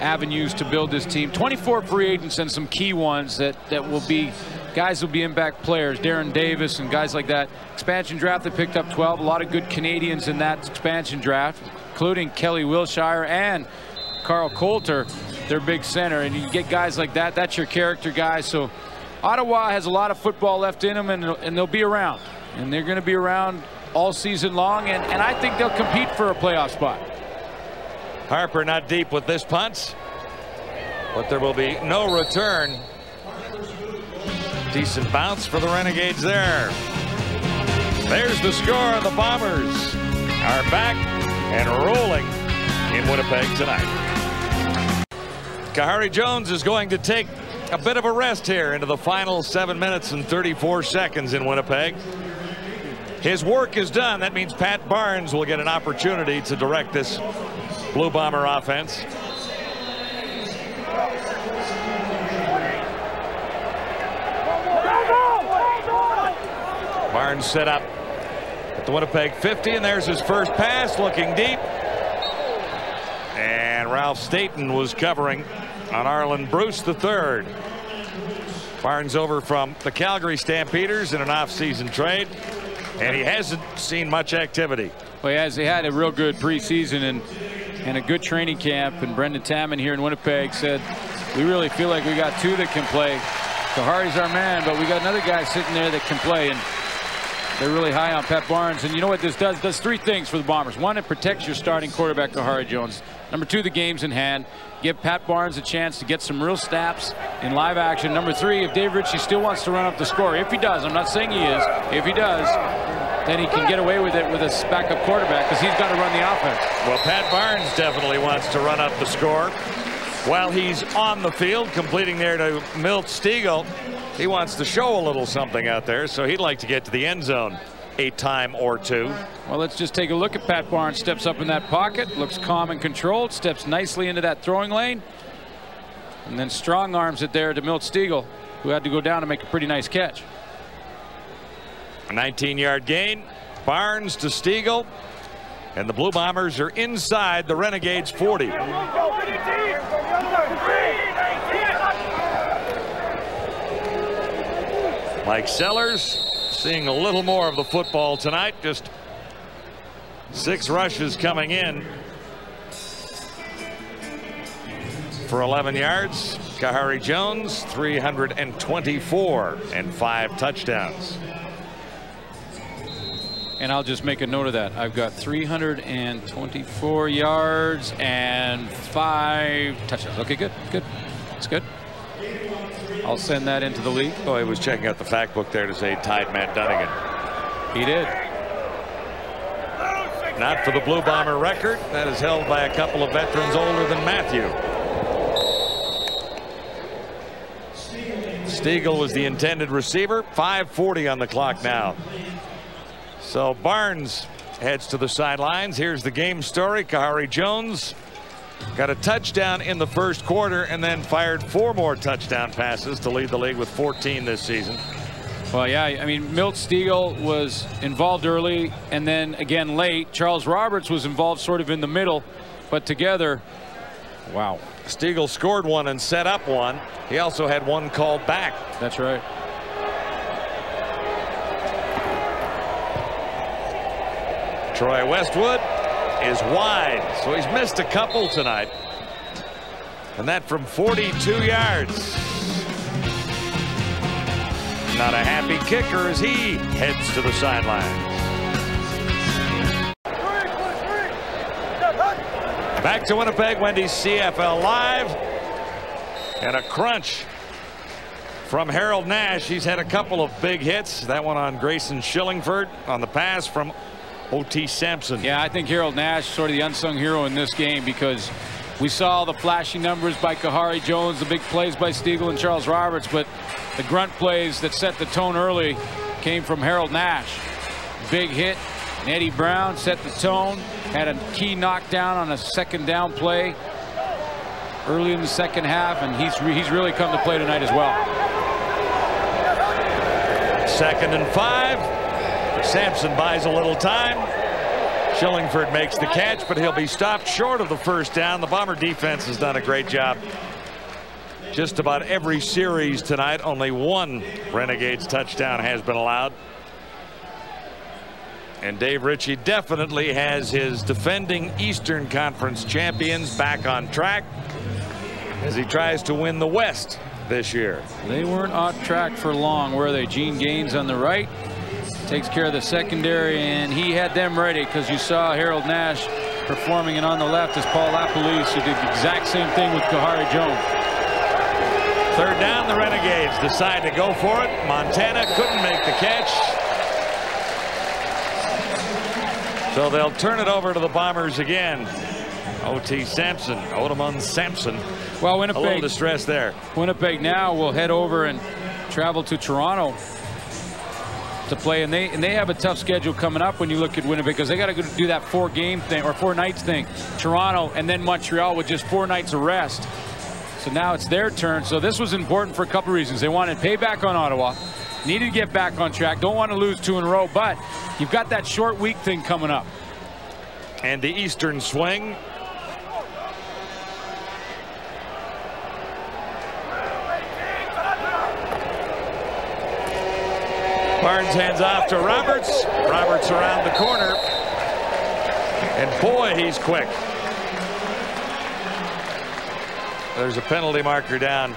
avenues to build this team. 24 free agents and some key ones that, that will be guys will be impact players. Darren Davis and guys like that. Expansion draft they picked up 12. A lot of good Canadians in that expansion draft, including Kelly Wiltshire and Carl Coulter, their big center. And you get guys like that. That's your character guys. So Ottawa has a lot of football left in them, and, and they'll be around. And they're going to be around all season long. And, and I think they'll compete for a playoff spot. Harper not deep with this punt. But there will be no return. Decent bounce for the Renegades there. There's the score. The Bombers are back and rolling in Winnipeg tonight. Khari Jones is going to take a bit of a rest here into the final seven minutes and 34 seconds in Winnipeg. His work is done. That means Pat Barnes will get an opportunity to direct this Blue Bomber offense. Barnes set up at the Winnipeg 50, and there's his first pass, looking deep. And Ralph Staten was covering on Arland Bruce III. Barnes over from the Calgary Stampeders in an off-season trade, and he hasn't seen much activity. Well, he has. He had a real good preseason and and a good training camp. And Brendan Taman here in Winnipeg said, we really feel like we got two that can play. Khari's our man, but we got another guy sitting there that can play. And they're really high on Pat Barnes. And you know what this does? Does three things for the Bombers. One, it protects your starting quarterback, Kahari Jones. Number two, the game's in hand. Give Pat Barnes a chance to get some real snaps in live action. Number three, if Dave Ritchie still wants to run up the score, if he does, I'm not saying he is, if he does, then he can get away with it with a backup quarterback because he's got to run the offense. Well, Pat Barnes definitely wants to run up the score. While he's on the field, completing there to Milt Stegall, he wants to show a little something out there, so he'd like to get to the end zone a time or two. Well, let's just take a look at Pat Barnes. Steps up in that pocket, looks calm and controlled, steps nicely into that throwing lane, and then strong arms it there to Milt Stegall, who had to go down and make a pretty nice catch. A 19-yard gain. Barnes to Stegall. And the Blue Bombers are inside the Renegades 40. Mike Sellers seeing a little more of the football tonight. Just Six rushes coming in for 11 yards. Khari Jones, 324 and five touchdowns. And I'll just make a note of that. I've got 324 yards and five touchdowns. Okay, good, good. That's good. I'll send that into the league. Oh, he was checking out the fact book there to say tied Matt Dunigan. He did. Not for the Blue Bomber record. That is held by a couple of veterans older than Matthew. Stegall was the intended receiver. 540 on the clock now. So Barnes heads to the sidelines. Here's the game story. Khari Jones got a touchdown in the first quarter and then fired four more touchdown passes to lead the league with 14 this season. Well, yeah, I mean, Milt Stegall was involved early and then again late. Charles Roberts was involved sort of in the middle, but together, wow. Stegall scored one and set up one. He also had one called back. That's right. Troy Westwood is wide, so he's missed a couple tonight. And that from 42 yards. Not a happy kicker as he heads to the sidelines. Back to Winnipeg, Wendy's CFL Live. And a crunch from Harold Nash. He's had a couple of big hits. That one on Grayson Shillingford on the pass from O.T. Sampson. Yeah, I think Harold Nash sort of the unsung hero in this game because we saw the flashy numbers by Khari Jones, the big plays by Stegall and Charles Roberts, but the grunt plays that set the tone early came from Harold Nash. Big hit. Eddie Brown set the tone, had a key knockdown on a second down play early in the second half, and he's he's really come to play tonight as well. Second and five. Sampson buys a little time. Shillingford makes the catch, but he'll be stopped short of the first down. The Bomber defense has done a great job. Just about every series tonight, only one Renegades touchdown has been allowed. And Dave Ritchie definitely has his defending Eastern Conference champions back on track as he tries to win the West this year. They weren't off track for long, were they? Gene Gaines on the right, takes care of the secondary, and he had them ready because you saw Harold Nash performing, and on the left is Paul LaPolice, who did the exact same thing with Khari Jones. Third down, the Renegades decide to go for it. Montana couldn't make the catch. So they'll turn it over to the Bombers again. O.T. Sampson, Oteman Sampson. Well, Winnipeg. A little distress there. Winnipeg now will head over and travel to Toronto to play, and they and they have a tough schedule coming up when you look at Winnipeg because they got to do that four game thing or four nights thing. Toronto and then Montreal with just four nights of rest. So now it's their turn. So this was important for a couple reasons. They wanted payback on Ottawa, needed to get back on track, don't want to lose two in a row, but you've got that short week thing coming up. And the Eastern swing Barnes hands off to Roberts. Roberts around the corner. And boy, he's quick. There's a penalty marker down.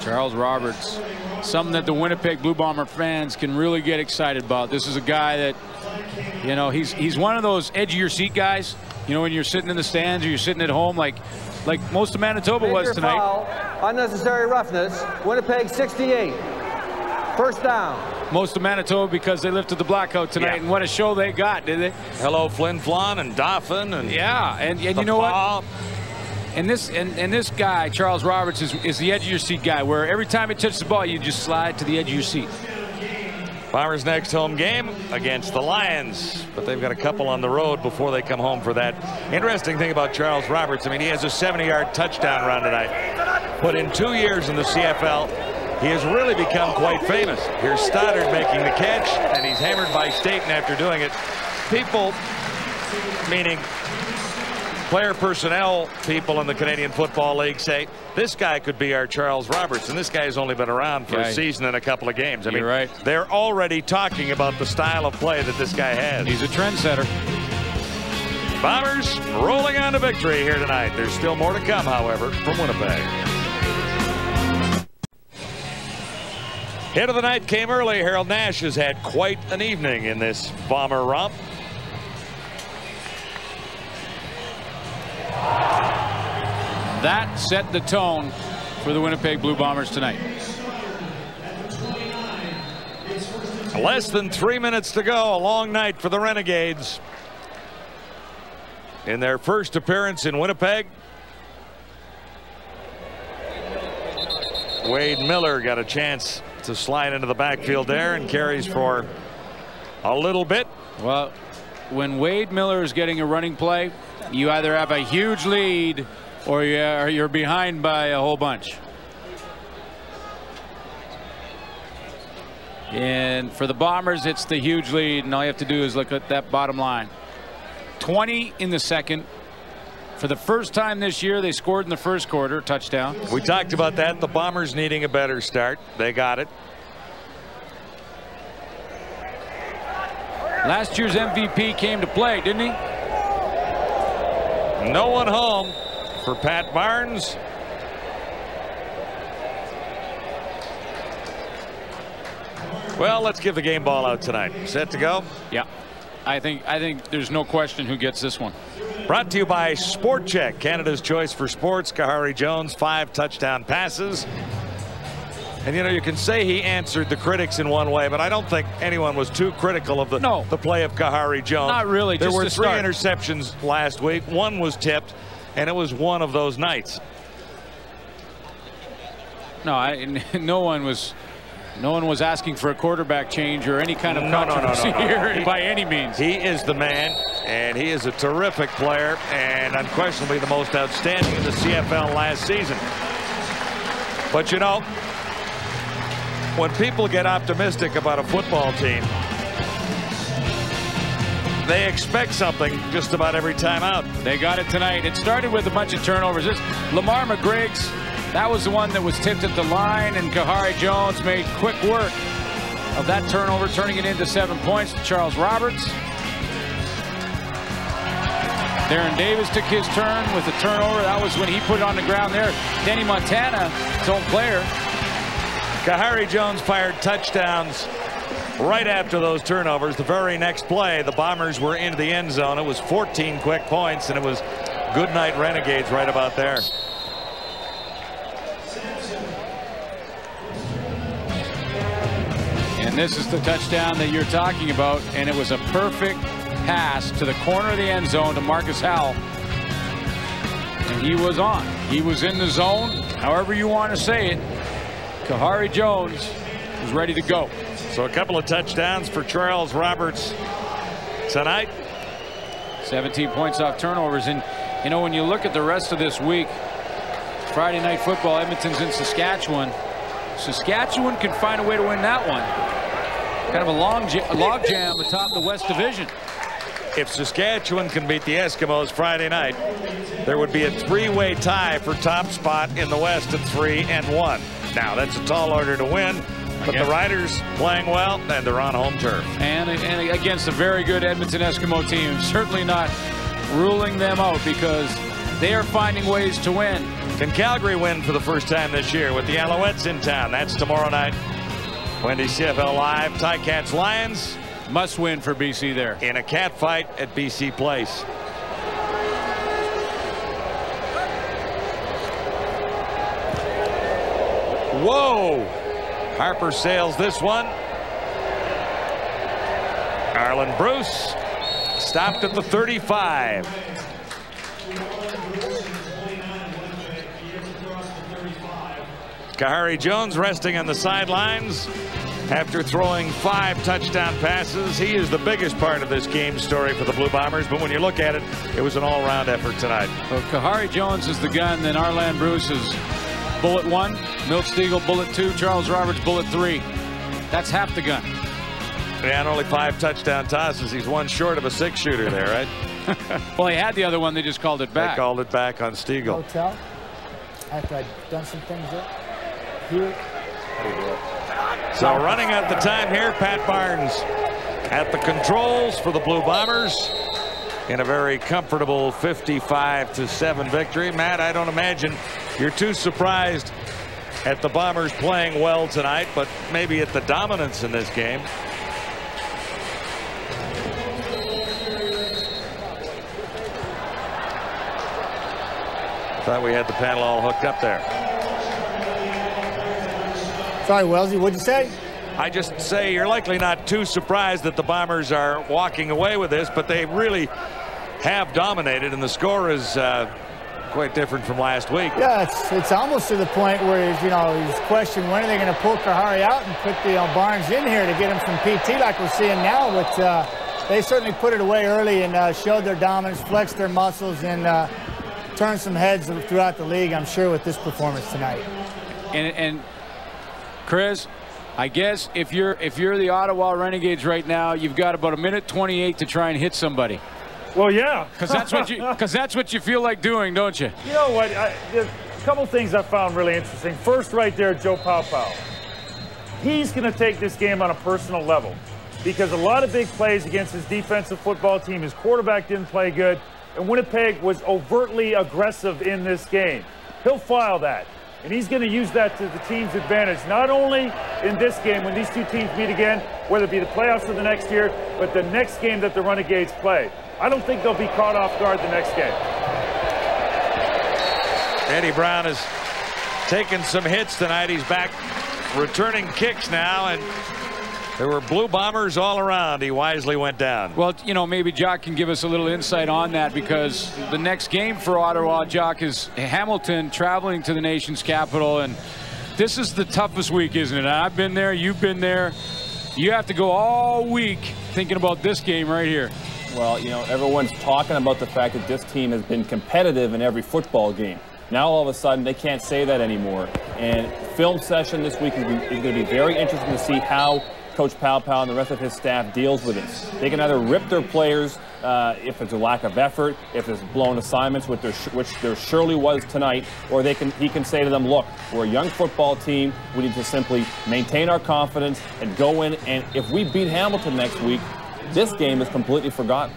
Charles Roberts, something that the Winnipeg Blue Bomber fans can really get excited about. This is a guy that, you know, he's he's one of those edge of your seat guys. You know, when you're sitting in the stands or you're sitting at home, like like most of Manitoba Major was tonight. Foul, unnecessary roughness. Winnipeg 68. First down. Most of Manitoba because they lifted the blackout tonight, Yeah. and what a show they got, did they? Hello, Flin Flon and Dauphin and Yeah, and, and you know what? And this and, and this guy, Charles Roberts, is, is the edge of your seat guy, where every time he touches the ball, you just slide to the edge of your seat. Bombers next home game against the Lions, but they've got a couple on the road before they come home for that. Interesting thing about Charles Roberts, I mean, he has a 70-yard touchdown run tonight, but in two years in the CFL, he has really become quite famous. Here's Stoddard making the catch, and he's hammered by Staten after doing it. People, meaning player personnel people in the Canadian Football League say this guy could be our Charles Roberts, and this guy has only been around for yeah, a season and a couple of games. I mean, right. they're already talking about the style of play that this guy has. He's a trendsetter. Bombers rolling on to victory here tonight. There's still more to come, however, from Winnipeg. Hit of the night came early. Harold Nash has had quite an evening in this Bomber romp. That set the tone for the Winnipeg Blue Bombers tonight. Less than three minutes to go. A long night for the Renegades. In their first appearance in Winnipeg. Wade Miller got a chance to slide into the backfield there and carries for a little bit. Well, when Wade Miller is getting a running play, you either have a huge lead or you're behind by a whole bunch. And for the Bombers, it's the huge lead, and all you have to do is look at that bottom line. 20 in the second. For the first time this year, they scored in the first quarter, touchdown. We talked about that. The Bombers needing a better start. They got it. Last year's MVP came to play, didn't he? No one home for Pat Barnes. Well, let's give the game ball out tonight. Set to go? Yeah. I think I think there's no question who gets this one. Brought to you by Sport Chek, Canada's choice for sports. Khari Jones, five touchdown passes. And you know, you can say he answered the critics in one way, but I don't think anyone was too critical of the no. the play of Khari Jones. Not really. There were three start. interceptions last week. One was tipped, and it was one of those nights. No, I, no one was. No one was asking for a quarterback change or any kind of no, controversy no, no, here he, by any means. He is the man, and he is a terrific player, and unquestionably the most outstanding in the CFL last season. But you know, when people get optimistic about a football team, they expect something just about every time out. They got it tonight. It started with a bunch of turnovers. This Lamar McGriggs, that was the one that was tipped at the line, and Khari Jones made quick work of that turnover, turning it into seven points to Charles Roberts. Darren Davis took his turn with the turnover. That was when he put it on the ground there. Denny Montana, his own player, Khari Jones fired touchdowns right after those turnovers. The very next play, the Bombers were into the end zone. It was 14 quick points, and it was good night Renegades right about there. And this is the touchdown that you're talking about, and it was a perfect pass to the corner of the end zone to Marcus Howell. And he was on. He was in the zone, however you want to say it. Khari Jones is ready to go. So a couple of touchdowns for Charles Roberts tonight. 17 points off turnovers. And, you know, when you look at the rest of this week, Friday night football, Edmonton's in Saskatchewan. Saskatchewan can find a way to win that one. Kind of a long log jam atop the West Division. If Saskatchewan can beat the Eskimos Friday night, there would be a three-way tie for top spot in the West at three and one. Now, that's a tall order to win, but the Riders playing well, and they're on home turf. And, and against a very good Edmonton Eskimo team. Certainly not ruling them out because they are finding ways to win. Can Calgary win for the first time this year with the Alouettes in town? That's tomorrow night. Wendy CFL Live, Ticats Lions. Must win for BC there. In a cat fight at BC Place. Whoa! Harper sails this one. Arland Bruce stopped at the 35. Khari Jones resting on the sidelines after throwing five touchdown passes. He is the biggest part of this game story for the Blue Bombers, but when you look at it, it was an all-round effort tonight. Well, Khari Jones is the gun, then Arland Bruce is bullet one, Milt Stegall bullet two, Charles Roberts bullet three. That's half the gun. Yeah, and only five touchdown tosses. He's one short of a six shooter there, right? well, he had the other one. They just called it back. They called it back on Stegall. Hotel. After I'd done some things there. Here. So running out the time here, Pat Barnes at the controls for the Blue Bombers in a very comfortable 55 to 7 victory. Matt, I don't imagine you're too surprised at the Bombers playing well tonight, but maybe at the dominance in this game. Thought we had the panel all hooked up there. Sorry, Wellesley, what'd you say? I just say you're likely not too surprised that the Bombers are walking away with this, but they really have dominated, and the score is uh, quite different from last week. Yeah, it's it's almost to the point where you know he's questioning when are they going to pull Khari out and put the uh, Barnes in here to get him some PT like we're seeing now, but uh, they certainly put it away early and uh, showed their dominance, flexed their muscles, and uh, turned some heads throughout the league. I'm sure with this performance tonight. And and Chris, I guess if you're if you're the Ottawa Renegades right now, you've got about a minute 28 to try and hit somebody. Well, yeah, because that's what you because that's what you feel like doing, don't you? You know what? A couple things I found really interesting. First, right there, Joe Paopao. He's going to take this game on a personal level because a lot of big plays against his defensive football team. His quarterback didn't play good, and Winnipeg was overtly aggressive in this game. He'll file that. And he's going to use that to the team's advantage, not only in this game when these two teams meet again, whether it be the playoffs or the next year, but the next game that the Renegades play. I don't think they'll be caught off guard the next game. Eddie Brown has taken some hits tonight. He's back returning kicks now, and there were blue bombers all around. He wisely went down. Well, you know, maybe Jock can give us a little insight on that because the next game for Ottawa, Jock, is Hamilton traveling to the nation's capital. And this is the toughest week, isn't it? I've been there. You've been there. You have to go all week thinking about this game right here. Well, you know, everyone's talking about the fact that this team has been competitive in every football game. Now all of a sudden they can't say that anymore. And film session this week is, going to be very interesting to see how Coach Paopao and the rest of his staff deals with this. They can either rip their players uh, if it's a lack of effort, if there's blown assignments, which there, which there surely was tonight, or they can he can say to them, look, we're a young football team. We need to simply maintain our confidence and go in. And if we beat Hamilton next week, this game is completely forgotten.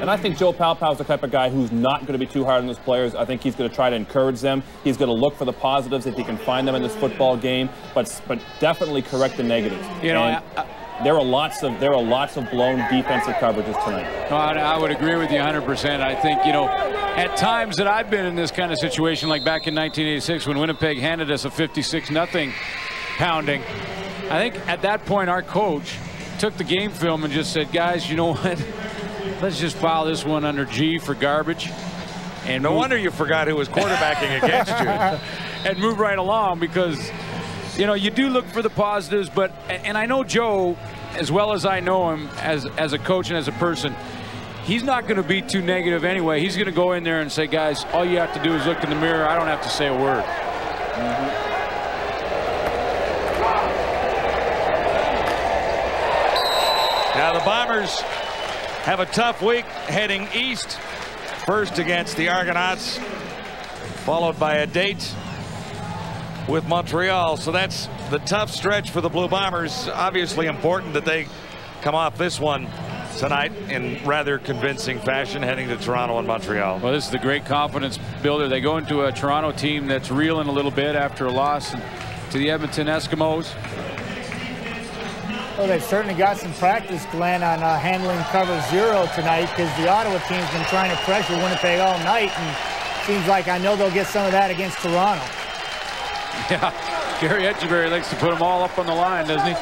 And I think Joe Paopao is the type of guy who's not going to be too hard on his players. I think he's going to try to encourage them. He's going to look for the positives if he can find them in this football game, but but definitely correct the negatives. You know, I, I, there are lots of there are lots of blown defensive coverages tonight. No, I would agree with you 100%. I think you know, at times that I've been in this kind of situation, like back in 1986 when Winnipeg handed us a 56 nothing pounding. I think at that point our coach took the game film and just said, guys, you know what? Let's just file this one under G for garbage. And no move. wonder you forgot who was quarterbacking against you. and move right along because, you know, you do look for the positives. But and I know Joe, as well as I know him as as a coach and as a person, he's not going to be too negative anyway. He's going to go in there and say, guys, all you have to do is look in the mirror. I don't have to say a word. Mm -hmm. Now the Bombers have a tough week heading east. First against the Argonauts, followed by a date with Montreal. So that's the tough stretch for the Blue Bombers. Obviously important that they come off this one tonight in rather convincing fashion heading to Toronto and Montreal. Well, this is the great confidence builder. They go into a Toronto team that's reeling a little bit after a loss to the Edmonton Eskimos. Well, they've certainly got some practice, Glenn, on uh, handling cover zero tonight because the Ottawa team's been trying to pressure Winnipeg all night, and seems like I know they'll get some of that against Toronto. Yeah, Gary Etcheverry likes to put them all up on the line, doesn't he?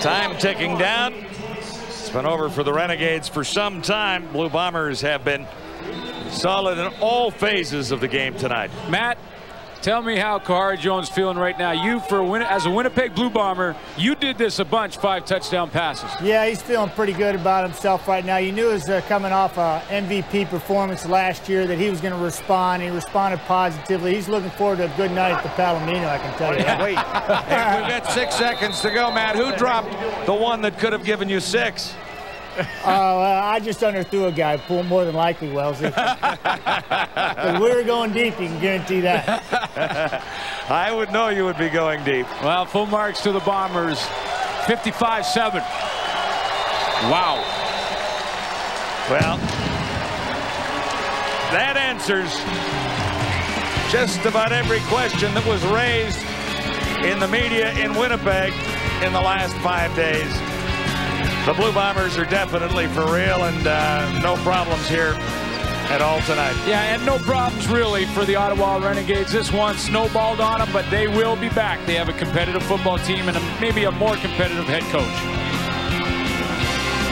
Time ticking down. It's been over for the Renegades for some time. Blue Bombers have been solid in all phases of the game tonight. Matt, Tell me how Khari Jones feeling right now. You, for win as a Winnipeg Blue Bomber, you did this a bunch, five touchdown passes. Yeah, he's feeling pretty good about himself right now. You knew he was uh, coming off a MVP performance last year that he was going to respond. He responded positively. He's looking forward to a good night at the Palomino, I can tell you. Wait, hey, we've got six seconds to go, Matt. Who dropped the one that could have given you six? Uh, I just underthrew a guy, pull more than likely, Wellesley. we were going deep, you can guarantee that. I would know you would be going deep. Well, full marks to the Bombers, 55-7. Wow. Well, that answers just about every question that was raised in the media in Winnipeg in the last five days. The Blue Bombers are definitely for real and uh, no problems here at all tonight. Yeah, and no problems really for the Ottawa Renegades. This one snowballed on them, but they will be back. They have a competitive football team and a, maybe a more competitive head coach.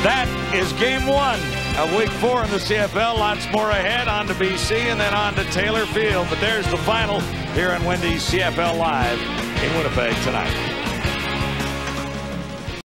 That is game one of week four in the CFL. Lots more ahead on to BC and then on to Taylor Field. But there's the final here on Wendy's CFL Live in Winnipeg tonight.